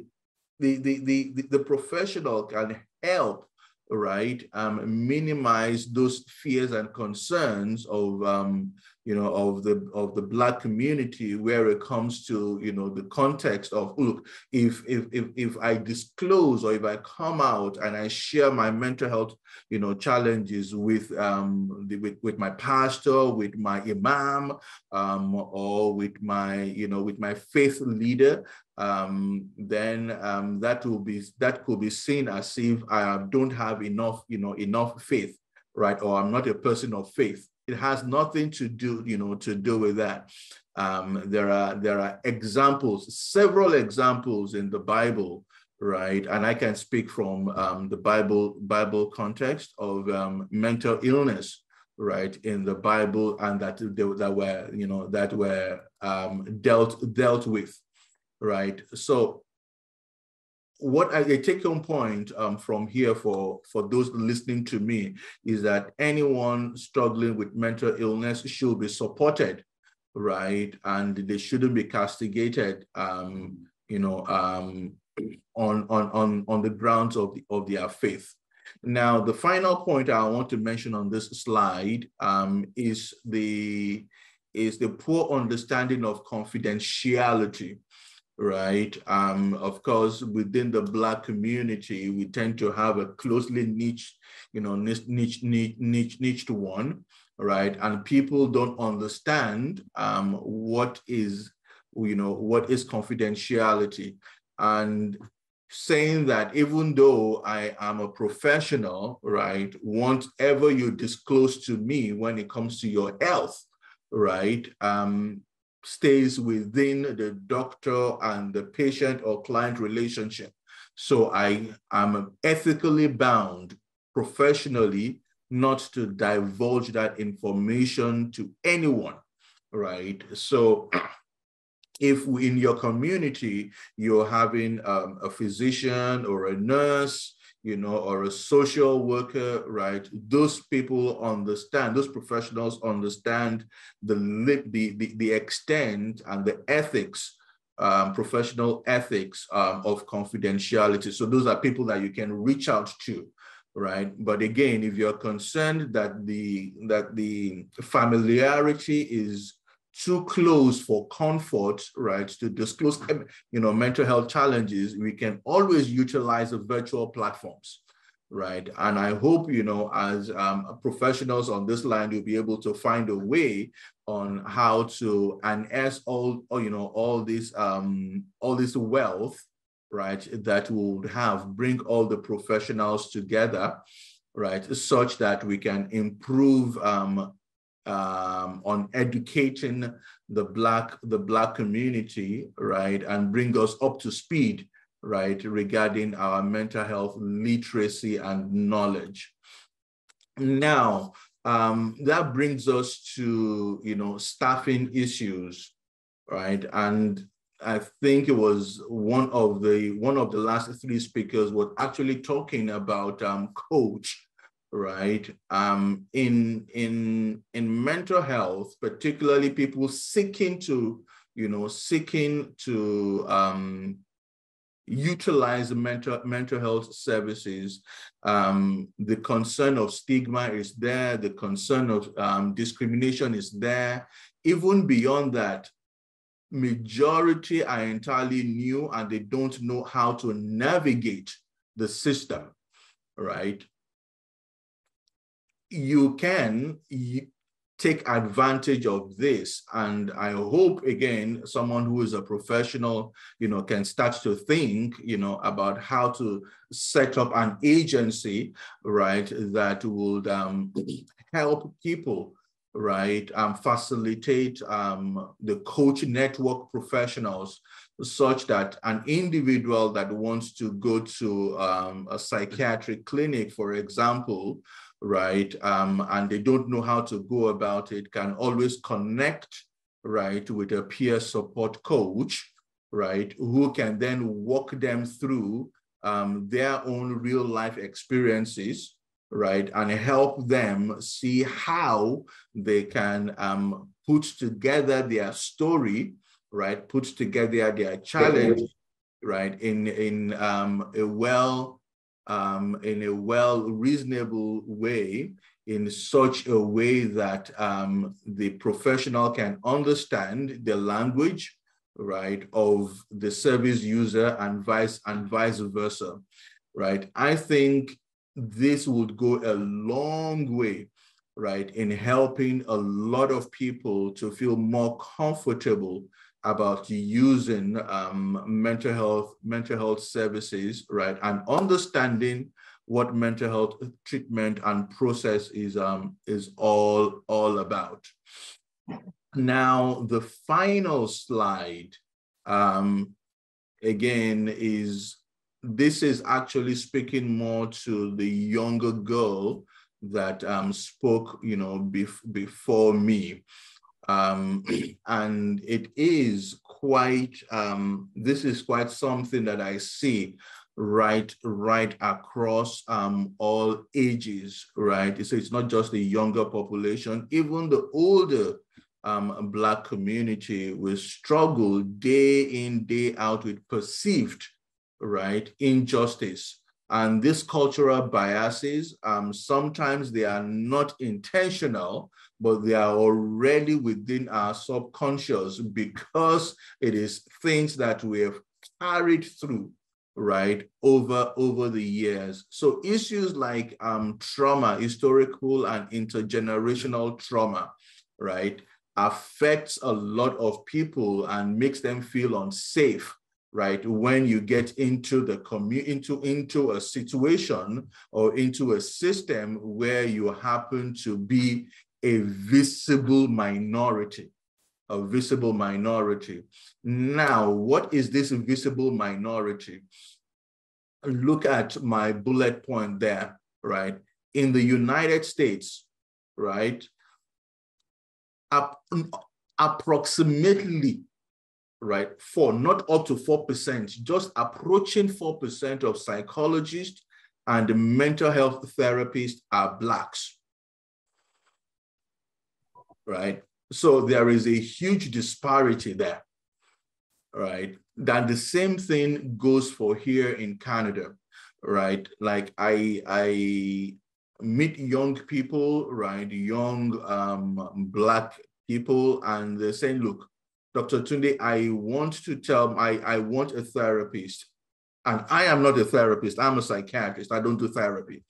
the, the the the professional can help right um, minimize those fears and concerns of um, you know, of the of the black community where it comes to, you know, the context of look, if if if if I disclose or if I come out and I share my mental health, you know, challenges with um the, with, with my pastor, with my imam, um, or with my, you know, with my faith leader, um, then um, that will be that could be seen as if I don't have enough, you know, enough faith, right? Or I'm not a person of faith it has nothing to do, you know, to do with that. Um, there are there are examples, several examples in the Bible, right? And I can speak from um, the Bible Bible context of um, mental illness, right, in the Bible, and that that were you know that were um, dealt dealt with, right? So what I, take home point um, from here for, for those listening to me is that anyone struggling with mental illness should be supported, right? And they shouldn't be castigated, um, you know, um, on, on, on, on the grounds of, the, of their faith. Now, the final point I want to mention on this slide um, is the is the poor understanding of confidentiality right? Um, of course, within the Black community, we tend to have a closely niche, you know, niche, niche, niche, niche, niche to one, right? And people don't understand um, what is, you know, what is confidentiality. And saying that even though I am a professional, right, whatever you disclose to me when it comes to your health, right, um, stays within the doctor and the patient or client relationship. So I am ethically bound professionally not to divulge that information to anyone, right? So if in your community you're having um, a physician or a nurse you know, or a social worker, right? Those people understand, those professionals understand the, the, the, the extent and the ethics, um, professional ethics um, of confidentiality. So those are people that you can reach out to, right? But again, if you're concerned that the, that the familiarity is too close for comfort, right, to disclose, you know, mental health challenges, we can always utilize the virtual platforms, right? And I hope, you know, as um, professionals on this line, you'll be able to find a way on how to unearth all, you know, all this, um, all this wealth, right, that would have, bring all the professionals together, right, such that we can improve um, um, on educating the black the black community, right, and bring us up to speed, right, regarding our mental health literacy and knowledge. Now, um, that brings us to you know staffing issues, right, and I think it was one of the one of the last three speakers was actually talking about um, coach right? Um, in in in mental health, particularly people seeking to, you know, seeking to um, utilize mental mental health services. Um, the concern of stigma is there. The concern of um, discrimination is there. Even beyond that, majority are entirely new and they don't know how to navigate the system, right? You can take advantage of this. And I hope, again, someone who is a professional, you know, can start to think, you know, about how to set up an agency, right, that would um, help people right, um, facilitate um, the coach network professionals such that an individual that wants to go to um, a psychiatric clinic, for example, right, um, and they don't know how to go about it, can always connect, right, with a peer support coach, right, who can then walk them through um, their own real life experiences, right, and help them see how they can um, put together their story, right, put together their challenge, right, in in um, a well um, in a well reasonable way in such a way that um, the professional can understand the language right of the service user and vice and vice versa right? I think this would go a long way right in helping a lot of people to feel more comfortable about using um, mental health mental health services, right, and understanding what mental health treatment and process is um, is all all about. Now, the final slide, um, again, is this is actually speaking more to the younger girl that um, spoke, you know, bef before me. Um, and it is quite, um, this is quite something that I see right right across um, all ages, right? So it's not just the younger population, even the older um, Black community will struggle day in, day out with perceived, right, injustice. And these cultural biases, um, sometimes they are not intentional, but they are already within our subconscious because it is things that we have carried through right over over the years. So issues like um trauma historical and intergenerational trauma right affects a lot of people and makes them feel unsafe right when you get into the commu- into into a situation or into a system where you happen to be a visible minority, a visible minority. Now, what is this visible minority? Look at my bullet point there, right? In the United States, right? approximately, right, four, not up to 4%, just approaching 4% of psychologists and mental health therapists are Blacks right? So there is a huge disparity there, right? That the same thing goes for here in Canada, right? Like I, I meet young people, right? Young um, Black people, and they're saying, look, Dr. Tunde, I want to tell, I, I want a therapist. And I am not a therapist, I'm a psychiatrist, I don't do therapy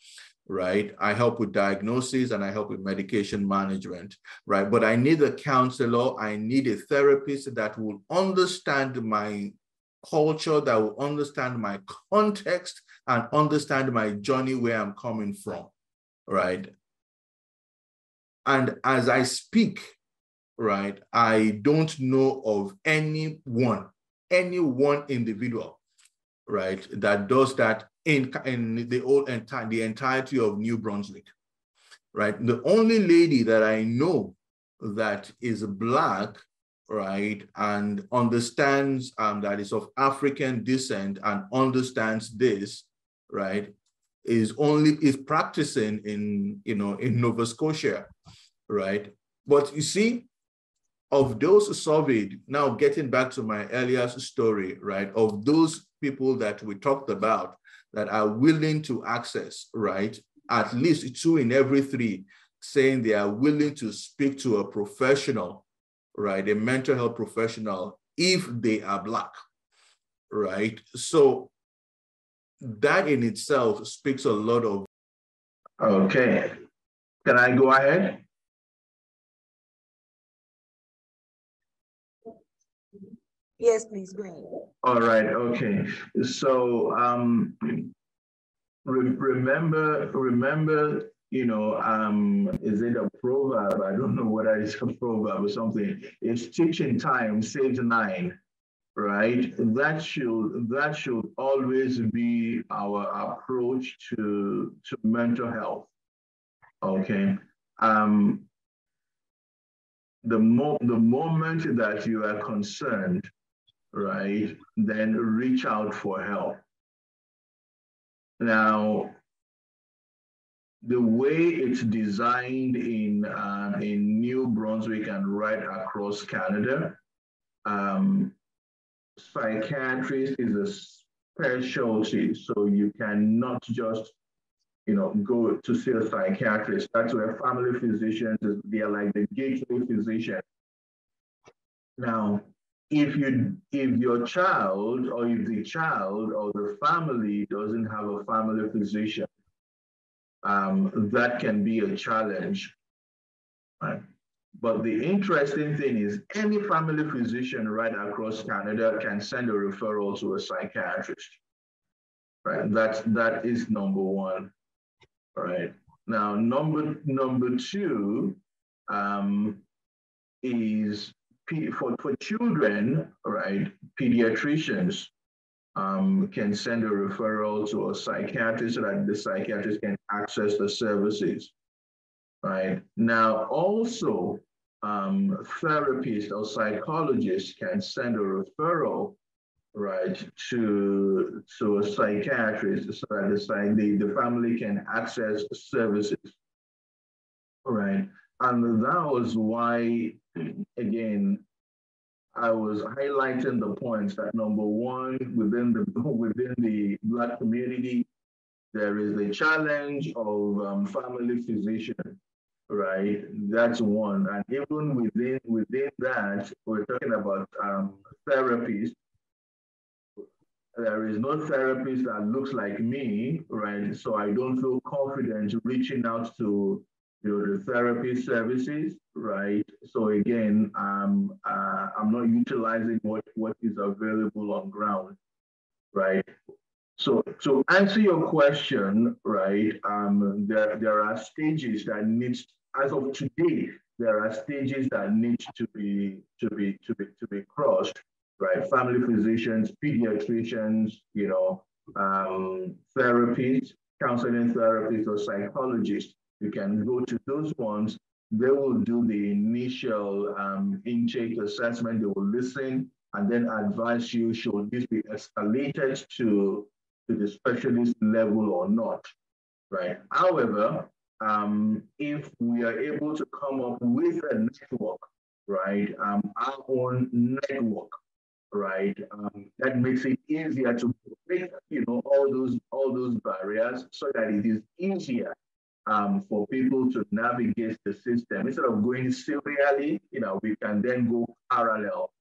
right? I help with diagnosis and I help with medication management, right? But I need a counselor, I need a therapist that will understand my culture, that will understand my context and understand my journey where I'm coming from, right? And as I speak, right, I don't know of anyone, any one individual, right, that does that in, in the old entire the entirety of New Brunswick, right? The only lady that I know that is black, right, and understands um, that is of African descent and understands this, right, is only is practicing in you know in Nova Scotia, right? But you see, of those surveyed, now getting back to my earlier story, right, of those people that we talked about, that are willing to access, right? At least two in every three saying they are willing to speak to a professional, right? A mental health professional if they are Black, right? So that in itself speaks a lot of. Okay. Can I go ahead? Yes, please go ahead. All right, okay. So um, re remember, remember, you know, um, is it a proverb? I don't know whether it's a proverb or something. It's teaching time saves nine, right? That should that should always be our approach to to mental health. Okay. Um, the mo the moment that you are concerned right, then reach out for help. Now, the way it's designed in, uh, in New Brunswick and right across Canada, um, psychiatrist is a specialty, so you cannot just you know, go to see a psychiatrist. That's where family physicians, they're like the gateway physician. Now, if you if your child or if the child or the family doesn't have a family physician, um, that can be a challenge. Right? But the interesting thing is any family physician right across Canada can send a referral to a psychiatrist. Right. That's that is number one. Right. Now number number two um, is for, for children, right, pediatricians um, can send a referral to a psychiatrist so that the psychiatrist can access the services, right? Now, also, um, therapists or psychologists can send a referral, right, to, to a psychiatrist so that the, the, family can access services, right? And that was why again, I was highlighting the points that number one, within the within the Black community, there is the challenge of um, family physician, right? That's one. And even within within that, we're talking about um, therapies. There is no therapist that looks like me, right? So I don't feel confident reaching out to you know, the therapy services, right? So again, um, uh, I'm not utilizing what, what is available on ground, right? So to answer your question, right, um, there, there are stages that need, as of today, there are stages that need to be to be to be to be crossed, right? Family physicians, pediatricians, you know, um, therapists, counseling therapists, or psychologists you can go to those ones. They will do the initial um, intake assessment. They will listen and then advise you should this be escalated to, to the specialist level or not, right? However, um, if we are able to come up with a network, right, um, our own network, right, um, that makes it easier to break, you know, all those all those barriers so that it is easier um, for people to navigate the system. Instead of going serially, you know, we can then go parallel,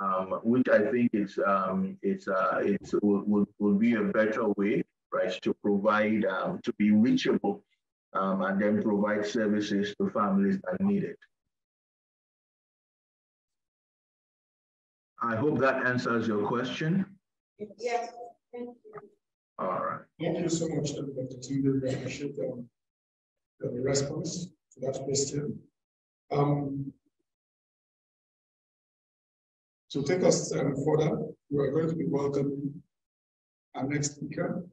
um, which I think is um, it's uh, it's will, will, will be a better way, right, to provide um, to be reachable, um, and then provide services to families that need it. I hope that answers your question. Yes, thank you. All right. Thank you so much, Dr. Tunde. I appreciate that the response to that question. Um, to take us um, further, we are going to be welcoming our next speaker.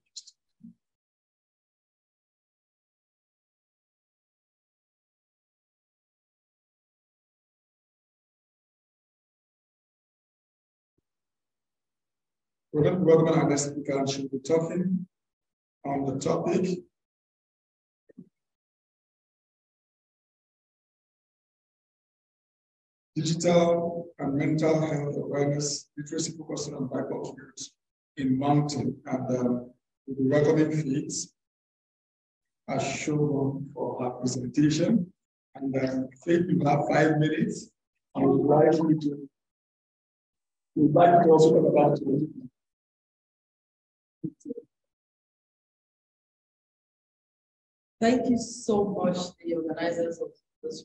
We're going to be welcoming our next speaker and she'll be talking on the topic digital and mental health awareness literacy focusing on BIPOC youth in Moncton. And um, we'll be welcoming Faith as shown for her presentation. And um, Faith will have five minutes and we'll like to We'd like to also talk about Thank you so much, the organizers of this.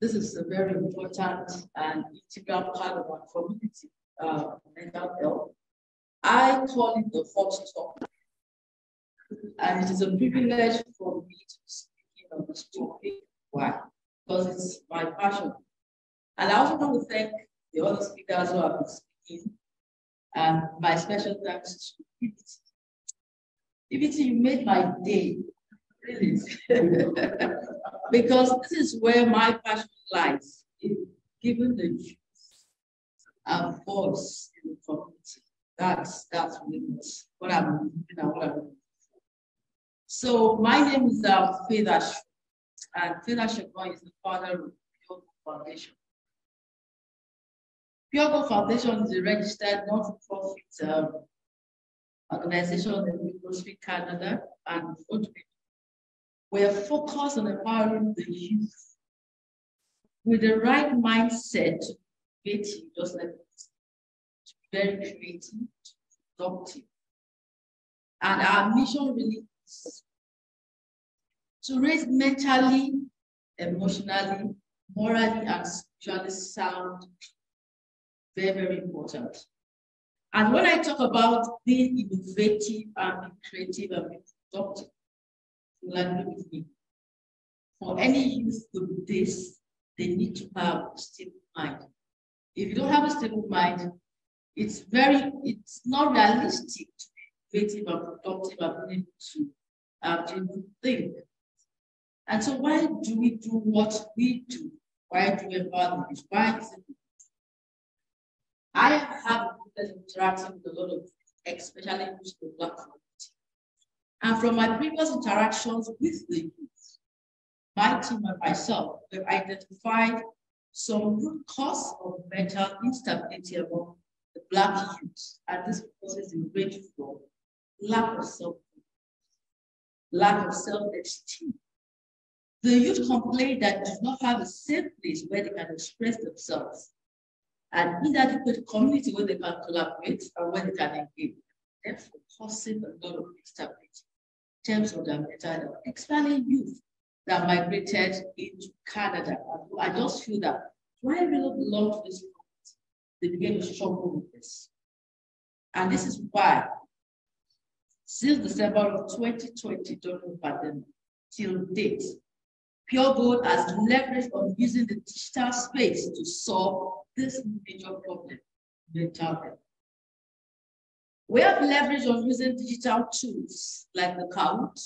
This is a very important and integral part of our community, uh, mental health. I call it the hot topic. And it is a privilege for me to speak on this topic. Why? Because it's my passion. And I also want to thank the other speakers who have been speaking, and my special thanks to PBT. PBT, you made my day, really. because this is where my passion lies, in giving the youth a voice in the community. That's that's what I'm you know what I'm so my name is uh, Faith and Ashokon is the founder of Pure Foundation. Pure Foundation is a registered not-for-profit um, organization in New Canada, and we are focused on empowering the youth with the right mindset to be just like to be very creative, productive. And our mission really is to raise mentally, emotionally, morally, and spiritually sound, very, very important. And when I talk about being innovative and creative and productive, me. For any youth to do this, they need to have a stable mind. If you don't have a stable mind, it's very, it's not realistic to be creative and productive and be able to um, think. And so why do we do what we do? Why do we empower this? Why is it? I have interacting with a lot of, especially with the Black. And from my previous interactions with the youth, my team and myself have identified some root cause of mental instability among the Black youth. And this causes range from lack of self lack of self-esteem. The youth complain that they do not have a safe place where they can express themselves, an inadequate community where they can collaborate and where they can engage, therefore causing a lot of instability in terms of the mental health, youth that migrated into Canada. I just feel that do I really belong to this community? They begin to struggle with this. And this is why since December of 2020 during the pandemic till date, Pure Gold has leveraged on using the digital space to solve this major problem, mental health. We have leverage on using digital tools like the count,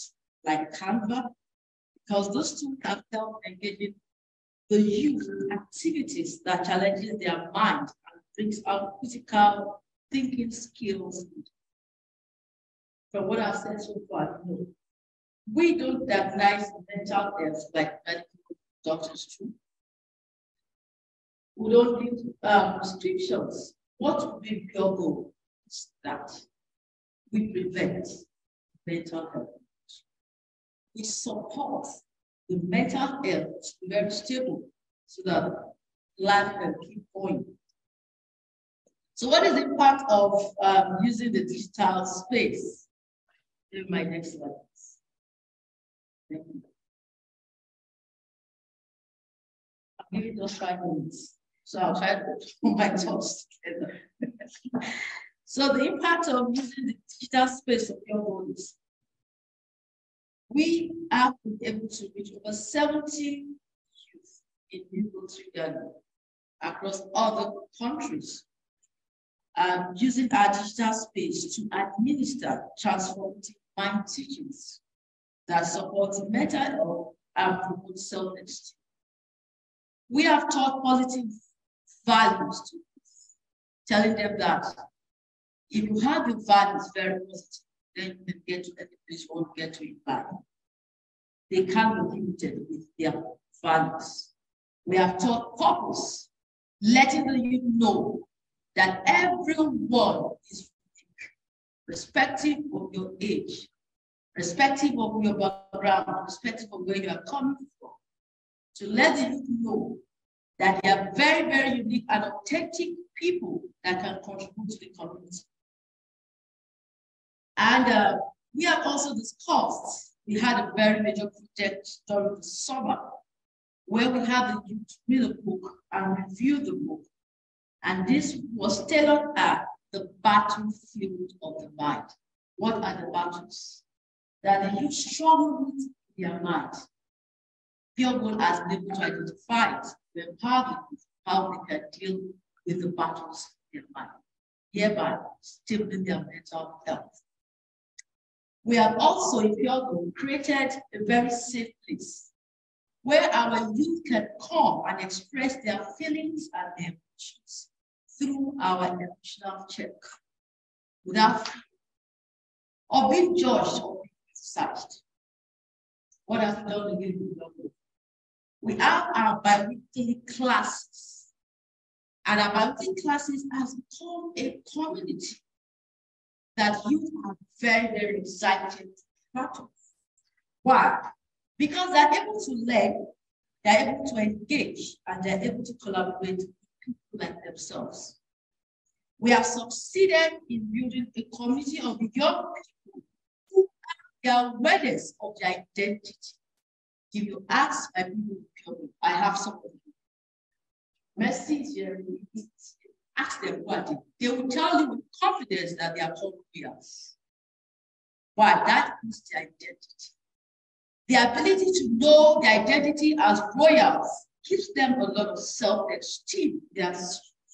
like Canva, because those tools have helped engaging the youth activities that challenges their mind and brings out critical thinking skills from what I've said so far, no. We don't diagnose mental health like medical doctors do. We don't give um, prescriptions. What would be Pure Gold that we prevent mental health. We support the mental health very stable so that life can keep going. So what is the impact of um, using the digital space? In my next slide. Thank you. I'll give you those five minutes. So I'll try to put my thoughts together. so the impact of using the digital space of your bodies. We have been able to reach over 70 youth in Newport Ghana across other countries um, using our digital space to administer transformative mind teachings that support mental health and promote self-esteem. We have taught positive values to telling them that if you have your values very positive, then you can get to any place you get to in life. They can't be limited with their values. We have taught purpose, letting youth know that everyone is unique, respective of your age, respective of your background, respective of where you are coming from, to let youth know that they are very, very unique and authentic people that can contribute to the community. And uh, we have also discussed, we had a very major project during the summer where we had the youth read a book and review the book. And this was tailored at the battlefield of the mind. What are the battles? That the youth struggle with their mind. Pure Gold has been able to identify it, to empower the how they can deal with the battles in their mind, hereby stimulating their mental health. We have also, in Pure Gold, created a very safe place where our youth can come and express their feelings and their emotions through our emotional check without or being judged or being. What have we? We have our biweekly classes. And our biweekly classes has become a community that you are very, very excited about. Why? Because they're able to learn, they're able to engage, and they're able to collaborate with people like themselves. We have succeeded in building a community of young people who have their awareness of their identity. If you ask my people, I have some of them. Mercy here, ask them what they will tell you with confidence that they are Colombians. Why? That is their identity. The ability to know their identity as royals gives them a lot of self-esteem. Their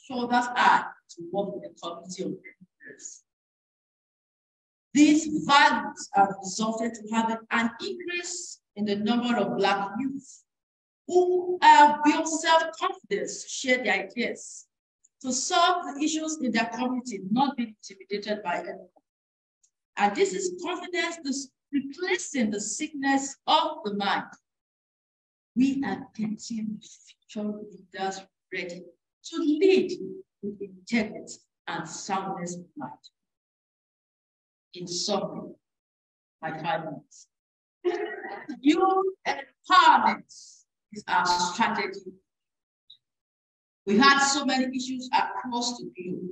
shoulders are to work with the community of members. These values have resulted to having an increase in the number of Black youth who have built self-confidence to share their ideas, to solve the issues in their community, not be intimidated by anyone. And this is confidence replacing the sickness of the mind. We are getting future leaders ready to lead with integrity and soundness of mind. In summary, my five minutes. Youth empowerment is our strategy. We had so many issues across the globe,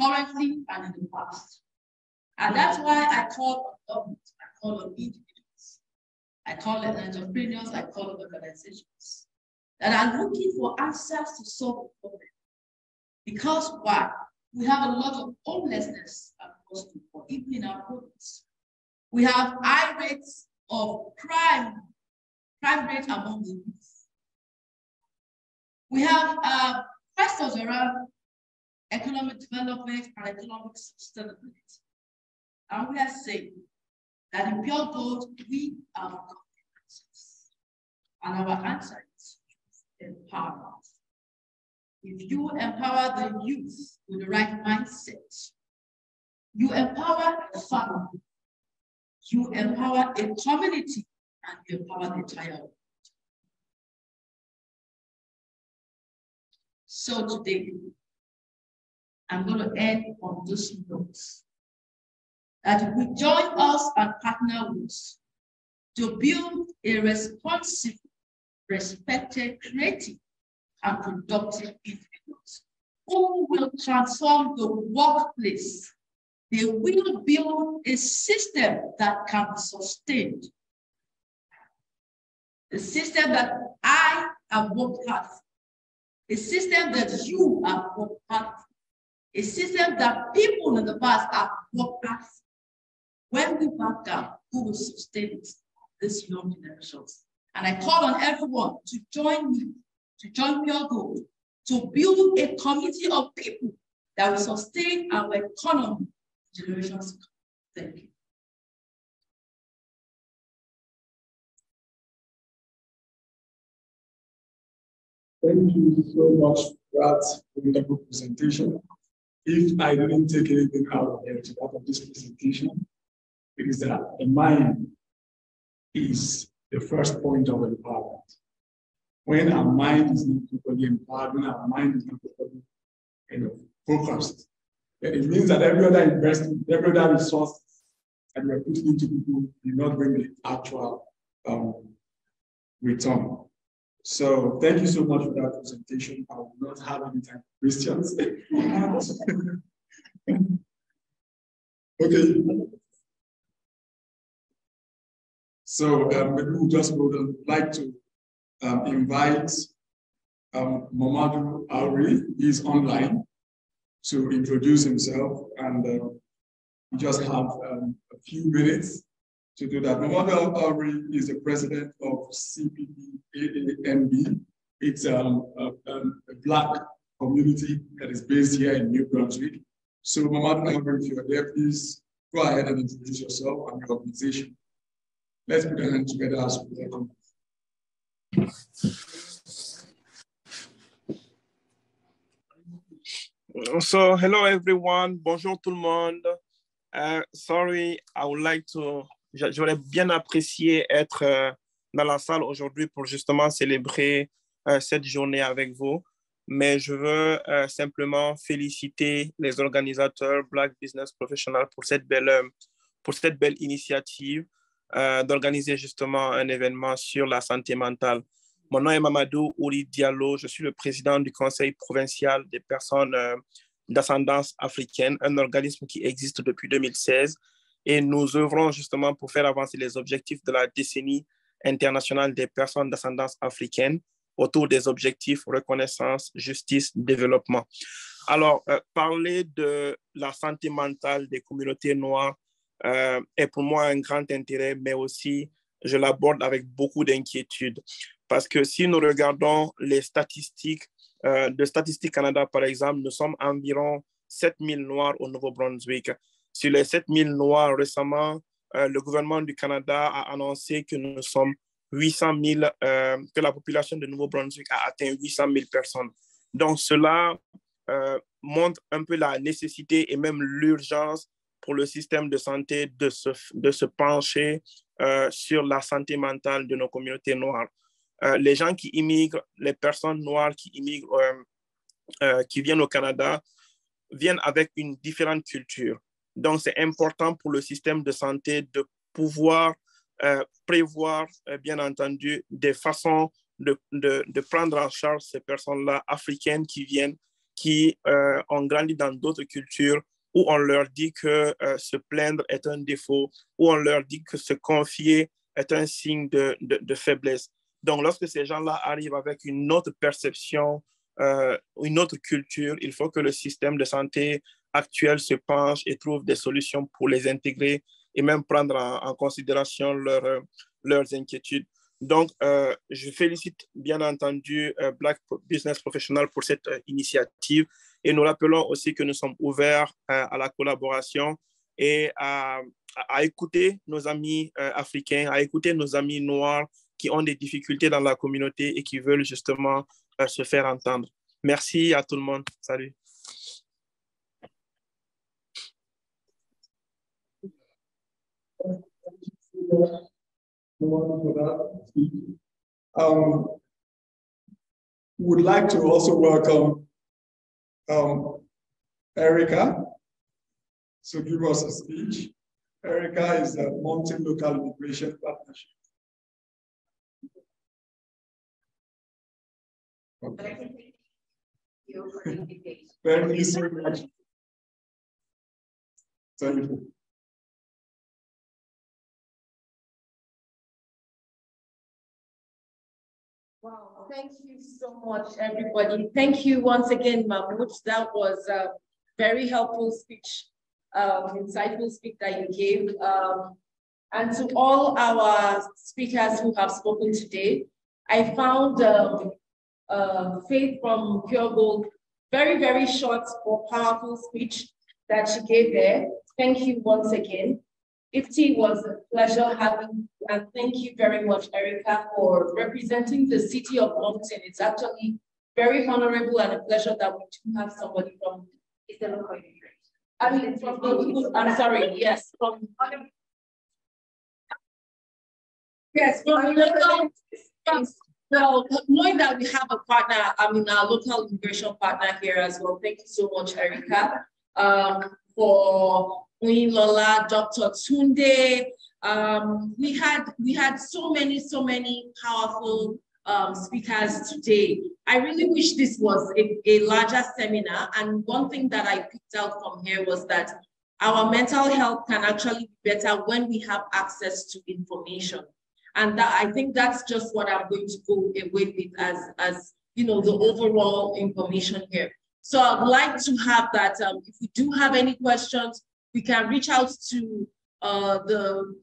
currently and in the past. And that's why I call on government, I call on individuals, I call on entrepreneurs, I call on organizations that are looking for answers to solve the problem. Because why? We have a lot of homelessness across the board, even in our province. We have high rates of crime, crime rate among the youth. We have uh, questions around economic development and economic sustainability. And we are saying that in Pure Gold, we are answers. And our answer is empowerment. If you empower the youth with the right mindset, you empower the family, you empower a community, and you empower the entire world. So today, I'm going to end on this note that we join us and partner with to build a responsive, respected, creative, and productive individuals who will transform the workplace. They will build a system that can be sustained. A system that I have worked hard for. A system that you hard for. A system that people in the past have worked hard. When we back down, who will sustain this young generations? And I call on everyone to join me, to join me. Pure Gold, to build a community of people that will sustain our economy generations. Thank you. Thank you so much for that wonderful presentation. If I didn't take anything out of this presentation, it is that the mind is the first point of empowerment. When our mind is not properly empowered, when our mind is not properly you know, focused, then it means that every other investment, every other resource that we're putting into people will not bring the actual um, return. So thank you so much for that presentation. I will not have any time for questions. okay. So um, maybe we just would like to um, invite um, Mamadou Ouri. He's online to introduce himself and uh, we just have um, a few minutes to do that. Mamadou Ouri is the president of CPP It's um, a, um, a, Black community that is based here in New Brunswick. So Mamadou Ouri, if you are there, please go ahead and introduce yourself and your organization. Let's put our hands together as we welcome. So, hello everyone. Bonjour tout le monde. Uh, sorry, I would like to. J'aurais bien apprécié être uh, dans la salle aujourd'hui pour justement célébrer uh, cette journée avec vous. Mais je veux simplement féliciter les organisateurs Black Business Professional pour cette belle, pour cette belle initiative d'organiser justement un événement sur la santé mentale. Mon nom est Mamadou Ouri Diallo. Je suis le président du Conseil provincial des personnes euh, d'ascendance africaine, un organisme qui existe depuis 2016. Et nous œuvrons justement pour faire avancer les objectifs de la décennie internationale des personnes d'ascendance africaine autour des objectifs reconnaissance, justice, développement. Alors, euh, parler de la santé mentale des communautés noires euh, est pour moi un grand intérêt, mais aussi je l'aborde avec beaucoup d'inquiétude. Parce que si nous regardons les statistiques euh, de Statistique Canada, par exemple, nous sommes environ 7000 Noirs au Nouveau-Brunswick. Sur les 7000 Noirs récemment, euh, le gouvernement du Canada a annoncé que nous sommes 800 000, euh, que la population de Nouveau-Brunswick a atteint 800 000 personnes. Donc, cela montre un peu la nécessité et même l'urgence pour le système de santé de se, de se pencher sur la santé mentale de nos communautés noires. Euh, les gens qui immigrent, les personnes noires qui immigrent, euh, euh, qui viennent au Canada, viennent avec une différente culture. Donc, c'est important pour le système de santé de pouvoir prévoir, bien entendu, des façons de, de, prendre en charge ces personnes-là africaines qui viennent, qui ont grandi dans d'autres cultures, où on leur dit que se plaindre est un défaut, où on leur dit que se confier est un signe de, de faiblesse. Donc, lorsque ces gens-là arrivent avec une autre perception, euh, une autre culture, il faut que le système de santé actuel se penche et trouve des solutions pour les intégrer et même prendre en, considération leur, leurs inquiétudes. Donc, euh, je félicite bien entendu euh, Black Business Professional pour cette initiative et nous rappelons aussi que nous sommes ouverts à la collaboration et à, à écouter nos amis africains, à écouter nos amis noirs qui ont des difficultés dans la communauté et qui veulent justement euh, se faire entendre. Merci à tout le monde. Salut. Um, would like to also welcome um, Erica to give us a speech. Erica is the Moncton Local Immigration Partnership. Okay. Thank you for the invitation. Thank you so much. Thank you. Thank you so much, everybody. Thank you once again, Mahmoud. That was a very helpful speech, um, insightful speech that you gave. Um, and to all our speakers who have spoken today, I found um, uh, Faith from Pure Gold, very, very short but powerful speech that she gave there. Thank you once again. It was a pleasure having you, and thank you very much, Erica, for representing the city of Moncton. It's actually very honorable and a pleasure that we do have somebody from is the local I mean, from the, I'm sorry, yes, from yes, from local, well, knowing that we have a partner, I mean, our local immigration partner here as well. Thank you so much, Erica, um, for Queen Lola, Dr. Tunde. Um, we had we had so many, so many powerful um, speakers today. I really wish this was a, a larger seminar. And one thing that I picked out from here was that our mental health can actually be better when we have access to information. And that, I think that's just what I'm going to go away with as, as you know, the overall information here. So I'd like to have that. Um, if you do have any questions, we can reach out to uh, the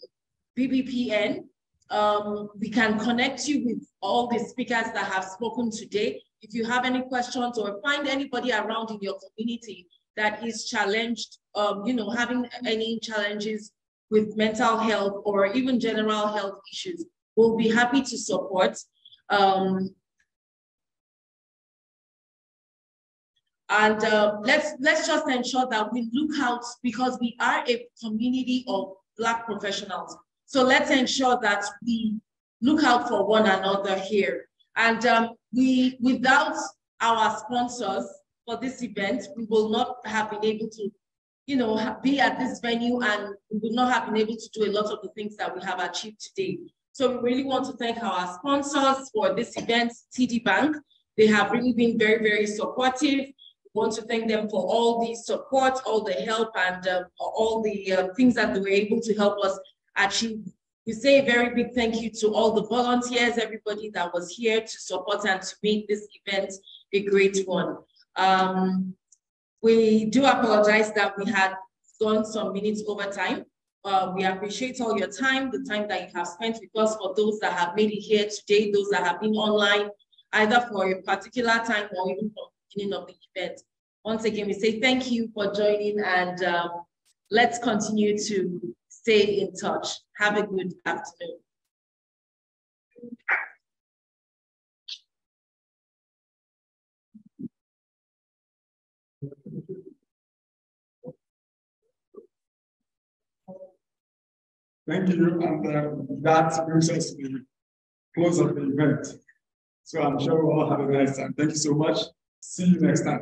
BBPN. Um, we can connect you with all the speakers that have spoken today. If you have any questions or find anybody around in your community that is challenged, um, you know, having any challenges with mental health or even general health issues, we'll be happy to support. Um, and uh, let's let's just ensure that we look out because we are a community of Black professionals. So let's ensure that we look out for one another here. And um, we, without our sponsors, for this event, we will not have been able to, you know, be at this venue and we would not have been able to do a lot of the things that we have achieved today. So we really want to thank our sponsors for this event, TD Bank. They have really been very, very supportive. Want to thank them for all the support, all the help, and uh, all the uh, things that they were able to help us achieve. We say a very big thank you to all the volunteers, everybody that was here to support and to make this event a great one. Um, we do apologize that we had gone some minutes over time. Uh, we appreciate all your time, the time that you have spent with us for those that have made it here today, those that have been online, either for a particular time or even from beginning of the event. Once again, we say thank you for joining and um, let's continue to stay in touch. Have a good afternoon. Thank you, and uh, that brings us to the close of the event. So I'm sure we all have a nice time. Thank you so much. See you next time.